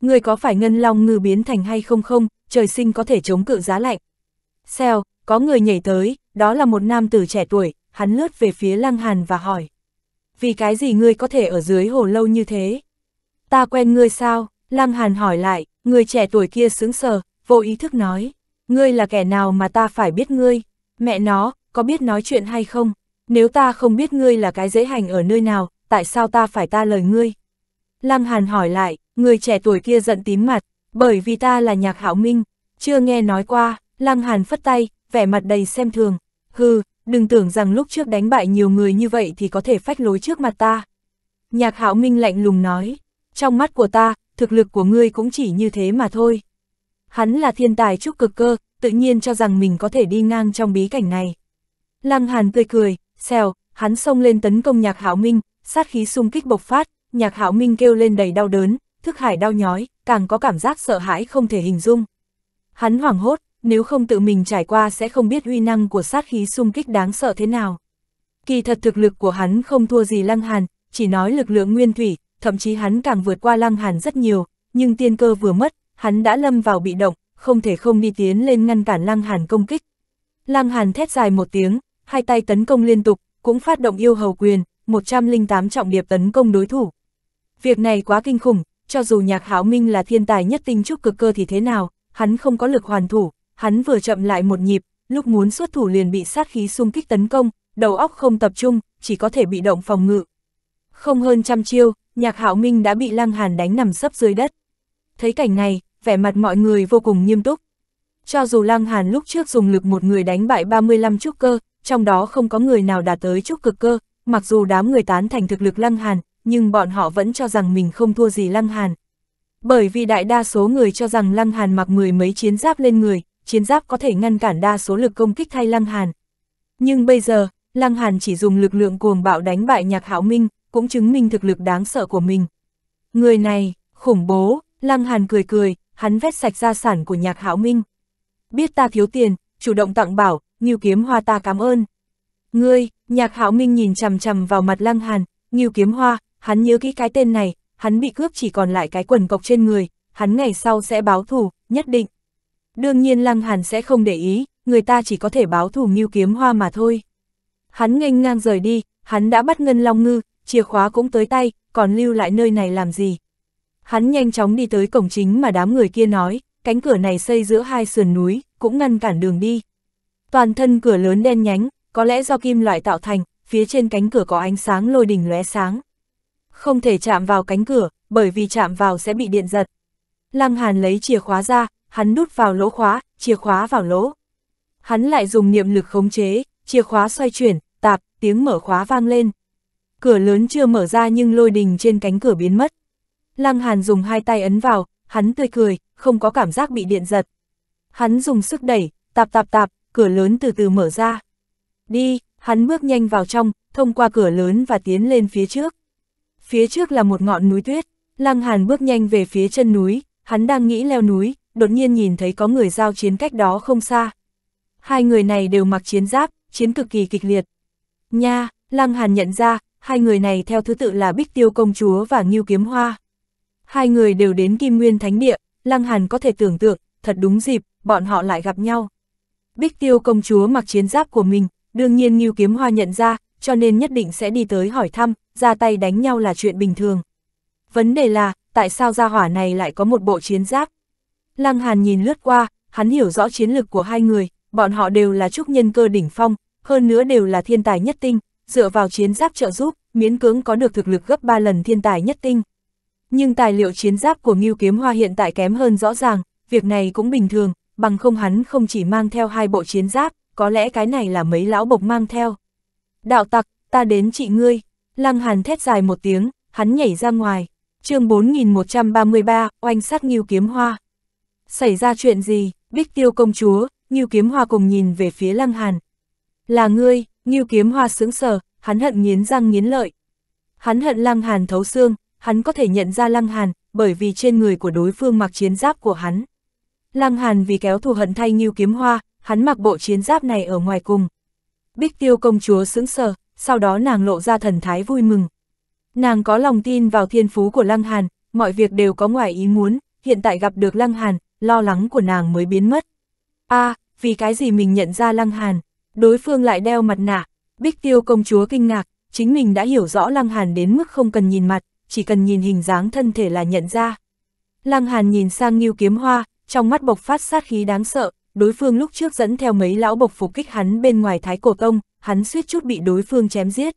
Ngươi có phải ngân long ngư biến thành hay không không, trời sinh có thể chống cự giá lạnh. Xèo, có người nhảy tới, đó là một nam tử trẻ tuổi, hắn lướt về phía Lăng Hàn và hỏi. Vì cái gì ngươi có thể ở dưới hồ lâu như thế? Ta quen ngươi sao? Lăng Hàn hỏi lại, người trẻ tuổi kia sững sờ, vô ý thức nói. Ngươi là kẻ nào mà ta phải biết ngươi? Mẹ nó, có biết nói chuyện hay không? Nếu ta không biết ngươi là cái dễ hành ở nơi nào, tại sao ta phải ta lời ngươi? Lăng Hàn hỏi lại, người trẻ tuổi kia giận tím mặt, bởi vì ta là nhạc hảo minh, chưa nghe nói qua, Lăng Hàn phất tay, vẻ mặt đầy xem thường, hừ, đừng tưởng rằng lúc trước đánh bại nhiều người như vậy thì có thể phách lối trước mặt ta. Nhạc hảo minh lạnh lùng nói, trong mắt của ta, thực lực của ngươi cũng chỉ như thế mà thôi. Hắn là thiên tài trúc cực cơ, tự nhiên cho rằng mình có thể đi ngang trong bí cảnh này. Lăng Hàn tươi cười, xèo, hắn xông lên tấn công nhạc hảo minh, sát khí xung kích bộc phát, nhạc hảo minh kêu lên đầy đau đớn, thức hải đau nhói, càng có cảm giác sợ hãi không thể hình dung. Hắn hoảng hốt, nếu không tự mình trải qua sẽ không biết uy năng của sát khí xung kích đáng sợ thế nào. Kỳ thật thực lực của hắn không thua gì Lăng Hàn, chỉ nói lực lượng nguyên thủy, thậm chí hắn càng vượt qua Lăng Hàn rất nhiều, nhưng tiên cơ vừa mất, hắn đã lâm vào bị động, không thể không đi tiến lên ngăn cản Lăng Hàn công kích. Lăng Hàn thét dài một tiếng, hai tay tấn công liên tục, cũng phát động yêu hầu quyền, 108 trọng điệp tấn công đối thủ. Việc này quá kinh khủng, cho dù nhạc hảo minh là thiên tài nhất tinh trúc cực cơ thì thế nào, hắn không có lực hoàn thủ, hắn vừa chậm lại một nhịp, lúc muốn xuất thủ liền bị sát khí xung kích tấn công, đầu óc không tập trung, chỉ có thể bị động phòng ngự. Không hơn trăm chiêu, nhạc hạo minh đã bị lăng hàn đánh nằm sấp dưới đất. Thấy cảnh này, vẻ mặt mọi người vô cùng nghiêm túc. Cho dù lăng hàn lúc trước dùng lực một người đánh bại 35 trúc cơ, trong đó không có người nào đạt tới trúc cực cơ, mặc dù đám người tán thành thực lực lăng hàn, nhưng bọn họ vẫn cho rằng mình không thua gì lăng hàn. Bởi vì đại đa số người cho rằng lăng hàn mặc mười mấy chiến giáp lên người, chiến giáp có thể ngăn cản đa số lực công kích thay lăng hàn. Nhưng bây giờ, lăng hàn chỉ dùng lực lượng cuồng bạo đánh bại nhạc hảo minh, cũng chứng minh thực lực đáng sợ của mình. Người này, khủng bố, lăng hàn cười cười, hắn vét sạch gia sản của nhạc hảo minh. Biết ta thiếu tiền, chủ động tặng bảo, Ngưu Kiếm Hoa ta cảm ơn. Ngươi, nhạc hảo minh nhìn chằm chằm vào mặt lăng hàn, Ngưu Kiếm Hoa, hắn nhớ kỹ cái tên này, hắn bị cướp chỉ còn lại cái quần cọc trên người, hắn ngày sau sẽ báo thù, nhất định. Đương nhiên lăng hàn sẽ không để ý, người ta chỉ có thể báo thù mưu Kiếm Hoa mà thôi. Hắn nghênh ngang rời đi, hắn đã bắt Ngân Long Ngư, chìa khóa cũng tới tay, còn lưu lại nơi này làm gì? Hắn nhanh chóng đi tới cổng chính mà đám người kia nói, cánh cửa này xây giữa hai sườn núi, cũng ngăn cản đường đi. Toàn thân cửa lớn đen nhánh, có lẽ do kim loại tạo thành, phía trên cánh cửa có ánh sáng lôi đỉnh lóe sáng. Không thể chạm vào cánh cửa, bởi vì chạm vào sẽ bị điện giật. Lăng Hàn lấy chìa khóa ra, hắn đút vào lỗ khóa, chìa khóa vào lỗ. Hắn lại dùng niệm lực khống chế, chìa khóa xoay chuyển, tạp, tiếng mở khóa vang lên. Cửa lớn chưa mở ra nhưng lôi đình trên cánh cửa biến mất. Lăng Hàn dùng hai tay ấn vào, hắn tươi cười, không có cảm giác bị điện giật. Hắn dùng sức đẩy, tạp tạp tạp, cửa lớn từ từ mở ra. Đi, hắn bước nhanh vào trong, thông qua cửa lớn và tiến lên phía trước. Phía trước là một ngọn núi tuyết, Lăng Hàn bước nhanh về phía chân núi, hắn đang nghĩ leo núi, đột nhiên nhìn thấy có người giao chiến cách đó không xa. Hai người này đều mặc chiến giáp, chiến cực kỳ kịch liệt. Nha, Lăng Hàn nhận ra, hai người này theo thứ tự là Bích Tiêu Công Chúa và Ngưu Kiếm Hoa. Hai người đều đến Kim Nguyên Thánh Địa, Lăng Hàn có thể tưởng tượng, thật đúng dịp, bọn họ lại gặp nhau. Bích Tiêu Công Chúa mặc chiến giáp của mình, đương nhiên Ngưu Kiếm Hoa nhận ra, cho nên nhất định sẽ đi tới hỏi thăm, ra tay đánh nhau là chuyện bình thường. Vấn đề là, tại sao gia hỏa này lại có một bộ chiến giáp? Lăng Hàn nhìn lướt qua, hắn hiểu rõ chiến lực của hai người, bọn họ đều là trúc nhân cơ đỉnh phong, hơn nữa đều là thiên tài nhất tinh, dựa vào chiến giáp trợ giúp, miễn cưỡng có được thực lực gấp 3 lần thiên tài nhất tinh. Nhưng tài liệu chiến giáp của Ngưu Kiếm Hoa hiện tại kém hơn rõ ràng, việc này cũng bình thường, bằng không hắn không chỉ mang theo hai bộ chiến giáp, có lẽ cái này là mấy lão bộc mang theo. Đạo tặc, ta đến trị ngươi, Lăng Hàn thét dài một tiếng, hắn nhảy ra ngoài, chương 4133, oanh sát Ngưu Kiếm Hoa. Xảy ra chuyện gì, Bích Tiêu công chúa, Ngưu Kiếm Hoa cùng nhìn về phía Lăng Hàn. Là ngươi, Ngưu Kiếm Hoa sướng sờ, hắn hận nghiến răng nghiến lợi. Hắn hận Lăng Hàn thấu xương, hắn có thể nhận ra Lăng Hàn, bởi vì trên người của đối phương mặc chiến giáp của hắn. Lăng Hàn vì kéo thù hận thay Ngưu Kiếm Hoa, hắn mặc bộ chiến giáp này ở ngoài cùng. Bích Tiêu công chúa sững sờ, sau đó nàng lộ ra thần thái vui mừng. Nàng có lòng tin vào thiên phú của Lăng Hàn, mọi việc đều có ngoài ý muốn, hiện tại gặp được Lăng Hàn, lo lắng của nàng mới biến mất. a à, vì cái gì mình nhận ra Lăng Hàn, đối phương lại đeo mặt nạ, Bích Tiêu công chúa kinh ngạc, chính mình đã hiểu rõ Lăng Hàn đến mức không cần nhìn mặt, chỉ cần nhìn hình dáng thân thể là nhận ra. Lăng Hàn nhìn sang Ngưu Kiếm Hoa, trong mắt bộc phát sát khí đáng sợ, đối phương lúc trước dẫn theo mấy lão bộc phục kích hắn bên ngoài Thái Cổ Tông, hắn suýt chút bị đối phương chém giết.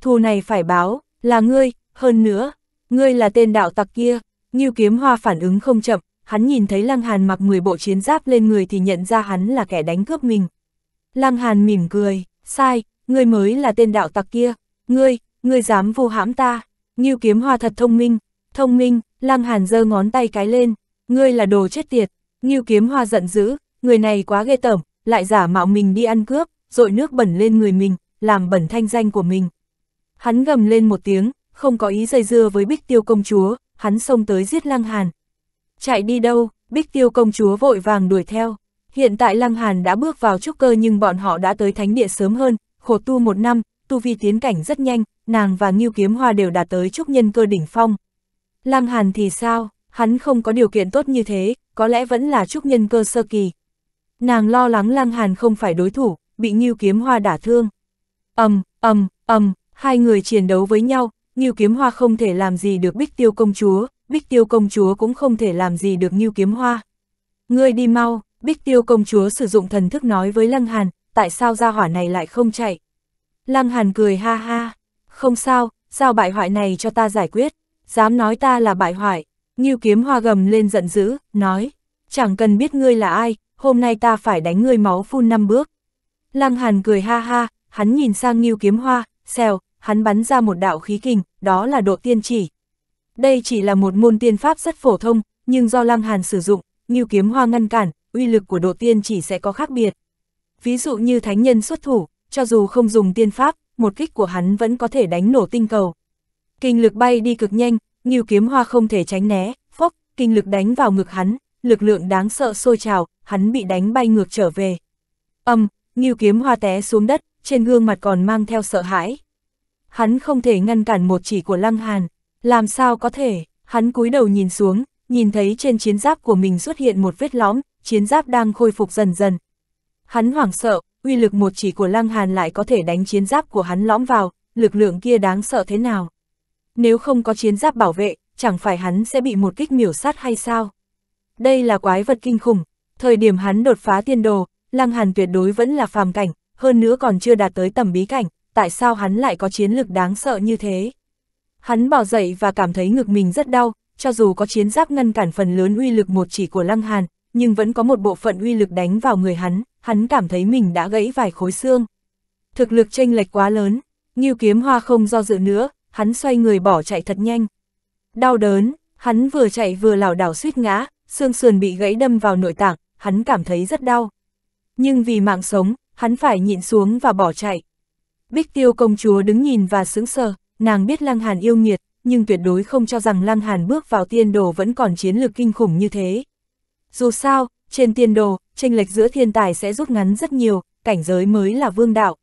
Thù này phải báo, là ngươi, hơn nữa, ngươi là tên đạo tặc kia, Ngưu Kiếm Hoa phản ứng không chậm, hắn nhìn thấy Lăng Hàn mặc 10 bộ chiến giáp lên người thì nhận ra hắn là kẻ đánh cướp mình. Lăng Hàn mỉm cười, sai, ngươi mới là tên đạo tặc kia, ngươi, ngươi dám vô hãm ta, Ngưu Kiếm Hoa thật thông minh, thông minh, Lăng Hàn giơ ngón tay cái lên, ngươi là đồ chết tiệt, Ngưu Kiếm Hoa giận dữ, người này quá ghê tởm, lại giả mạo mình đi ăn cướp, rội nước bẩn lên người mình, làm bẩn thanh danh của mình. Hắn gầm lên một tiếng, không có ý dây dưa với Bích Tiêu công chúa, hắn xông tới giết Lăng Hàn. Chạy đi đâu, Bích Tiêu công chúa vội vàng đuổi theo. Hiện tại Lăng Hàn đã bước vào trúc cơ nhưng bọn họ đã tới thánh địa sớm hơn, khổ tu một năm, tu vi tiến cảnh rất nhanh, nàng và Ngưu Kiếm Hoa đều đạt tới trúc nhân cơ đỉnh phong. Lăng Hàn thì sao, hắn không có điều kiện tốt như thế, có lẽ vẫn là trúc nhân cơ sơ kỳ. Nàng lo lắng Lăng Hàn không phải đối thủ, bị Ngưu Kiếm Hoa đả thương. Ầm, ầm, ầm, hai người chiến đấu với nhau, Ngưu Kiếm Hoa không thể làm gì được Bích Tiêu công chúa, Bích Tiêu công chúa cũng không thể làm gì được Ngưu Kiếm Hoa. Ngươi đi mau, Bích Tiêu công chúa sử dụng thần thức nói với Lăng Hàn, tại sao gia hỏa này lại không chạy? Lăng Hàn cười ha ha, không sao, sao bại hoại này cho ta giải quyết, dám nói ta là bại hoại. Ngưu Kiếm Hoa gầm lên giận dữ, nói, chẳng cần biết ngươi là ai, hôm nay ta phải đánh ngươi máu phun năm bước. Lăng Hàn cười ha ha, hắn nhìn sang Ngưu Kiếm Hoa, xèo, hắn bắn ra một đạo khí kình, đó là độ tiên chỉ. Đây chỉ là một môn tiên pháp rất phổ thông, nhưng do Lăng Hàn sử dụng, Ngưu Kiếm Hoa ngăn cản, uy lực của độ tiên chỉ sẽ có khác biệt. Ví dụ như thánh nhân xuất thủ, cho dù không dùng tiên pháp, một kích của hắn vẫn có thể đánh nổ tinh cầu. Kinh lực bay đi cực nhanh, Ngưu Kiếm Hoa không thể tránh né, phốc, kinh lực đánh vào ngực hắn, lực lượng đáng sợ sôi trào, hắn bị đánh bay ngược trở về. Âm, Ngưu Kiếm Hoa té xuống đất, trên gương mặt còn mang theo sợ hãi. Hắn không thể ngăn cản một chỉ của Lăng Hàn, làm sao có thể, hắn cúi đầu nhìn xuống, nhìn thấy trên chiến giáp của mình xuất hiện một vết lõm, chiến giáp đang khôi phục dần dần. Hắn hoảng sợ, uy lực một chỉ của Lăng Hàn lại có thể đánh chiến giáp của hắn lõm vào, lực lượng kia đáng sợ thế nào. Nếu không có chiến giáp bảo vệ, chẳng phải hắn sẽ bị một kích miểu sát hay sao? Đây là quái vật kinh khủng, thời điểm hắn đột phá tiên đồ, Lăng Hàn tuyệt đối vẫn là phàm cảnh, hơn nữa còn chưa đạt tới tầm bí cảnh, tại sao hắn lại có chiến lực đáng sợ như thế? Hắn bỏ dậy và cảm thấy ngực mình rất đau, cho dù có chiến giáp ngăn cản phần lớn uy lực một chỉ của Lăng Hàn, nhưng vẫn có một bộ phận uy lực đánh vào người hắn, hắn cảm thấy mình đã gãy vài khối xương. Thực lực chênh lệch quá lớn, Ngưu Kiếm Hoa không do dự nữa, hắn xoay người bỏ chạy thật nhanh. Đau đớn, hắn vừa chạy vừa lảo đảo suýt ngã, xương sườn bị gãy đâm vào nội tạng, hắn cảm thấy rất đau. Nhưng vì mạng sống, hắn phải nhịn xuống và bỏ chạy. Bích Tiêu công chúa đứng nhìn và sững sờ, nàng biết Lăng Hàn yêu nghiệt, nhưng tuyệt đối không cho rằng Lăng Hàn bước vào tiên đồ vẫn còn chiến lược kinh khủng như thế. Dù sao, trên tiên đồ, tranh lệch giữa thiên tài sẽ rút ngắn rất nhiều, cảnh giới mới là vương đạo.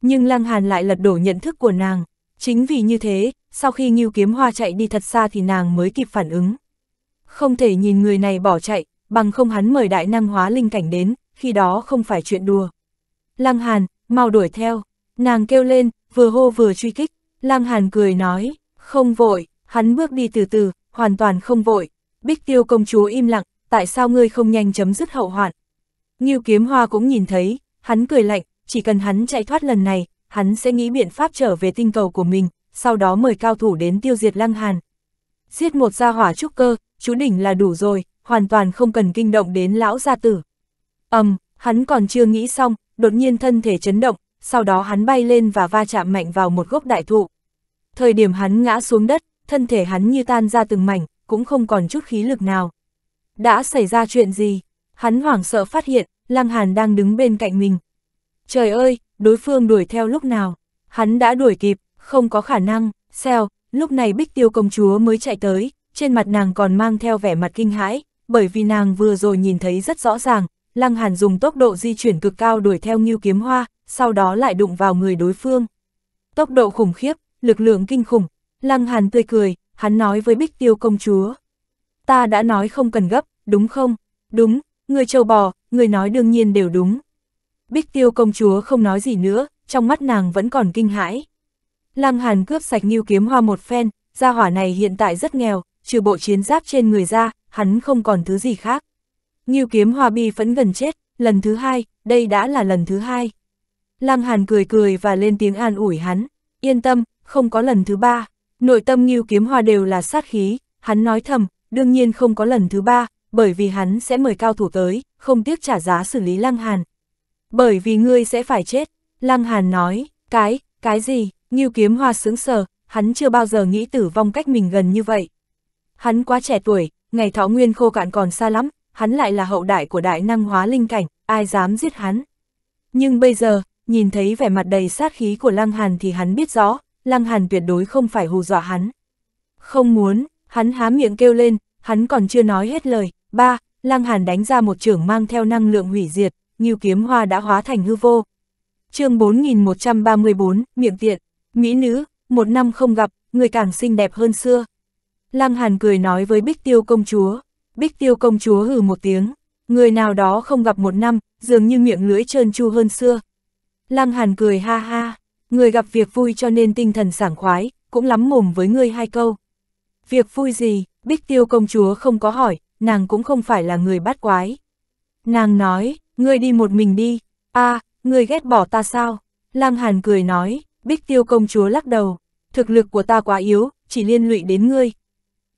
Nhưng Lăng Hàn lại lật đổ nhận thức của nàng. Chính vì như thế, sau khi Ngưu Kiếm Hoa chạy đi thật xa thì nàng mới kịp phản ứng. Không thể nhìn người này bỏ chạy, bằng không hắn mời đại năng hóa linh cảnh đến, khi đó không phải chuyện đùa. Lăng Hàn, mau đuổi theo, nàng kêu lên, vừa hô vừa truy kích, Lăng Hàn cười nói, không vội, hắn bước đi từ từ, hoàn toàn không vội. Bích tiêu công chúa im lặng, tại sao ngươi không nhanh chấm dứt hậu hoạn? Ngưu kiếm hoa cũng nhìn thấy, hắn cười lạnh, chỉ cần hắn chạy thoát lần này, hắn sẽ nghĩ biện pháp trở về tinh cầu của mình, sau đó mời cao thủ đến tiêu diệt Lăng Hàn. Giết một gia hỏa trúc cơ, chú đỉnh là đủ rồi, hoàn toàn không cần kinh động đến lão gia tử. ầm, um, hắn còn chưa nghĩ xong, đột nhiên thân thể chấn động, sau đó hắn bay lên và va chạm mạnh vào một gốc đại thụ. Thời điểm hắn ngã xuống đất, thân thể hắn như tan ra từng mảnh, cũng không còn chút khí lực nào. Đã xảy ra chuyện gì? Hắn hoảng sợ phát hiện, Lăng Hàn đang đứng bên cạnh mình. Trời ơi, đối phương đuổi theo lúc nào? Hắn đã đuổi kịp, không có khả năng, xeo, lúc này bích tiêu công chúa mới chạy tới, trên mặt nàng còn mang theo vẻ mặt kinh hãi, bởi vì nàng vừa rồi nhìn thấy rất rõ ràng, Lăng Hàn dùng tốc độ di chuyển cực cao đuổi theo Ngưu Kiếm Hoa, sau đó lại đụng vào người đối phương. Tốc độ khủng khiếp, lực lượng kinh khủng, Lăng Hàn tươi cười, hắn nói với Bích Tiêu công chúa. Ta đã nói không cần gấp, đúng không? Đúng, người châu bò, người nói đương nhiên đều đúng. Bích Tiêu công chúa không nói gì nữa, trong mắt nàng vẫn còn kinh hãi. Lăng Hàn cướp sạch Ngưu Kiếm Hoa một phen, gia hỏa này hiện tại rất nghèo, trừ bộ chiến giáp trên người ra, hắn không còn thứ gì khác. Ngưu Kiếm Hoa bi vẫn gần chết, lần thứ hai, đây đã là lần thứ hai. Lăng Hàn cười cười và lên tiếng an ủi hắn, yên tâm, không có lần thứ ba. Nội tâm Ngưu Kiếm Hoa đều là sát khí, hắn nói thầm, đương nhiên không có lần thứ ba, bởi vì hắn sẽ mời cao thủ tới, không tiếc trả giá xử lý Lăng Hàn. Bởi vì ngươi sẽ phải chết, Lăng Hàn nói, cái, cái gì, Ngưu Kiếm Hoa sướng sờ, hắn chưa bao giờ nghĩ tử vong cách mình gần như vậy. Hắn quá trẻ tuổi, ngày thọ nguyên khô cạn còn xa lắm, hắn lại là hậu đại của đại năng hóa linh cảnh, ai dám giết hắn. Nhưng bây giờ, nhìn thấy vẻ mặt đầy sát khí của Lăng Hàn thì hắn biết rõ, Lăng Hàn tuyệt đối không phải hù dọa hắn. Không muốn, hắn há miệng kêu lên, hắn còn chưa nói hết lời, ba, Lăng Hàn đánh ra một trưởng mang theo năng lượng hủy diệt, như kiếm hoa đã hóa thành hư vô. chương 4134, miệng tiện, mỹ nữ, một năm không gặp, người càng xinh đẹp hơn xưa. Lăng Hàn cười nói với Bích Tiêu công chúa, Bích Tiêu công chúa hừ một tiếng, người nào đó không gặp một năm, dường như miệng lưỡi trơn chu hơn xưa. Lăng Hàn cười ha ha, người gặp việc vui cho nên tinh thần sảng khoái, cũng lắm mồm với ngươi hai câu. Việc vui gì, Bích Tiêu công chúa không có hỏi, nàng cũng không phải là người bắt quái. Nàng nói, ngươi đi một mình đi, a à, ngươi ghét bỏ ta sao? lang Hàn cười nói, Bích Tiêu công chúa lắc đầu, thực lực của ta quá yếu, chỉ liên lụy đến ngươi.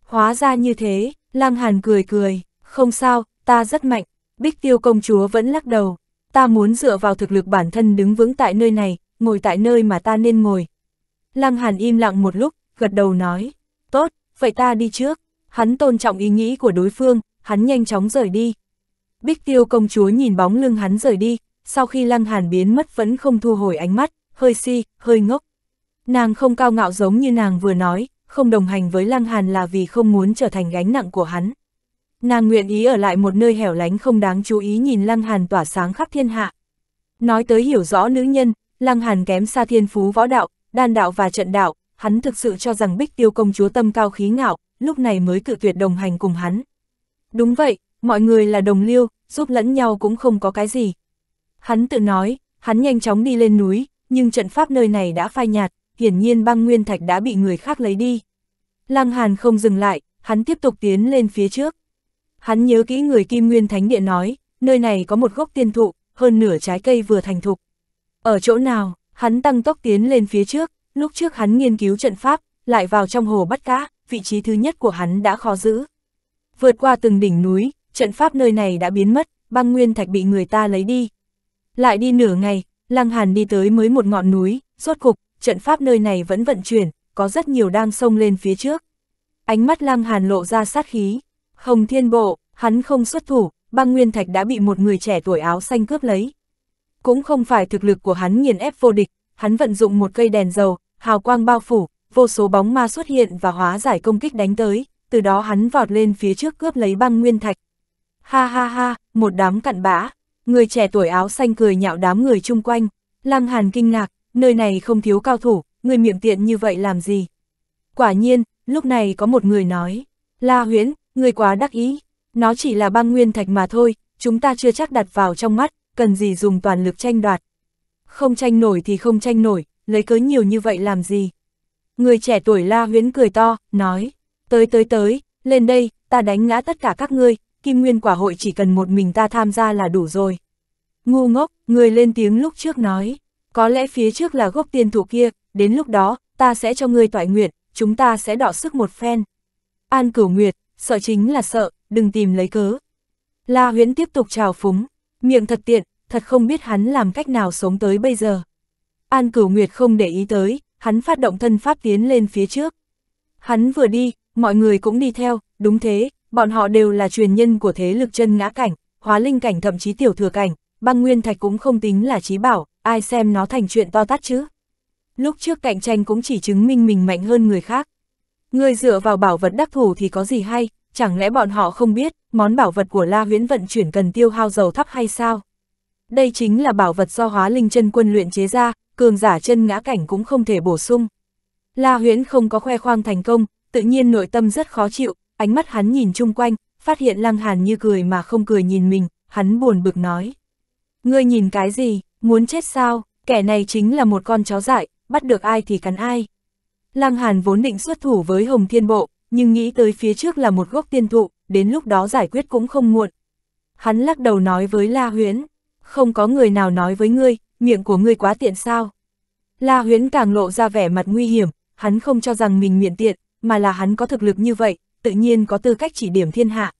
Hóa ra như thế, lang Hàn cười cười, không sao, ta rất mạnh, Bích Tiêu công chúa vẫn lắc đầu, ta muốn dựa vào thực lực bản thân đứng vững tại nơi này, ngồi tại nơi mà ta nên ngồi. Lăng Hàn im lặng một lúc, gật đầu nói, tốt, vậy ta đi trước. Hắn tôn trọng ý nghĩ của đối phương, hắn nhanh chóng rời đi. Bích tiêu công chúa nhìn bóng lưng hắn rời đi, sau khi Lăng Hàn biến mất vẫn không thu hồi ánh mắt, hơi si, hơi ngốc. Nàng không cao ngạo giống như nàng vừa nói, không đồng hành với Lăng Hàn là vì không muốn trở thành gánh nặng của hắn. Nàng nguyện ý ở lại một nơi hẻo lánh không đáng chú ý nhìn Lăng Hàn tỏa sáng khắp thiên hạ. Nói tới hiểu rõ nữ nhân, Lăng Hàn kém xa thiên phú võ đạo, đan đạo và trận đạo, hắn thực sự cho rằng Bích Tiêu công chúa tâm cao khí ngạo, lúc này mới cự tuyệt đồng hành cùng hắn. Đúng vậy, mọi người là đồng liêu, giúp lẫn nhau cũng không có cái gì. Hắn tự nói, hắn nhanh chóng đi lên núi, nhưng trận pháp nơi này đã phai nhạt, hiển nhiên băng nguyên thạch đã bị người khác lấy đi. Lăng Hàn không dừng lại, hắn tiếp tục tiến lên phía trước. Hắn nhớ kỹ người Kim Nguyên Thánh Địa nói, nơi này có một gốc tiên thụ, hơn nửa trái cây vừa thành thục. Ở chỗ nào, hắn tăng tốc tiến lên phía trước, lúc trước hắn nghiên cứu trận pháp, lại vào trong hồ bắt cá, vị trí thứ nhất của hắn đã khó giữ. Vượt qua từng đỉnh núi, trận pháp nơi này đã biến mất, băng nguyên thạch bị người ta lấy đi. Lại đi nửa ngày, Lăng Hàn đi tới mới một ngọn núi, rốt cục, trận pháp nơi này vẫn vận chuyển, có rất nhiều đang sông lên phía trước. Ánh mắt Lăng Hàn lộ ra sát khí. Hồng Thiên Bộ, hắn không xuất thủ, băng nguyên thạch đã bị một người trẻ tuổi áo xanh cướp lấy. Cũng không phải thực lực của hắn nghiền ép vô địch, hắn vận dụng một cây đèn dầu, hào quang bao phủ, vô số bóng ma xuất hiện và hóa giải công kích đánh tới, từ đó hắn vọt lên phía trước cướp lấy băng nguyên thạch. Ha ha ha, một đám cặn bã, người trẻ tuổi áo xanh cười nhạo đám người chung quanh, Lăng Hàn kinh ngạc, nơi này không thiếu cao thủ, người miệng tiện như vậy làm gì? Quả nhiên, lúc này có một người nói, La Huyễn, người quá đắc ý, nó chỉ là băng nguyên thạch mà thôi, chúng ta chưa chắc đặt vào trong mắt, cần gì dùng toàn lực tranh đoạt. Không tranh nổi thì không tranh nổi, lấy cớ nhiều như vậy làm gì? Người trẻ tuổi la huyến cười to, nói, tới tới tới, lên đây, ta đánh ngã tất cả các ngươi, kim nguyên quả hội chỉ cần một mình ta tham gia là đủ rồi. Ngu ngốc, người lên tiếng lúc trước nói, Có lẽ phía trước là gốc tiên thủ kia, đến lúc đó, ta sẽ cho ngươi toại nguyện, chúng ta sẽ đọ sức một phen. An Cửu Nguyệt, sợ chính là sợ, đừng tìm lấy cớ. La Huyễn tiếp tục trào phúng, miệng thật tiện, thật không biết hắn làm cách nào sống tới bây giờ. An Cửu Nguyệt không để ý tới, hắn phát động thân pháp tiến lên phía trước. Hắn vừa đi, mọi người cũng đi theo, đúng thế, bọn họ đều là truyền nhân của thế lực chân ngã cảnh, hóa linh cảnh thậm chí tiểu thừa cảnh, băng nguyên thạch cũng không tính là trí bảo, ai xem nó thành chuyện to tát chứ. Lúc trước cạnh tranh cũng chỉ chứng minh mình mạnh hơn người khác. Người dựa vào bảo vật đắc thủ thì có gì hay, chẳng lẽ bọn họ không biết, món bảo vật của La Huyễn vận chuyển cần tiêu hao dầu thấp hay sao? Đây chính là bảo vật do hóa linh chân quân luyện chế ra, cường giả chân ngã cảnh cũng không thể bổ sung. La Huyễn không có khoe khoang thành công, tự nhiên nội tâm rất khó chịu, ánh mắt hắn nhìn chung quanh, phát hiện Lăng Hàn như cười mà không cười nhìn mình, hắn buồn bực nói. Ngươi nhìn cái gì, muốn chết sao, kẻ này chính là một con chó dại, bắt được ai thì cắn ai. Lăng Hàn vốn định xuất thủ với Hồng Thiên Bộ, nhưng nghĩ tới phía trước là một gốc tiên thụ, đến lúc đó giải quyết cũng không muộn. Hắn lắc đầu nói với La Huyễn, không có người nào nói với ngươi, miệng của ngươi quá tiện sao. La Huyễn càng lộ ra vẻ mặt nguy hiểm, hắn không cho rằng mình miệng tiện, mà là hắn có thực lực như vậy, tự nhiên có tư cách chỉ điểm thiên hạ.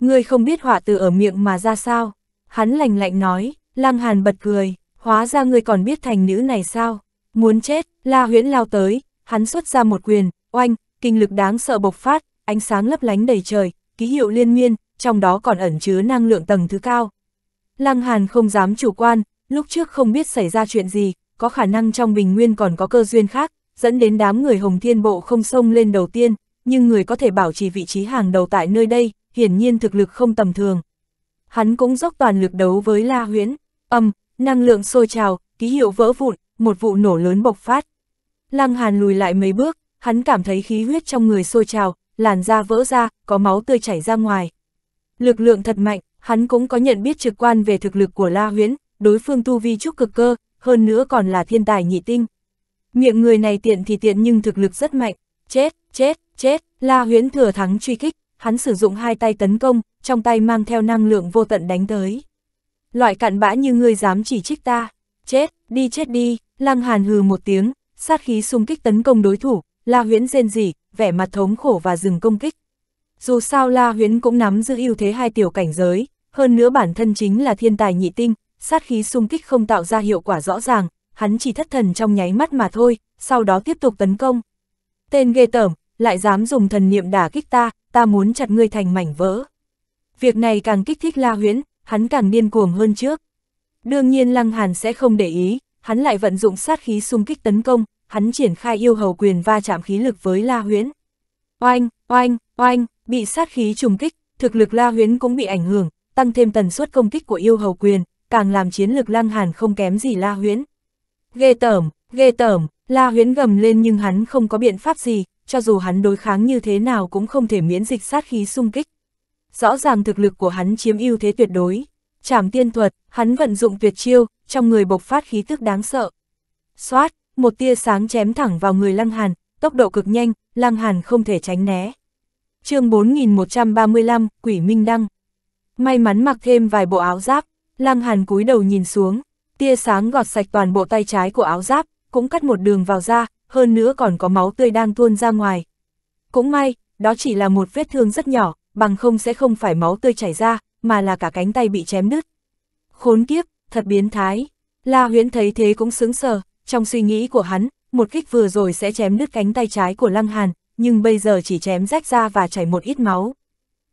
Ngươi không biết họa từ ở miệng mà ra sao? Hắn lành lạnh nói, Lăng Hàn bật cười, hóa ra ngươi còn biết thành nữ này sao? Muốn chết, La Huyễn lao tới, hắn xuất ra một quyền, oanh, kinh lực đáng sợ bộc phát, ánh sáng lấp lánh đầy trời, ký hiệu liên miên, trong đó còn ẩn chứa năng lượng tầng thứ cao. Lăng Hàn không dám chủ quan, lúc trước không biết xảy ra chuyện gì, có khả năng trong bình nguyên còn có cơ duyên khác, dẫn đến đám người Hồng Thiên Bộ không xông lên đầu tiên, nhưng người có thể bảo trì vị trí hàng đầu tại nơi đây, hiển nhiên thực lực không tầm thường. Hắn cũng dốc toàn lực đấu với La Huyễn, âm, năng lượng sôi trào, ký hiệu vỡ vụn, một vụ nổ lớn bộc phát. Lăng Hàn lùi lại mấy bước, hắn cảm thấy khí huyết trong người sôi trào, làn da vỡ ra, có máu tươi chảy ra ngoài. Lực lượng thật mạnh, hắn cũng có nhận biết trực quan về thực lực của La Huyễn, đối phương tu vi trúc cực cơ, hơn nữa còn là thiên tài nhị tinh. Miệng người này tiện thì tiện nhưng thực lực rất mạnh, chết, chết, chết, La Huyễn thừa thắng truy kích, hắn sử dụng hai tay tấn công, trong tay mang theo năng lượng vô tận đánh tới. Loại cặn bã như ngươi dám chỉ trích ta, chết, đi chết đi, Lăng Hàn hừ một tiếng, sát khí xung kích tấn công đối thủ, La Huyễn rên rỉ, vẻ mặt thống khổ và dừng công kích. Dù sao La Huyễn cũng nắm giữ ưu thế hai tiểu cảnh giới, hơn nữa bản thân chính là thiên tài nhị tinh, sát khí xung kích không tạo ra hiệu quả rõ ràng, hắn chỉ thất thần trong nháy mắt mà thôi, sau đó tiếp tục tấn công. Tên ghê tởm, lại dám dùng thần niệm đả kích ta, ta muốn chặt ngươi thành mảnh vỡ. Việc này càng kích thích La Huyễn, hắn càng điên cuồng hơn trước. Đương nhiên Lăng Hàn sẽ không để ý, hắn lại vận dụng sát khí xung kích tấn công, hắn triển khai yêu hầu quyền va chạm khí lực với La Huyễn. Oanh, oanh, oanh, bị sát khí trùng kích, thực lực La Huyễn cũng bị ảnh hưởng, tăng thêm tần suất công kích của yêu hầu quyền, càng làm chiến lực Lăng Hàn không kém gì La Huyễn. Ghê tởm, ghê tởm, La Huyễn gầm lên nhưng hắn không có biện pháp gì, cho dù hắn đối kháng như thế nào cũng không thể miễn dịch sát khí xung kích. Rõ ràng thực lực của hắn chiếm ưu thế tuyệt đối. Trảm tiên thuật, hắn vận dụng tuyệt chiêu, trong người bộc phát khí tức đáng sợ. Xoát, một tia sáng chém thẳng vào người Lăng Hàn, tốc độ cực nhanh, Lăng Hàn không thể tránh né. chương 4135, Quỷ Minh Đăng. May mắn mặc thêm vài bộ áo giáp, Lăng Hàn cúi đầu nhìn xuống, tia sáng gọt sạch toàn bộ tay trái của áo giáp, cũng cắt một đường vào da, hơn nữa còn có máu tươi đang tuôn ra ngoài. Cũng may, đó chỉ là một vết thương rất nhỏ, bằng không sẽ không phải máu tươi chảy ra, mà là cả cánh tay bị chém đứt. Khốn kiếp, thật biến thái. La huyễn thấy thế cũng sướng sờ, trong suy nghĩ của hắn, một kích vừa rồi sẽ chém đứt cánh tay trái của Lăng Hàn, nhưng bây giờ chỉ chém rách ra và chảy một ít máu.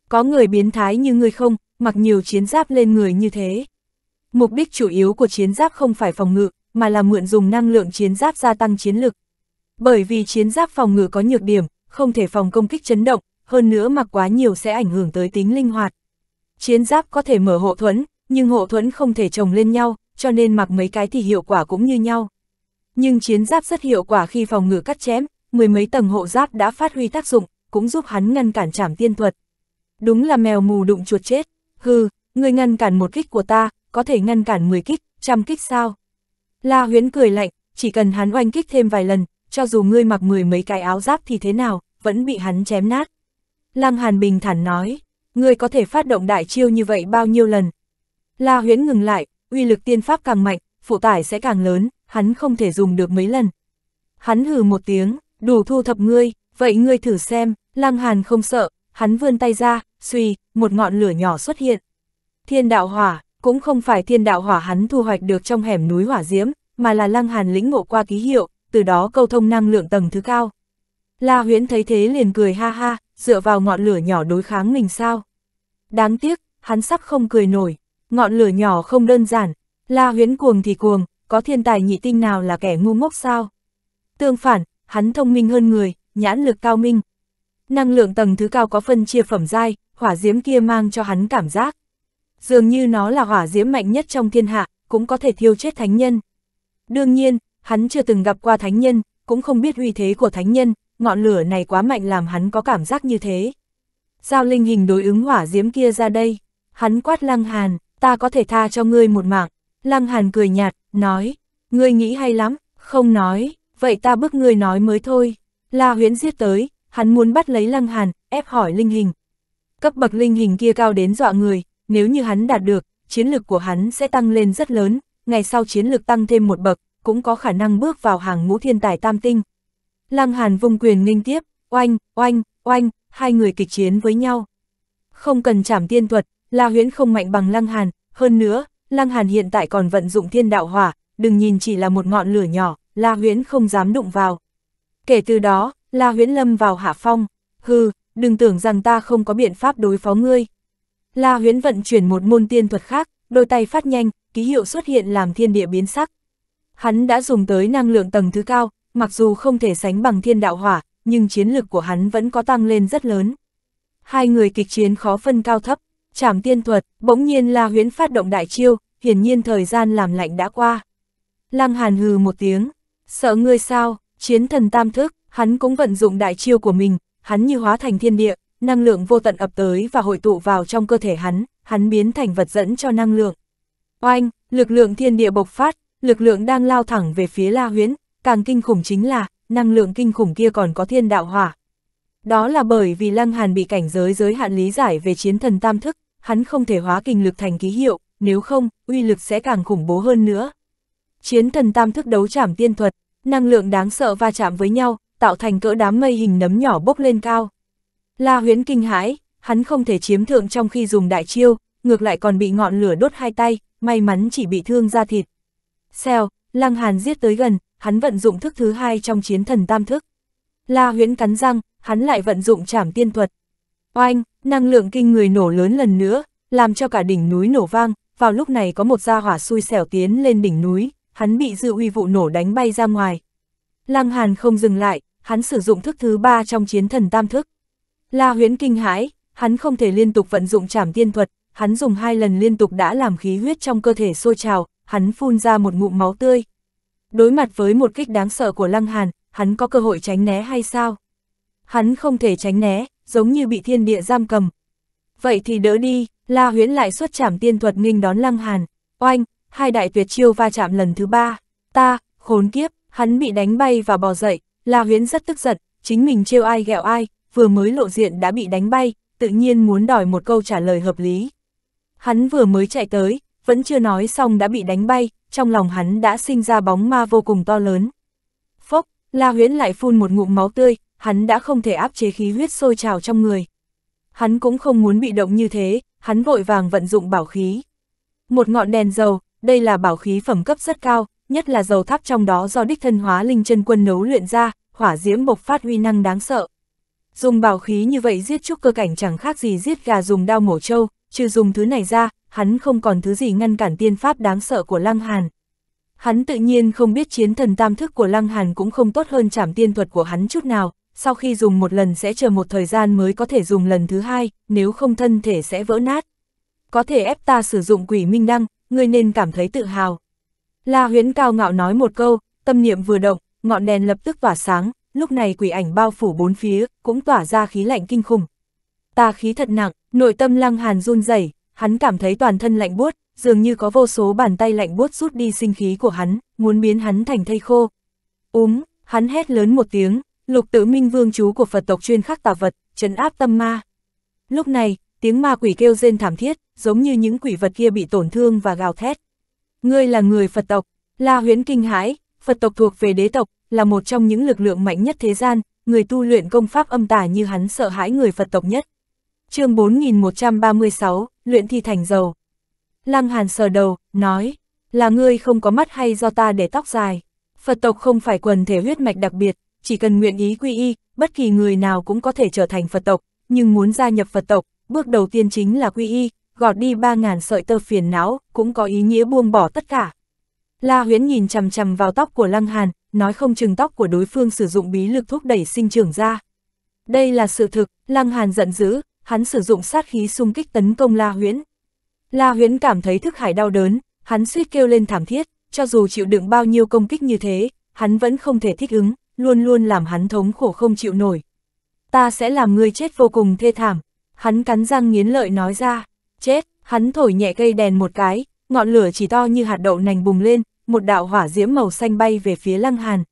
Có người biến thái như người không, mặc nhiều chiến giáp lên người như thế. Mục đích chủ yếu của chiến giáp không phải phòng ngự, mà là mượn dùng năng lượng chiến giáp gia tăng chiến lực. Bởi vì chiến giáp phòng ngự có nhược điểm, không thể phòng công kích chấn động, hơn nữa mặc quá nhiều sẽ ảnh hưởng tới tính linh hoạt. Chiến giáp có thể mở hộ thuẫn, nhưng hộ thuẫn không thể chồng lên nhau, cho nên mặc mấy cái thì hiệu quả cũng như nhau. Nhưng chiến giáp rất hiệu quả khi phòng ngự cắt chém, mười mấy tầng hộ giáp đã phát huy tác dụng, cũng giúp hắn ngăn cản trảm tiên thuật. Đúng là mèo mù đụng chuột chết, hừ, người ngăn cản một kích của ta, có thể ngăn cản 10 kích, trăm kích sao? La huyến cười lạnh, chỉ cần hắn oanh kích thêm vài lần, cho dù ngươi mặc mười mấy cái áo giáp thì thế nào, vẫn bị hắn chém nát. Lăng Hàn bình thản nói, ngươi có thể phát động đại chiêu như vậy bao nhiêu lần? La huyễn ngừng lại, uy lực tiên pháp càng mạnh, phụ tải sẽ càng lớn, hắn không thể dùng được mấy lần. Hắn hừ một tiếng, đủ thu thập ngươi, vậy ngươi thử xem, Lăng Hàn không sợ, hắn vươn tay ra, suy, một ngọn lửa nhỏ xuất hiện. Thiên đạo hỏa, cũng không phải thiên đạo hỏa hắn thu hoạch được trong hẻm núi hỏa diễm, mà là Lăng Hàn lĩnh ngộ qua ký hiệu, từ đó câu thông năng lượng tầng thứ cao. La huyễn thấy thế liền cười ha ha, dựa vào ngọn lửa nhỏ đối kháng mình sao. Đáng tiếc, hắn sắp không cười nổi, ngọn lửa nhỏ không đơn giản, La huyễn cuồng thì cuồng, có thiên tài nhị tinh nào là kẻ ngu ngốc sao? Tương phản, hắn thông minh hơn người, nhãn lực cao minh. Năng lượng tầng thứ cao có phân chia phẩm giai, hỏa diễm kia mang cho hắn cảm giác. Dường như nó là hỏa diễm mạnh nhất trong thiên hạ, cũng có thể thiêu chết thánh nhân. Đương nhiên, hắn chưa từng gặp qua thánh nhân, cũng không biết uy thế của thánh nhân, ngọn lửa này quá mạnh làm hắn có cảm giác như thế. Giao linh hình đối ứng hỏa diễm kia ra đây, hắn quát lăng hàn, ta có thể tha cho ngươi một mạng. Lăng hàn cười nhạt, nói, ngươi nghĩ hay lắm, không nói, vậy ta bức ngươi nói mới thôi. La huyễn giết tới, hắn muốn bắt lấy lăng hàn, ép hỏi linh hình. Cấp bậc linh hình kia cao đến dọa người, nếu như hắn đạt được, chiến lực của hắn sẽ tăng lên rất lớn, ngày sau chiến lực tăng thêm một bậc, cũng có khả năng bước vào hàng ngũ thiên tài tam tinh. Lăng Hàn vung quyền nghênh tiếp, oanh, oanh, oanh, hai người kịch chiến với nhau. Không cần chảm tiên thuật, La Huyễn không mạnh bằng Lăng Hàn, hơn nữa, Lăng Hàn hiện tại còn vận dụng thiên đạo hỏa, đừng nhìn chỉ là một ngọn lửa nhỏ, La Huyễn không dám đụng vào. Kể từ đó, La Huyễn lâm vào hạ phong, hừ, đừng tưởng rằng ta không có biện pháp đối phó ngươi. La Huyễn vận chuyển một môn tiên thuật khác, đôi tay phát nhanh, ký hiệu xuất hiện làm thiên địa biến sắc. Hắn đã dùng tới năng lượng tầng thứ cao, mặc dù không thể sánh bằng thiên đạo hỏa, nhưng chiến lực của hắn vẫn có tăng lên rất lớn. Hai người kịch chiến khó phân cao thấp, trảm tiên thuật, bỗng nhiên La Huyễn phát động đại chiêu, hiển nhiên thời gian làm lạnh đã qua. Lăng Hàn hừ một tiếng, sợ ngươi sao, chiến thần tam thức, hắn cũng vận dụng đại chiêu của mình, hắn như hóa thành thiên địa, năng lượng vô tận ập tới và hội tụ vào trong cơ thể hắn, hắn biến thành vật dẫn cho năng lượng. Oanh, lực lượng thiên địa bộc phát, lực lượng đang lao thẳng về phía La Huyễn, càng kinh khủng chính là, năng lượng kinh khủng kia còn có thiên đạo hỏa. Đó là bởi vì Lăng Hàn bị cảnh giới giới hạn lý giải về chiến thần tam thức, hắn không thể hóa kinh lực thành ký hiệu, nếu không, uy lực sẽ càng khủng bố hơn nữa. Chiến thần tam thức đấu trảm tiên thuật, năng lượng đáng sợ va chạm với nhau, tạo thành cỡ đám mây hình nấm nhỏ bốc lên cao. La huyến kinh hãi, hắn không thể chiếm thượng trong khi dùng đại chiêu, ngược lại còn bị ngọn lửa đốt hai tay, may mắn chỉ bị thương da thịt. Xèo, Lăng Hàn giết tới gần, hắn vận dụng thức thứ hai trong chiến thần tam thức. La huyễn cắn răng, hắn lại vận dụng trảm tiên thuật. Oanh, năng lượng kinh người nổ lớn lần nữa, làm cho cả đỉnh núi nổ vang, vào lúc này có một gia hỏa xui xẻo tiến lên đỉnh núi, hắn bị dư uy vụ nổ đánh bay ra ngoài. Lăng Hàn không dừng lại, hắn sử dụng thức thứ ba trong chiến thần tam thức. La huyễn kinh hãi, hắn không thể liên tục vận dụng trảm tiên thuật, hắn dùng hai lần liên tục đã làm khí huyết trong cơ thể sôi trào, hắn phun ra một ngụm máu tươi. Đối mặt với một kích đáng sợ của Lăng Hàn, hắn có cơ hội tránh né hay sao? Hắn không thể tránh né, giống như bị thiên địa giam cầm. Vậy thì đỡ đi, La Huyễn lại xuất trảm tiên thuật nghinh đón Lăng Hàn. Oanh, hai đại tuyệt chiêu va chạm lần thứ ba. Ta, khốn kiếp, hắn bị đánh bay và bò dậy, La Huyễn rất tức giận, chính mình trêu ai ghẹo ai, vừa mới lộ diện đã bị đánh bay, tự nhiên muốn đòi một câu trả lời hợp lý. Hắn vừa mới chạy tới, vẫn chưa nói xong đã bị đánh bay, trong lòng hắn đã sinh ra bóng ma vô cùng to lớn. Phốc, La Huyễn lại phun một ngụm máu tươi, hắn đã không thể áp chế khí huyết sôi trào trong người. Hắn cũng không muốn bị động như thế, hắn vội vàng vận dụng bảo khí. Một ngọn đèn dầu, đây là bảo khí phẩm cấp rất cao, nhất là dầu tháp trong đó do đích thân hóa linh chân quân nấu luyện ra, hỏa diễm bộc phát uy năng đáng sợ. Dùng bảo khí như vậy giết trúc cơ cảnh chẳng khác gì giết gà dùng đao mổ trâu, trừ dùng thứ này ra, hắn không còn thứ gì ngăn cản tiên pháp đáng sợ của Lăng Hàn. Hắn tự nhiên không biết chiến thần tam thức của Lăng Hàn cũng không tốt hơn trảm tiên thuật của hắn chút nào, sau khi dùng một lần sẽ chờ một thời gian mới có thể dùng lần thứ hai, nếu không thân thể sẽ vỡ nát. Có thể ép ta sử dụng quỷ minh đăng, ngươi nên cảm thấy tự hào. La huyến cao ngạo nói một câu, tâm niệm vừa động, ngọn đèn lập tức tỏa sáng, lúc này quỷ ảnh bao phủ bốn phía, cũng tỏa ra khí lạnh kinh khủng. Ta khí thật nặng, nội tâm lăng hàn run rẩy, hắn cảm thấy toàn thân lạnh buốt, dường như có vô số bàn tay lạnh buốt rút đi sinh khí của hắn, muốn biến hắn thành thây khô. Úm, hắn hét lớn một tiếng, lục tử minh vương chú của Phật tộc chuyên khắc tà vật, trấn áp tâm ma. Lúc này, tiếng ma quỷ kêu rên thảm thiết, giống như những quỷ vật kia bị tổn thương và gào thét. Ngươi là người Phật tộc, La huyễn kinh hãi, Phật tộc thuộc về đế tộc, là một trong những lực lượng mạnh nhất thế gian, người tu luyện công pháp âm tà như hắn sợ hãi người Phật tộc nhất. chương 4136, luyện thi thành dầu. Lăng Hàn sờ đầu, nói, là ngươi không có mắt hay do ta để tóc dài. Phật tộc không phải quần thể huyết mạch đặc biệt, chỉ cần nguyện ý quy y, bất kỳ người nào cũng có thể trở thành Phật tộc, nhưng muốn gia nhập Phật tộc, bước đầu tiên chính là quy y, gọt đi 3.000 sợi tơ phiền não, cũng có ý nghĩa buông bỏ tất cả. La huyễn nhìn chằm chằm vào tóc của Lăng Hàn, nói không chừng tóc của đối phương sử dụng bí lực thúc đẩy sinh trưởng ra. Đây là sự thực, Lăng Hàn giận dữ, hắn sử dụng sát khí xung kích tấn công La huyễn. La huyễn cảm thấy thức hải đau đớn, hắn suýt kêu lên thảm thiết, cho dù chịu đựng bao nhiêu công kích như thế, hắn vẫn không thể thích ứng, luôn luôn làm hắn thống khổ không chịu nổi. Ta sẽ làm ngươi chết vô cùng thê thảm, hắn cắn răng nghiến lợi nói ra, chết, hắn thổi nhẹ cây đèn một cái, ngọn lửa chỉ to như hạt đậu nành bùng lên, một đạo hỏa diễm màu xanh bay về phía Lăng Hàn.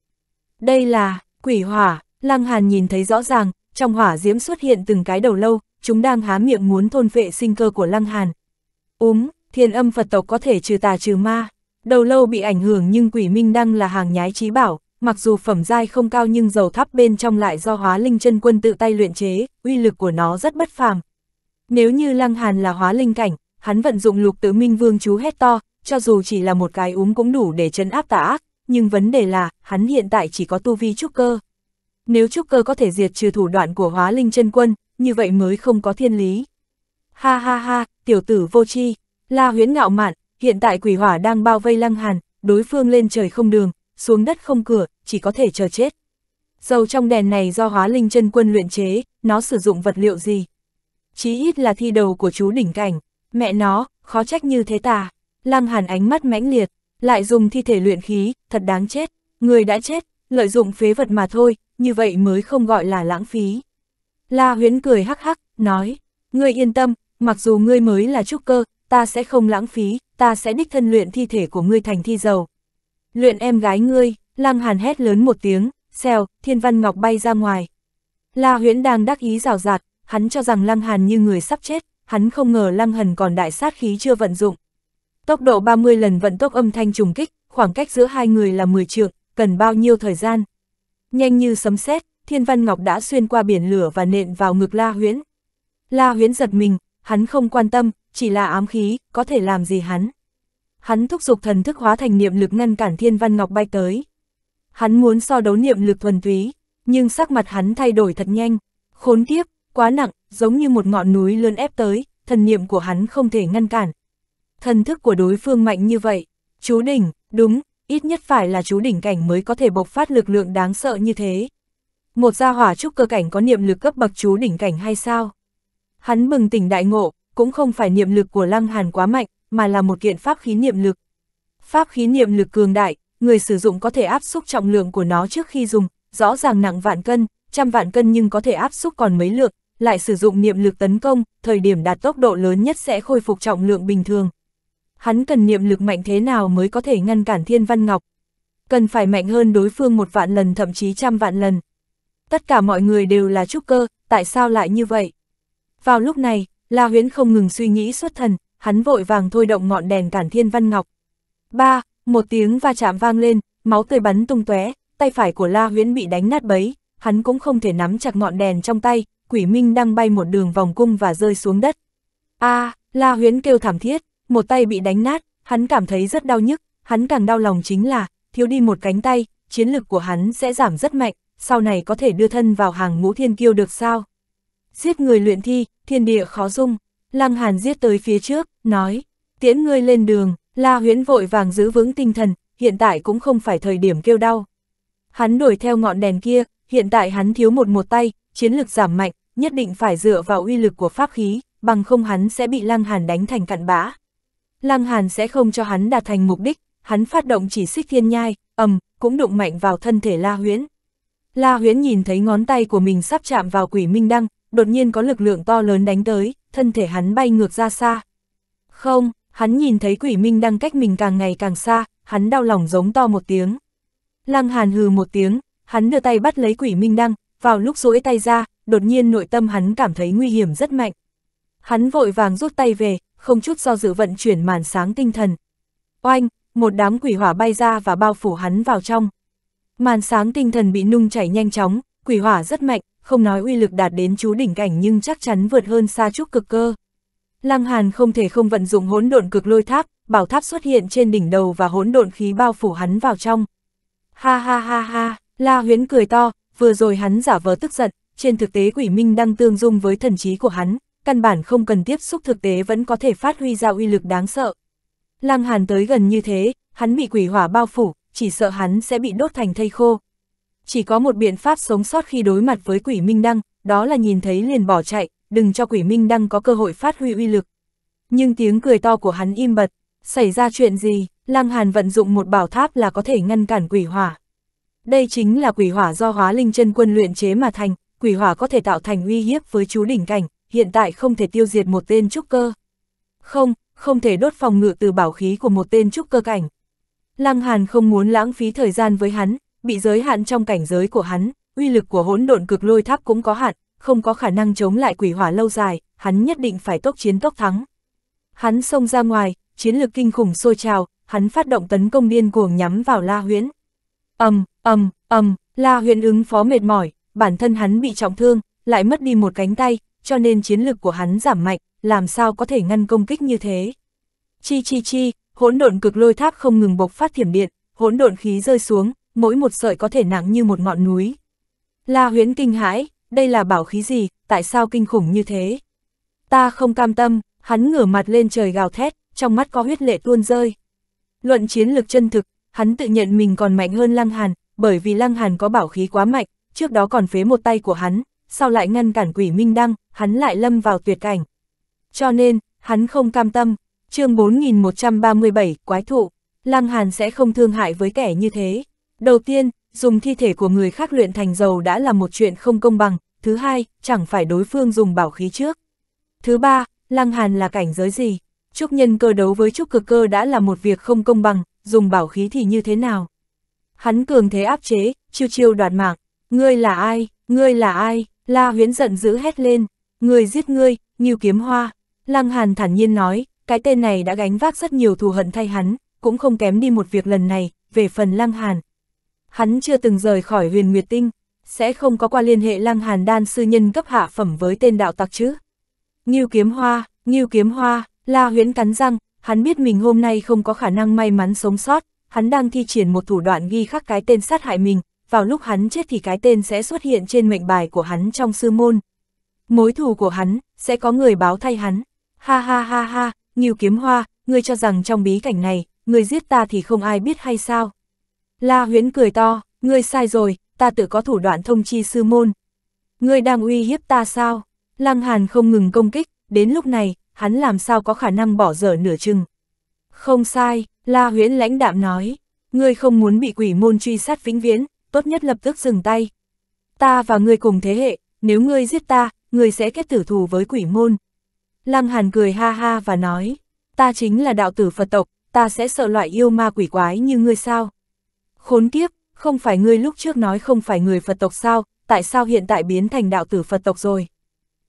Đây là, quỷ hỏa, Lăng Hàn nhìn thấy rõ ràng, trong hỏa diễm xuất hiện từng cái đầu lâu, chúng đang há miệng muốn thôn vệ sinh cơ của Lăng Hàn. Úm, thiên âm Phật tộc có thể trừ tà trừ ma, đầu lâu bị ảnh hưởng nhưng quỷ minh đăng là hàng nhái trí bảo, mặc dù phẩm giai không cao nhưng dầu thắp bên trong lại do hóa linh chân quân tự tay luyện chế, uy lực của nó rất bất phàm. Nếu như Lăng Hàn là hóa linh cảnh, hắn vận dụng lục tứ minh vương chú hét to, cho dù chỉ là một cái úm cũng đủ để chấn áp tà ác, nhưng vấn đề là, hắn hiện tại chỉ có tu vi trúc cơ. Nếu trúc cơ có thể diệt trừ thủ đoạn của hóa linh chân quân, như vậy mới không có thiên lý. Ha ha ha, tiểu tử vô chi, la huyến ngạo mạn, hiện tại quỷ hỏa đang bao vây lăng hàn, đối phương lên trời không đường, xuống đất không cửa, chỉ có thể chờ chết. Dầu trong đèn này do hóa linh chân quân luyện chế, nó sử dụng vật liệu gì? Chí ít là thi đầu của chú đỉnh cảnh, mẹ nó, khó trách như thế tà. Lăng Hàn ánh mắt mãnh liệt, lại dùng thi thể luyện khí, thật đáng chết, người đã chết, lợi dụng phế vật mà thôi, như vậy mới không gọi là lãng phí. La huyến cười hắc hắc, nói, ngươi yên tâm, mặc dù ngươi mới là trúc cơ, ta sẽ không lãng phí, ta sẽ đích thân luyện thi thể của ngươi thành thi dầu. Luyện em gái ngươi, Lăng Hàn hét lớn một tiếng, xèo, thiên văn ngọc bay ra ngoài. La huyễn đang đắc ý rào rạt, hắn cho rằng Lăng Hàn như người sắp chết, hắn không ngờ Lăng Hần còn đại sát khí chưa vận dụng. Tốc độ 30 lần vận tốc âm thanh trùng kích, khoảng cách giữa hai người là 10 trượng, cần bao nhiêu thời gian. Nhanh như sấm sét, Thiên Văn Ngọc đã xuyên qua biển lửa và nện vào ngực La Huyễn. La Huyễn giật mình, hắn không quan tâm, chỉ là ám khí, có thể làm gì hắn. Hắn thúc giục thần thức hóa thành niệm lực ngăn cản Thiên Văn Ngọc bay tới. Hắn muốn so đấu niệm lực thuần túy, nhưng sắc mặt hắn thay đổi thật nhanh, khốn kiếp, quá nặng, giống như một ngọn núi lớn ép tới, thần niệm của hắn không thể ngăn cản. Thần thức của đối phương mạnh như vậy, chú đỉnh, đúng, ít nhất phải là chú đỉnh cảnh mới có thể bộc phát lực lượng đáng sợ như thế. Một gia hỏa trúc cơ cảnh có niệm lực cấp bậc chú đỉnh cảnh hay sao? Hắn bừng tỉnh đại ngộ, cũng không phải niệm lực của Lăng Hàn quá mạnh, mà là một kiện pháp khí niệm lực. Pháp khí niệm lực cường đại, người sử dụng có thể áp xúc trọng lượng của nó trước khi dùng, rõ ràng nặng vạn cân, trăm vạn cân nhưng có thể áp xúc còn mấy lượng, lại sử dụng niệm lực tấn công, thời điểm đạt tốc độ lớn nhất sẽ khôi phục trọng lượng bình thường. Hắn cần niệm lực mạnh thế nào mới có thể ngăn cản Thiên Văn Ngọc? Cần phải mạnh hơn đối phương một vạn lần thậm chí trăm vạn lần. Tất cả mọi người đều là trúc cơ, tại sao lại như vậy? Vào lúc này, La Huyễn không ngừng suy nghĩ xuất thần, hắn vội vàng thôi động ngọn đèn cản Thiên Văn Ngọc. Ba, một tiếng va chạm vang lên, máu tươi bắn tung tóe, tay phải của La Huyễn bị đánh nát bấy, hắn cũng không thể nắm chặt ngọn đèn trong tay, quỷ minh đang bay một đường vòng cung và rơi xuống đất. A, La Huyễn kêu thảm thiết, một tay bị đánh nát, hắn cảm thấy rất đau nhức, hắn càng đau lòng chính là, thiếu đi một cánh tay, chiến lực của hắn sẽ giảm rất mạnh, sau này có thể đưa thân vào hàng ngũ thiên kiêu được sao? Giết người luyện thi, thiên địa khó dung, Lăng Hàn giết tới phía trước, nói, tiễn ngươi lên đường, La Huyễn vội vàng giữ vững tinh thần, hiện tại cũng không phải thời điểm kêu đau. Hắn đuổi theo ngọn đèn kia, hiện tại hắn thiếu một một tay, chiến lực giảm mạnh, nhất định phải dựa vào uy lực của pháp khí, bằng không hắn sẽ bị Lăng Hàn đánh thành cặn bã. Lăng Hàn sẽ không cho hắn đạt thành mục đích, hắn phát động chỉ xích thiên nhai, ầm, cũng đụng mạnh vào thân thể La Huyễn. La Huyễn nhìn thấy ngón tay của mình sắp chạm vào quỷ minh đăng, đột nhiên có lực lượng to lớn đánh tới, thân thể hắn bay ngược ra xa. Không, hắn nhìn thấy quỷ minh đăng cách mình càng ngày càng xa, hắn đau lòng giống to một tiếng. Lăng Hàn hừ một tiếng, hắn đưa tay bắt lấy quỷ minh đăng, vào lúc duỗi tay ra, đột nhiên nội tâm hắn cảm thấy nguy hiểm rất mạnh. Hắn vội vàng rút tay về, không chút do dự vận chuyển màn sáng tinh thần. Oanh, một đám quỷ hỏa bay ra và bao phủ hắn vào trong. Màn sáng tinh thần bị nung chảy nhanh chóng, quỷ hỏa rất mạnh, không nói uy lực đạt đến chú đỉnh cảnh nhưng chắc chắn vượt hơn xa trúc cực cơ. Lăng Hàn không thể không vận dụng hỗn độn cực lôi tháp, bảo tháp xuất hiện trên đỉnh đầu và hỗn độn khí bao phủ hắn vào trong. Ha ha ha ha, La Huyễn cười to, vừa rồi hắn giả vờ tức giận, trên thực tế quỷ minh đang tương dung với thần trí của hắn, căn bản không cần tiếp xúc thực tế vẫn có thể phát huy ra uy lực đáng sợ. Lăng Hàn tới gần như thế, hắn bị quỷ hỏa bao phủ, chỉ sợ hắn sẽ bị đốt thành thây khô. Chỉ có một biện pháp sống sót khi đối mặt với quỷ minh đăng, đó là nhìn thấy liền bỏ chạy, đừng cho quỷ minh đăng có cơ hội phát huy uy lực. Nhưng tiếng cười to của hắn im bật, xảy ra chuyện gì, Lăng Hàn vận dụng một bảo tháp là có thể ngăn cản quỷ hỏa. Đây chính là quỷ hỏa do hóa linh chân quân luyện chế mà thành, quỷ hỏa có thể tạo thành uy hiếp với chú đỉnh cảnh, hiện tại không thể tiêu diệt một tên trúc cơ. Không, không thể đốt phòng ngự từ bảo khí của một tên trúc cơ cảnh. Lăng Hàn không muốn lãng phí thời gian với hắn, bị giới hạn trong cảnh giới của hắn, uy lực của hỗn độn cực lôi tháp cũng có hạn, không có khả năng chống lại quỷ hỏa lâu dài, hắn nhất định phải tốc chiến tốc thắng. Hắn xông ra ngoài, chiến lược kinh khủng sôi trào, hắn phát động tấn công điên cuồng nhắm vào La Huyễn. Ầm, ầm, ầm, La Huyễn ứng phó mệt mỏi, bản thân hắn bị trọng thương, lại mất đi một cánh tay, cho nên chiến lực của hắn giảm mạnh, làm sao có thể ngăn công kích như thế. Chi chi chi, hỗn độn cực lôi tháp không ngừng bộc phát thiểm điện, hỗn độn khí rơi xuống, mỗi một sợi có thể nặng như một ngọn núi. La huyễn kinh hãi, đây là bảo khí gì, tại sao kinh khủng như thế? Ta không cam tâm, hắn ngửa mặt lên trời gào thét, trong mắt có huyết lệ tuôn rơi. Luận chiến lực chân thực, hắn tự nhận mình còn mạnh hơn Lăng Hàn, bởi vì Lăng Hàn có bảo khí quá mạnh, trước đó còn phế một tay của hắn, sau lại ngăn cản quỷ minh đăng, hắn lại lâm vào tuyệt cảnh. Cho nên, hắn không cam tâm, chương 4137, quái thụ, Lăng Hàn sẽ không thương hại với kẻ như thế. Đầu tiên, dùng thi thể của người khác luyện thành dầu đã là một chuyện không công bằng, thứ hai, chẳng phải đối phương dùng bảo khí trước. Thứ ba, Lăng Hàn là cảnh giới gì? Trúc nhân cơ đấu với trúc cực cơ đã là một việc không công bằng, dùng bảo khí thì như thế nào? Hắn cường thế áp chế, chiêu chiêu đoạt mạng. Ngươi là ai? Ngươi là ai? La huyễn giận dữ hét lên. ngươi giết ngươi, Nghiêu Kiếm Hoa. Lăng Hàn thản nhiên nói, cái tên này đã gánh vác rất nhiều thù hận thay hắn, cũng không kém đi một việc lần này, về phần Lăng Hàn. Hắn chưa từng rời khỏi huyền Nguyệt Tinh, sẽ không có qua liên hệ Lăng Hàn đan sư nhân cấp hạ phẩm với tên đạo tặc chứ. Nghiêu Kiếm Hoa, Nghiêu Kiếm Hoa, La huyễn cắn răng, hắn biết mình hôm nay không có khả năng may mắn sống sót, hắn đang thi triển một thủ đoạn ghi khắc cái tên sát hại mình, vào lúc hắn chết thì cái tên sẽ xuất hiện trên mệnh bài của hắn trong sư môn. Mối thù của hắn, sẽ có người báo thay hắn. Ha ha ha ha, Nghiêu Kiếm Hoa, ngươi cho rằng trong bí cảnh này, người giết ta thì không ai biết hay sao? La huyễn cười to, ngươi sai rồi, ta tự có thủ đoạn thông chi sư môn. Ngươi đang uy hiếp ta sao? Lăng Hàn không ngừng công kích, đến lúc này, hắn làm sao có khả năng bỏ dở nửa chừng. Không sai, La huyễn lãnh đạm nói, ngươi không muốn bị quỷ môn truy sát vĩnh viễn, tốt nhất lập tức dừng tay. Ta và ngươi cùng thế hệ, nếu ngươi giết ta, ngươi sẽ kết tử thù với quỷ môn. Lăng Hàn cười ha ha và nói, ta chính là đạo tử Phật tộc, ta sẽ sợ loại yêu ma quỷ quái như ngươi sao? Khốn kiếp, không phải ngươi lúc trước nói không phải người Phật tộc sao, tại sao hiện tại biến thành đạo tử Phật tộc rồi?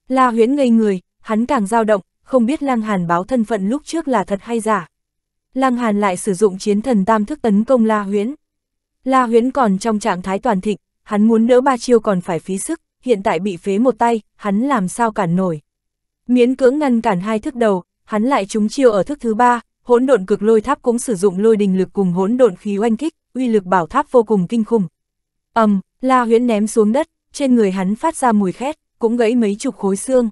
La huyễn ngây người, hắn càng dao động, không biết Lăng Hàn báo thân phận lúc trước là thật hay giả. Lăng Hàn lại sử dụng chiến thần tam thức tấn công La huyễn. La huyễn còn trong trạng thái toàn thịnh, hắn muốn đỡ ba chiêu còn phải phí sức, hiện tại bị phế một tay, hắn làm sao cản nổi. Miễn cưỡng ngăn cản hai thức đầu, hắn lại trúng chiêu ở thức thứ ba, hỗn độn cực lôi tháp cũng sử dụng lôi đình lực cùng hỗn độn khí oanh kích, uy lực bảo tháp vô cùng kinh khủng. Ầm, um, La Huyễn ném xuống đất, trên người hắn phát ra mùi khét, cũng gãy mấy chục khối xương.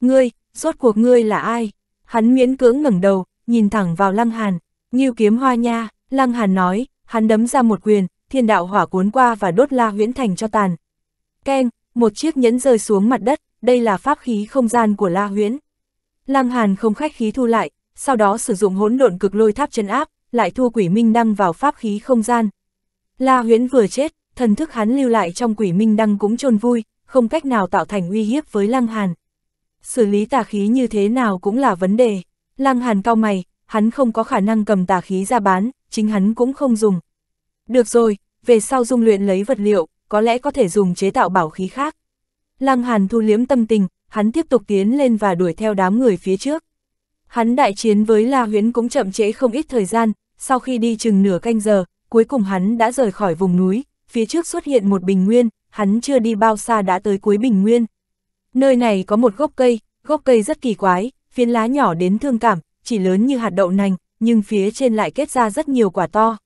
Ngươi, rốt cuộc ngươi là ai? Hắn miễn cưỡng ngẩng đầu, nhìn thẳng vào Lăng Hàn, Như kiếm hoa nha, Lăng Hàn nói, hắn đấm ra một quyền, thiên đạo hỏa cuốn qua và đốt La Huyễn thành cho tàn. Keng, một chiếc nhẫn rơi xuống mặt đất, đây là pháp khí không gian của La Huyễn. Lăng Hàn không khách khí thu lại, sau đó sử dụng hỗn độn cực lôi tháp chân áp, lại thua quỷ minh đăng vào pháp khí không gian. La Huyễn vừa chết, thần thức hắn lưu lại trong quỷ minh đăng cũng trôn vui, không cách nào tạo thành uy hiếp với Lăng Hàn. Xử lý tà khí như thế nào cũng là vấn đề. Lăng Hàn cao mày, hắn không có khả năng cầm tà khí ra bán, chính hắn cũng không dùng. Được rồi, về sau dung luyện lấy vật liệu, có lẽ có thể dùng chế tạo bảo khí khác. Lăng Hàn thu liếm tâm tình, hắn tiếp tục tiến lên và đuổi theo đám người phía trước. Hắn đại chiến với La Huyễn cũng chậm trễ không ít thời gian, sau khi đi chừng nửa canh giờ, cuối cùng hắn đã rời khỏi vùng núi, phía trước xuất hiện một bình nguyên, hắn chưa đi bao xa đã tới cuối bình nguyên. Nơi này có một gốc cây, gốc cây rất kỳ quái, phiến lá nhỏ đến thương cảm, chỉ lớn như hạt đậu nành, nhưng phía trên lại kết ra rất nhiều quả to.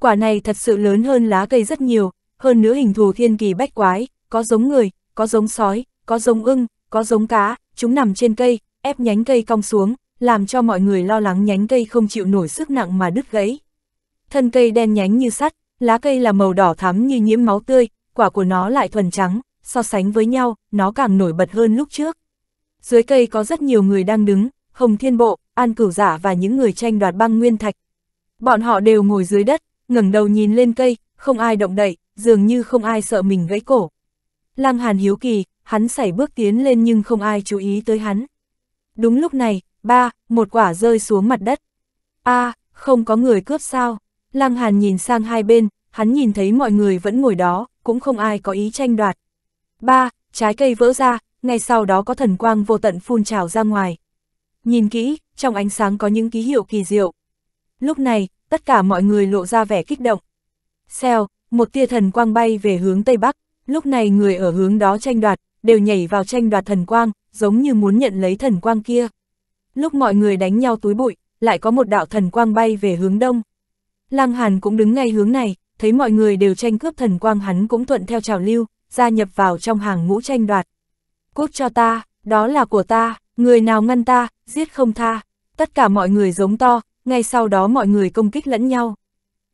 Quả này thật sự lớn hơn lá cây rất nhiều, hơn nữa hình thù thiên kỳ bách quái, có giống người, có giống sói, có giống ưng, có giống cá, chúng nằm trên cây, ép nhánh cây cong xuống, làm cho mọi người lo lắng nhánh cây không chịu nổi sức nặng mà đứt gãy. Thân cây đen nhánh như sắt, lá cây là màu đỏ thắm như nhiễm máu tươi, quả của nó lại thuần trắng, so sánh với nhau, nó càng nổi bật hơn lúc trước. Dưới cây có rất nhiều người đang đứng, Hồng Thiên Bộ, An Cửu Giả và những người tranh đoạt băng nguyên thạch. Bọn họ đều ngồi dưới đất, ngẩng đầu nhìn lên cây, không ai động đậy, dường như không ai sợ mình gãy cổ. Lăng Hàn hiếu kỳ, hắn sảy bước tiến lên nhưng không ai chú ý tới hắn. Đúng lúc này, ba, một quả rơi xuống mặt đất. a không có người cướp sao? Lăng Hàn nhìn sang hai bên, hắn nhìn thấy mọi người vẫn ngồi đó, cũng không ai có ý tranh đoạt. ba, trái cây vỡ ra, ngay sau đó có thần quang vô tận phun trào ra ngoài. Nhìn kỹ, trong ánh sáng có những ký hiệu kỳ diệu. Lúc này, tất cả mọi người lộ ra vẻ kích động. Xèo, một tia thần quang bay về hướng Tây Bắc, lúc này người ở hướng đó tranh đoạt, đều nhảy vào tranh đoạt thần quang, giống như muốn nhận lấy thần quang kia. Lúc mọi người đánh nhau túi bụi, lại có một đạo thần quang bay về hướng đông. Lăng Hàn cũng đứng ngay hướng này, thấy mọi người đều tranh cướp thần quang hắn cũng thuận theo trào lưu, gia nhập vào trong hàng ngũ tranh đoạt. Cút cho ta, đó là của ta, người nào ngăn ta, giết không tha. Tất cả mọi người giống to, ngay sau đó mọi người công kích lẫn nhau.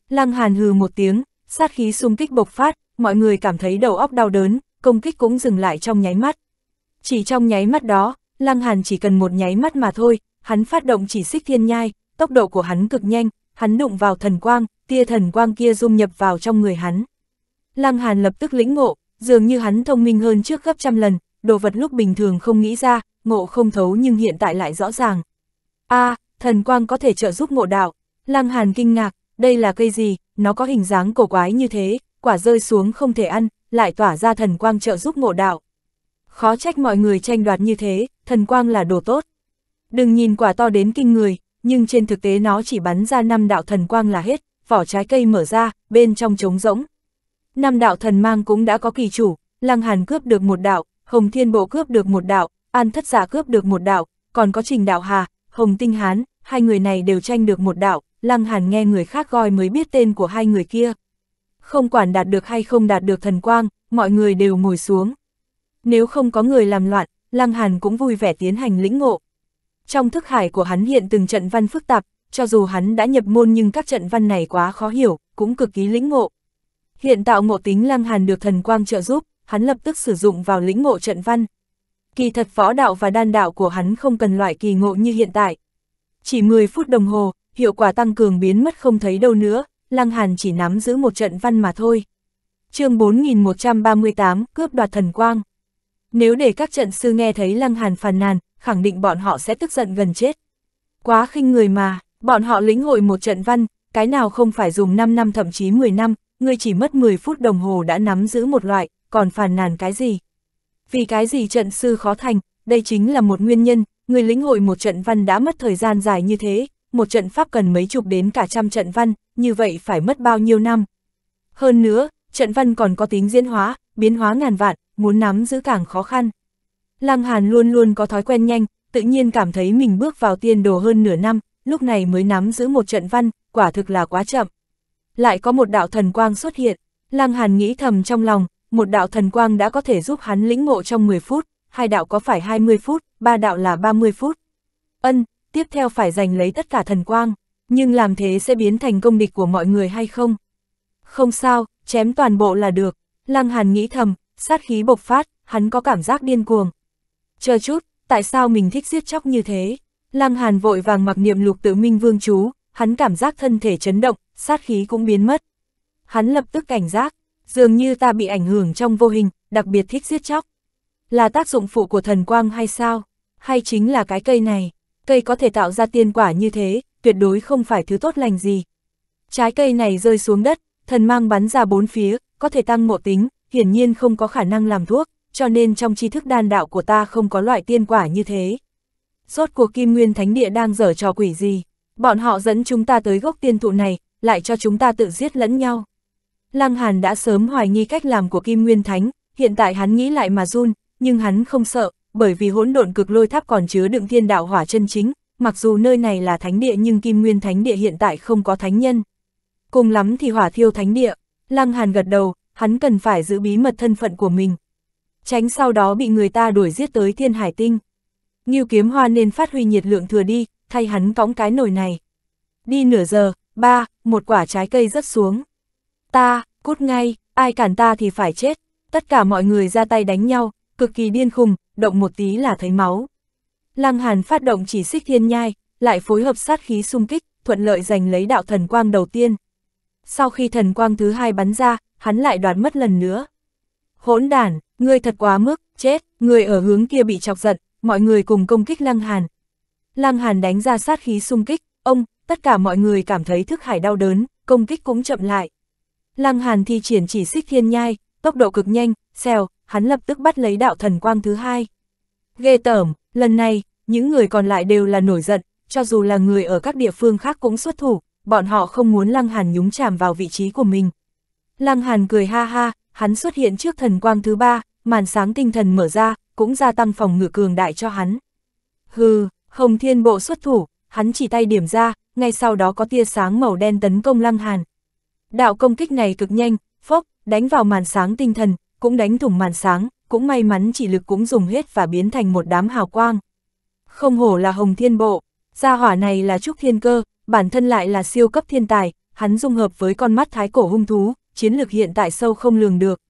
Lăng Hàn hừ một tiếng, sát khí xung kích bộc phát, mọi người cảm thấy đầu óc đau đớn, công kích cũng dừng lại trong nháy mắt. Chỉ trong nháy mắt đó, Lăng Hàn chỉ cần một nháy mắt mà thôi, hắn phát động chỉ xích thiên nhai, tốc độ của hắn cực nhanh, hắn đụng vào thần quang, tia thần quang kia dung nhập vào trong người hắn. Lăng Hàn lập tức lĩnh ngộ, dường như hắn thông minh hơn trước gấp trăm lần, đồ vật lúc bình thường không nghĩ ra, ngộ không thấu nhưng hiện tại lại rõ ràng. a thần quang có thể trợ giúp ngộ đạo. Lăng Hàn kinh ngạc, đây là cây gì, nó có hình dáng cổ quái như thế, quả rơi xuống không thể ăn, lại tỏa ra thần quang trợ giúp ngộ đạo. Khó trách mọi người tranh đoạt như thế, thần quang là đồ tốt. Đừng nhìn quả to đến kinh người, nhưng trên thực tế nó chỉ bắn ra năm đạo thần quang là hết, vỏ trái cây mở ra, bên trong trống rỗng. Năm đạo thần mang cũng đã có kỳ chủ, Lăng Hàn cướp được một đạo, Hồng Thiên Bộ cướp được một đạo, An Thất Giả cướp được một đạo, còn có Trình Đạo Hà, Hồng Tinh Hán, hai người này đều tranh được một đạo, Lăng Hàn nghe người khác gọi mới biết tên của hai người kia. Không quản đạt được hay không đạt được thần quang, mọi người đều ngồi xuống. Nếu không có người làm loạn, Lăng Hàn cũng vui vẻ tiến hành lĩnh ngộ. Trong thức hải của hắn hiện từng trận văn phức tạp, cho dù hắn đã nhập môn nhưng các trận văn này quá khó hiểu, cũng cực kỳ lĩnh ngộ. Hiện tạo ngộ tính Lăng Hàn được thần quang trợ giúp, hắn lập tức sử dụng vào lĩnh ngộ trận văn. Kỳ thật võ đạo và đan đạo của hắn không cần loại kỳ ngộ như hiện tại. Chỉ 10 phút đồng hồ, hiệu quả tăng cường biến mất không thấy đâu nữa, Lăng Hàn chỉ nắm giữ một trận văn mà thôi. chương 4138, cướp đoạt thần quang. Nếu để các trận sư nghe thấy Lăng Hàn phàn nàn, khẳng định bọn họ sẽ tức giận gần chết. Quá khinh người mà, bọn họ lĩnh hội một trận văn, cái nào không phải dùng 5 năm thậm chí 10 năm, người chỉ mất 10 phút đồng hồ đã nắm giữ một loại, còn phàn nàn cái gì? Vì cái gì trận sư khó thành, đây chính là một nguyên nhân, người lĩnh hội một trận văn đã mất thời gian dài như thế, một trận pháp cần mấy chục đến cả trăm trận văn, như vậy phải mất bao nhiêu năm. Hơn nữa, trận văn còn có tính diễn hóa, biến hóa ngàn vạn, muốn nắm giữ càng khó khăn. Lăng Hàn luôn luôn có thói quen nhanh, tự nhiên cảm thấy mình bước vào tiên đồ hơn nửa năm, lúc này mới nắm giữ một trận văn, quả thực là quá chậm. Lại có một đạo thần quang xuất hiện, Lăng Hàn nghĩ thầm trong lòng, một đạo thần quang đã có thể giúp hắn lĩnh ngộ trong 10 phút, hai đạo có phải 20 phút, ba đạo là 30 phút. Ân, tiếp theo phải giành lấy tất cả thần quang, nhưng làm thế sẽ biến thành công địch của mọi người hay không? Không sao, chém toàn bộ là được. Lăng Hàn nghĩ thầm, sát khí bộc phát, hắn có cảm giác điên cuồng. Chờ chút, tại sao mình thích giết chóc như thế? Lăng Hàn vội vàng mặc niệm lục tự minh vương chú, hắn cảm giác thân thể chấn động, sát khí cũng biến mất. Hắn lập tức cảnh giác, dường như ta bị ảnh hưởng trong vô hình, đặc biệt thích giết chóc. Là tác dụng phụ của thần quang hay sao? Hay chính là cái cây này? Cây có thể tạo ra tiên quả như thế, tuyệt đối không phải thứ tốt lành gì. Trái cây này rơi xuống đất, thần mang bắn ra bốn phía, có thể tăng ngộ tính, hiển nhiên không có khả năng làm thuốc, cho nên trong tri thức đan đạo của ta không có loại tiên quả như thế. Rốt cuộc Kim Nguyên Thánh Địa đang dở trò quỷ gì? Bọn họ dẫn chúng ta tới gốc tiên thụ này, lại cho chúng ta tự giết lẫn nhau. Lăng Hàn đã sớm hoài nghi cách làm của Kim Nguyên Thánh, hiện tại hắn nghĩ lại mà run, nhưng hắn không sợ, bởi vì hỗn độn cực lôi tháp còn chứa đựng thiên đạo hỏa chân chính, mặc dù nơi này là thánh địa nhưng Kim Nguyên Thánh địa hiện tại không có thánh nhân. Cùng lắm thì hỏa thiêu thánh địa, Lăng Hàn gật đầu, hắn cần phải giữ bí mật thân phận của mình. Tránh sau đó bị người ta đuổi giết tới thiên hải tinh. Ngưu kiếm hoa nên phát huy nhiệt lượng thừa đi, thay hắn cõng cái nồi này. Đi nửa giờ, ba, một quả trái cây rớt xuống. Ta, cút ngay, ai cản ta thì phải chết. Tất cả mọi người ra tay đánh nhau, cực kỳ điên khùng, động một tí là thấy máu. Lăng Hàn phát động chỉ xích thiên nhai, lại phối hợp sát khí xung kích, thuận lợi giành lấy đạo thần quang đầu tiên. Sau khi thần quang thứ hai bắn ra, hắn lại đoạt mất lần nữa. Hỗn đản, ngươi thật quá mức, chết, người ở hướng kia bị chọc giận, mọi người cùng công kích Lăng Hàn. Lăng Hàn đánh ra sát khí xung kích, ông, tất cả mọi người cảm thấy thức hải đau đớn, công kích cũng chậm lại. Lăng Hàn thi triển chỉ xích thiên nhai, tốc độ cực nhanh, xèo, hắn lập tức bắt lấy đạo thần quang thứ hai. Ghê tởm, lần này, những người còn lại đều là nổi giận, cho dù là người ở các địa phương khác cũng xuất thủ, bọn họ không muốn Lăng Hàn nhúng chàm vào vị trí của mình. Lăng Hàn cười ha ha, hắn xuất hiện trước thần quang thứ ba, màn sáng tinh thần mở ra, cũng gia tăng phòng ngự cường đại cho hắn. Hừ, Hồng Thiên Bộ xuất thủ, hắn chỉ tay điểm ra, ngay sau đó có tia sáng màu đen tấn công Lăng Hàn. Đạo công kích này cực nhanh, phốc, đánh vào màn sáng tinh thần, cũng đánh thủng màn sáng, cũng may mắn chỉ lực cũng dùng hết và biến thành một đám hào quang. Không hổ là Hồng Thiên Bộ, gia hỏa này là Trúc Thiên Cơ, bản thân lại là siêu cấp thiên tài, hắn dung hợp với con mắt thái cổ hung thú, chiến lược hiện tại sâu không lường được.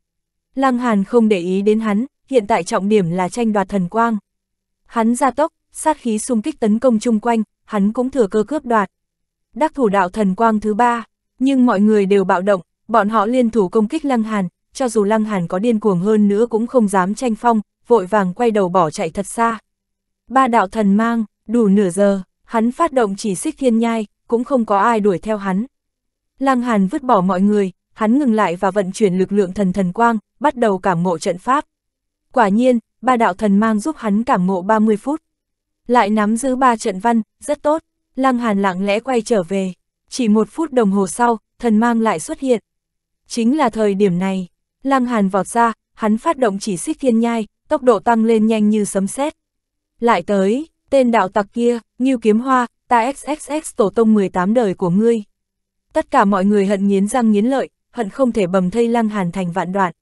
Lăng Hàn không để ý đến hắn, hiện tại trọng điểm là tranh đoạt thần quang. Hắn ra tốc, sát khí xung kích tấn công chung quanh, hắn cũng thừa cơ cướp đoạt. Đắc thủ đạo thần quang thứ ba, nhưng mọi người đều bạo động, bọn họ liên thủ công kích Lăng Hàn, cho dù Lăng Hàn có điên cuồng hơn nữa cũng không dám tranh phong, vội vàng quay đầu bỏ chạy thật xa. Ba đạo thần mang, đủ nửa giờ, hắn phát động chỉ xích thiên nhai, cũng không có ai đuổi theo hắn. Lăng Hàn vứt bỏ mọi người, hắn ngừng lại và vận chuyển lực lượng thần thần quang, bắt đầu cảm ngộ trận pháp. Quả nhiên, ba đạo thần mang giúp hắn cảm ngộ 30 phút. Lại nắm giữ ba trận văn, rất tốt, Lăng Hàn lặng lẽ quay trở về. Chỉ một phút đồng hồ sau, thần mang lại xuất hiện. Chính là thời điểm này, Lăng Hàn vọt ra, hắn phát động chỉ xích thiên nhai, tốc độ tăng lên nhanh như sấm sét. Lại tới, tên đạo tặc kia, Ngưu Kiếm Hoa, ta XXX tổ tông 18 đời của ngươi. Tất cả mọi người hận nghiến răng nghiến lợi, hận không thể bầm thây Lăng Hàn thành vạn đoạn.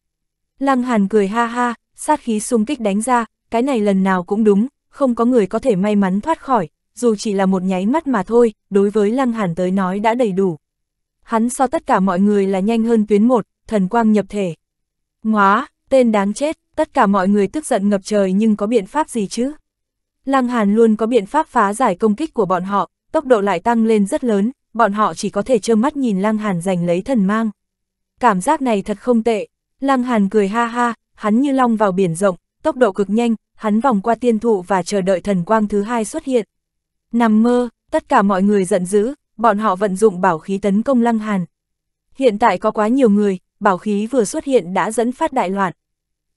Lăng Hàn cười ha ha, sát khí xung kích đánh ra, cái này lần nào cũng đúng, không có người có thể may mắn thoát khỏi, dù chỉ là một nháy mắt mà thôi, đối với Lăng Hàn tới nói đã đầy đủ. Hắn so tất cả mọi người là nhanh hơn tuyến một, thần quang nhập thể. Ngóa, tên đáng chết, tất cả mọi người tức giận ngập trời nhưng có biện pháp gì chứ? Lăng Hàn luôn có biện pháp phá giải công kích của bọn họ, tốc độ lại tăng lên rất lớn, bọn họ chỉ có thể trơ mắt nhìn Lăng Hàn giành lấy thần mang. Cảm giác này thật không tệ, Lăng Hàn cười ha ha, hắn như long vào biển rộng, tốc độ cực nhanh, hắn vòng qua tiên thụ và chờ đợi thần quang thứ hai xuất hiện. Nằm mơ, tất cả mọi người giận dữ, bọn họ vận dụng bảo khí tấn công Lăng Hàn. Hiện tại có quá nhiều người, bảo khí vừa xuất hiện đã dẫn phát đại loạn.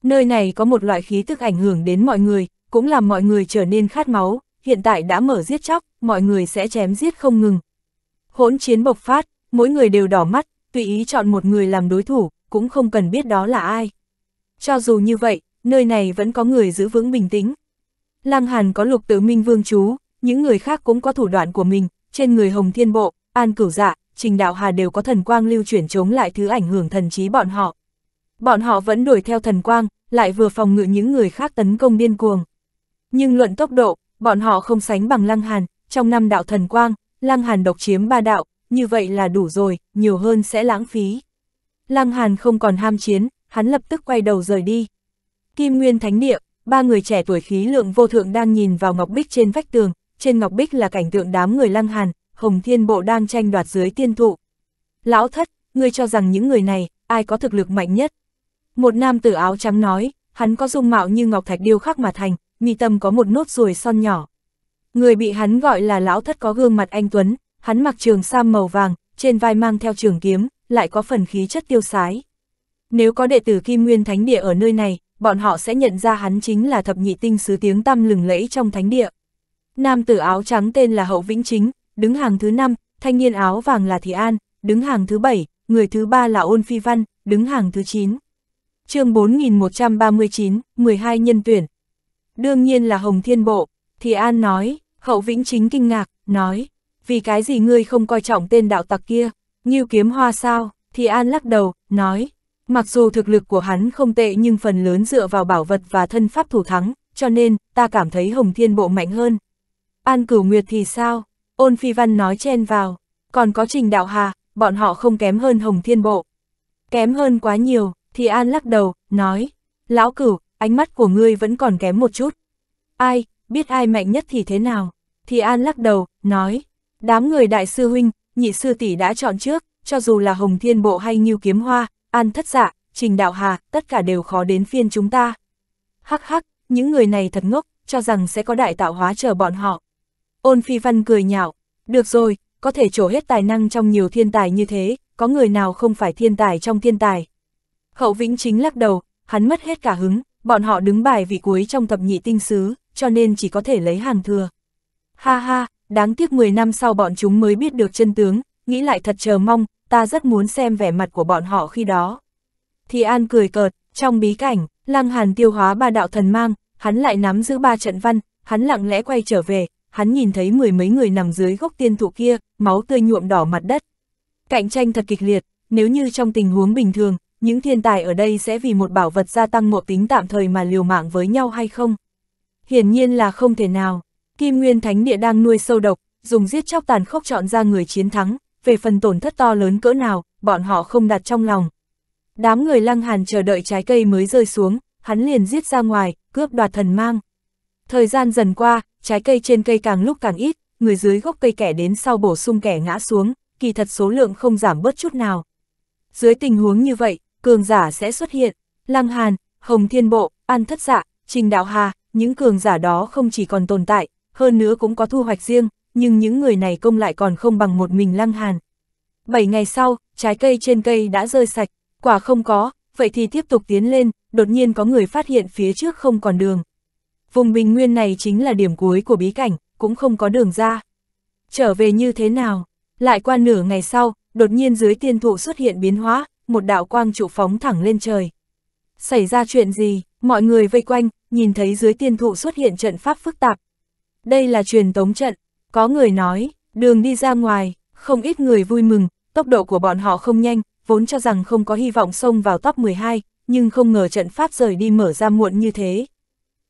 Nơi này có một loại khí tức ảnh hưởng đến mọi người, cũng làm mọi người trở nên khát máu, hiện tại đã mở giết chóc, mọi người sẽ chém giết không ngừng. Hỗn chiến bộc phát, mỗi người đều đỏ mắt, tùy ý chọn một người làm đối thủ, cũng không cần biết đó là ai. Cho dù như vậy, nơi này vẫn có người giữ vững bình tĩnh. Lăng Hàn có lục tử minh vương chú, những người khác cũng có thủ đoạn của mình, trên người Hồng Thiên Bộ, An Cửu Dạ, Trình Đạo Hà đều có thần quang lưu chuyển chống lại thứ ảnh hưởng thần trí bọn họ. Bọn họ vẫn đuổi theo thần quang, lại vừa phòng ngự những người khác tấn công điên cuồng. Nhưng luận tốc độ, bọn họ không sánh bằng Lăng Hàn, trong năm đạo thần quang, Lăng Hàn độc chiếm ba đạo, như vậy là đủ rồi, nhiều hơn sẽ lãng phí. Lăng Hàn không còn ham chiến, hắn lập tức quay đầu rời đi. Kim Nguyên Thánh Địa, ba người trẻ tuổi khí lượng vô thượng đang nhìn vào ngọc bích trên vách tường, trên ngọc bích là cảnh tượng đám người Lăng Hàn, Hồng Thiên Bộ đang tranh đoạt dưới tiên thụ. Lão thất, ngươi cho rằng những người này, ai có thực lực mạnh nhất? Một nam tử áo trắng nói, hắn có dung mạo như ngọc thạch điêu khắc mà thành, mi tâm có một nốt ruồi son nhỏ. Người bị hắn gọi là lão thất có gương mặt anh Tuấn, hắn mặc trường sam màu vàng, trên vai mang theo trường kiếm, lại có phần khí chất tiêu sái. Nếu có đệ tử Kim Nguyên Thánh Địa ở nơi này, bọn họ sẽ nhận ra hắn chính là thập nhị tinh sứ tiếng tăm lừng lẫy trong thánh địa. Nam tử áo trắng tên là Hậu Vĩnh Chính, đứng hàng thứ 5, thanh niên áo vàng là Thị An, đứng hàng thứ 7, người thứ ba là Ôn Phi Văn, đứng hàng thứ 9. chương 4139, 12 nhân tuyển. Đương nhiên là Hồng Thiên Bộ, Thị An nói, Hậu Vĩnh Chính kinh ngạc, nói, vì cái gì ngươi không coi trọng tên đạo tặc kia, Nghiêu kiếm hoa sao, thì An lắc đầu, nói, mặc dù thực lực của hắn không tệ nhưng phần lớn dựa vào bảo vật và thân pháp thủ thắng, cho nên, ta cảm thấy Hồng Thiên Bộ mạnh hơn. An Cửu Nguyệt thì sao? Ôn Phi Văn nói chen vào, còn có Trình Đạo Hà, bọn họ không kém hơn Hồng Thiên Bộ. Kém hơn quá nhiều, thì An lắc đầu, nói, Lão Cửu, ánh mắt của ngươi vẫn còn kém một chút. Ai, biết ai mạnh nhất thì thế nào? Thì An lắc đầu, nói, đám người đại sư huynh, nhị sư tỷ đã chọn trước, cho dù là Hồng Thiên Bộ hay Nghiêu Kiếm Hoa, An Thất Dạ, Trình Đạo Hà, tất cả đều khó đến phiên chúng ta. Hắc hắc, những người này thật ngốc, cho rằng sẽ có đại tạo hóa chờ bọn họ. Ôn Phi Văn cười nhạo, được rồi, có thể trổ hết tài năng trong nhiều thiên tài như thế, có người nào không phải thiên tài trong thiên tài. Hậu Vĩnh chính lắc đầu, hắn mất hết cả hứng, bọn họ đứng bài vị cuối trong thập nhị tinh sứ, cho nên chỉ có thể lấy hàng thừa. Ha ha, đáng tiếc 10 năm sau bọn chúng mới biết được chân tướng, nghĩ lại thật chờ mong, ta rất muốn xem vẻ mặt của bọn họ khi đó. Thì An cười cợt, trong bí cảnh, Lăng Hàn tiêu hóa ba đạo thần mang, hắn lại nắm giữ ba trận văn, hắn lặng lẽ quay trở về, hắn nhìn thấy mười mấy người nằm dưới gốc tiên thụ kia, máu tươi nhuộm đỏ mặt đất. Cạnh tranh thật kịch liệt, nếu như trong tình huống bình thường, những thiên tài ở đây sẽ vì một bảo vật gia tăng một tính tạm thời mà liều mạng với nhau hay không? Hiển nhiên là không thể nào. Kim Nguyên Thánh Địa đang nuôi sâu độc, dùng giết chóc tàn khốc chọn ra người chiến thắng, về phần tổn thất to lớn cỡ nào, bọn họ không đặt trong lòng. Đám người lăng hàn chờ đợi trái cây mới rơi xuống, hắn liền giết ra ngoài, cướp đoạt thần mang. Thời gian dần qua, trái cây trên cây càng lúc càng ít, người dưới gốc cây kẻ đến sau bổ sung kẻ ngã xuống, kỳ thật số lượng không giảm bớt chút nào. Dưới tình huống như vậy, cường giả sẽ xuất hiện, Lăng Hàn, Hồng Thiên Bộ, An Thất Dạ, Trình Đạo Hà, những cường giả đó không chỉ còn tồn tại, hơn nữa cũng có thu hoạch riêng, nhưng những người này công lại còn không bằng một mình Lăng Hàn. Bảy ngày sau, trái cây trên cây đã rơi sạch, quả không có, vậy thì tiếp tục tiến lên, đột nhiên có người phát hiện phía trước không còn đường. Vùng bình nguyên này chính là điểm cuối của bí cảnh, cũng không có đường ra. Trở về như thế nào? Lại qua nửa ngày sau, đột nhiên dưới tiên thụ xuất hiện biến hóa, một đạo quang trụ phóng thẳng lên trời. Xảy ra chuyện gì? Mọi người vây quanh, nhìn thấy dưới tiên thụ xuất hiện trận pháp phức tạp. Đây là truyền tống trận, có người nói, đường đi ra ngoài, không ít người vui mừng, tốc độ của bọn họ không nhanh, vốn cho rằng không có hy vọng xông vào top 12, nhưng không ngờ trận pháp rời đi mở ra muộn như thế.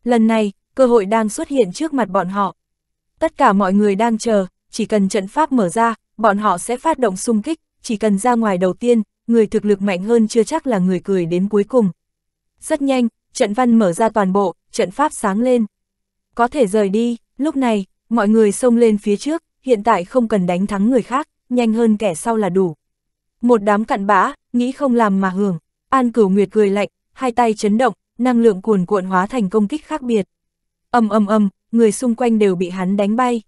Lần này, cơ hội đang xuất hiện trước mặt bọn họ. Tất cả mọi người đang chờ, chỉ cần trận pháp mở ra, bọn họ sẽ phát động xung kích, chỉ cần ra ngoài đầu tiên, người thực lực mạnh hơn chưa chắc là người cười đến cuối cùng. Rất nhanh, trận văn mở ra toàn bộ, trận pháp sáng lên. Có thể rời đi, lúc này, mọi người xông lên phía trước, hiện tại không cần đánh thắng người khác, nhanh hơn kẻ sau là đủ. Một đám cặn bã, nghĩ không làm mà hưởng, An Cửu Nguyệt cười lạnh, hai tay chấn động, năng lượng cuồn cuộn hóa thành công kích khác biệt. ầm ầm ầm người xung quanh đều bị hắn đánh bay.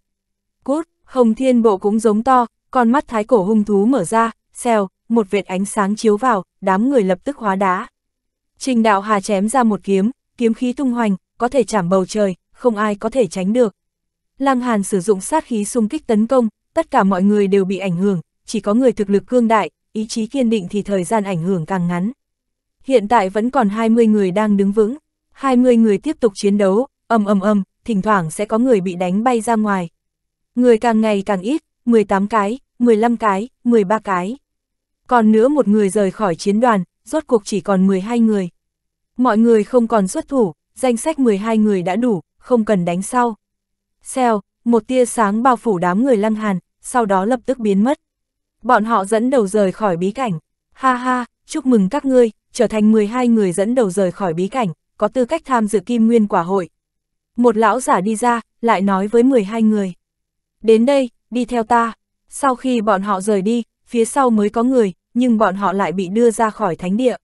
Cút, Hồng Thiên Bộ cũng giống to, con mắt thái cổ hung thú mở ra, xèo, một vệt ánh sáng chiếu vào, đám người lập tức hóa đá. Trình đạo hà chém ra một kiếm, kiếm khí tung hoành, có thể chảm bầu trời, không ai có thể tránh được. Lăng Hàn sử dụng sát khí xung kích tấn công, tất cả mọi người đều bị ảnh hưởng, chỉ có người thực lực cương đại, ý chí kiên định thì thời gian ảnh hưởng càng ngắn. Hiện tại vẫn còn 20 người đang đứng vững, 20 người tiếp tục chiến đấu, ầm ầm ầm, thỉnh thoảng sẽ có người bị đánh bay ra ngoài. Người càng ngày càng ít, 18 cái, 15 cái, 13 cái. Còn nữa một người rời khỏi chiến đoàn, rốt cuộc chỉ còn 12 người. Mọi người không còn xuất thủ, danh sách 12 người đã đủ, không cần đánh sau. Xèo, một tia sáng bao phủ đám người lăng hàn, sau đó lập tức biến mất. Bọn họ dẫn đầu rời khỏi bí cảnh. Ha ha, chúc mừng các ngươi, trở thành 12 người dẫn đầu rời khỏi bí cảnh, có tư cách tham dự kim nguyên quả hội. Một lão giả đi ra, lại nói với 12 người. Đến đây, đi theo ta. Sau khi bọn họ rời đi, phía sau mới có người, nhưng bọn họ lại bị đưa ra khỏi thánh địa.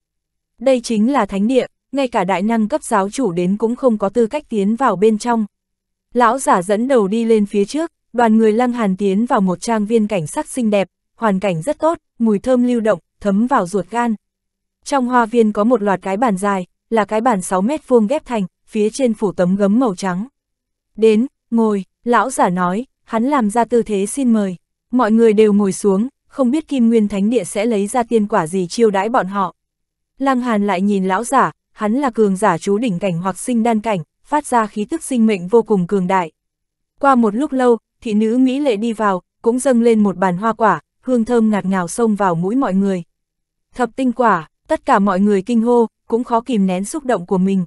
Đây chính là thánh địa, ngay cả đại năng cấp giáo chủ đến cũng không có tư cách tiến vào bên trong. Lão giả dẫn đầu đi lên phía trước, đoàn người lăng hàn tiến vào một trang viên cảnh sắc xinh đẹp, hoàn cảnh rất tốt, mùi thơm lưu động, thấm vào ruột gan. Trong hoa viên có một loạt cái bàn dài, là cái bàn 6 mét vuông ghép thành, phía trên phủ tấm gấm màu trắng. Đến, ngồi, lão giả nói, hắn làm ra tư thế xin mời. Mọi người đều ngồi xuống, không biết Kim Nguyên Thánh Địa sẽ lấy ra tiên quả gì chiêu đãi bọn họ. Lăng Hàn lại nhìn lão giả, hắn là cường giả chú đỉnh cảnh hoặc sinh đan cảnh, phát ra khí tức sinh mệnh vô cùng cường đại. Qua một lúc lâu, thị nữ Mỹ lệ đi vào, cũng dâng lên một bàn hoa quả, hương thơm ngạt ngào xông vào mũi mọi người. Thập tinh quả, tất cả mọi người kinh hô, cũng khó kìm nén xúc động của mình.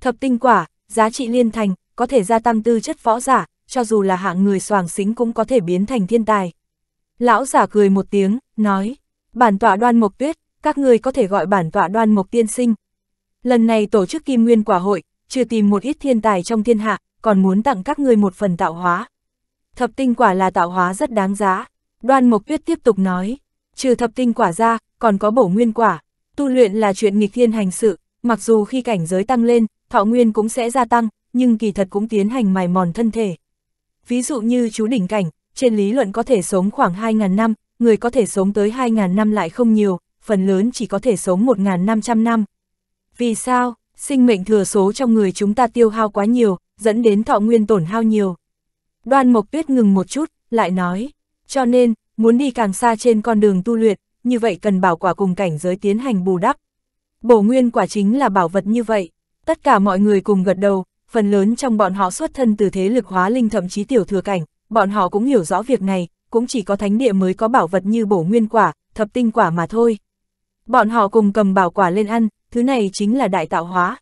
Thập tinh quả, giá trị liên thành, có thể gia tăng tư chất võ giả, cho dù là hạng người soàng xính cũng có thể biến thành thiên tài. Lão giả cười một tiếng, nói, bản tọa đoan mộc tuyết, các người có thể gọi bản tọa đoan mộc tiên sinh. Lần này tổ chức kim nguyên quả hội, chưa tìm một ít thiên tài trong thiên hạ, còn muốn tặng các ngươi một phần tạo hóa. Thập tinh quả là tạo hóa rất đáng giá. Đoan Mộc Tuyết tiếp tục nói, trừ thập tinh quả ra, còn có bổ nguyên quả. Tu luyện là chuyện nghịch thiên hành sự, mặc dù khi cảnh giới tăng lên, thọ nguyên cũng sẽ gia tăng, nhưng kỳ thật cũng tiến hành mài mòn thân thể. Ví dụ như chú đỉnh cảnh, trên lý luận có thể sống khoảng 2.000 năm, người có thể sống tới 2.000 năm lại không nhiều, phần lớn chỉ có thể sống 1.500 năm. Vì sao? Sinh mệnh thừa số trong người chúng ta tiêu hao quá nhiều, dẫn đến thọ nguyên tổn hao nhiều. Đoan Mộc Tuyết ngừng một chút, lại nói, cho nên, muốn đi càng xa trên con đường tu luyện, như vậy cần bảo quả cùng cảnh giới tiến hành bù đắp. Bổ nguyên quả chính là bảo vật như vậy. Tất cả mọi người cùng gật đầu, phần lớn trong bọn họ xuất thân từ thế lực hóa linh thậm chí tiểu thừa cảnh, bọn họ cũng hiểu rõ việc này, cũng chỉ có thánh địa mới có bảo vật như bổ nguyên quả, thập tinh quả mà thôi. Bọn họ cùng cầm bảo quả lên ăn, thứ này chính là đại tạo hóa,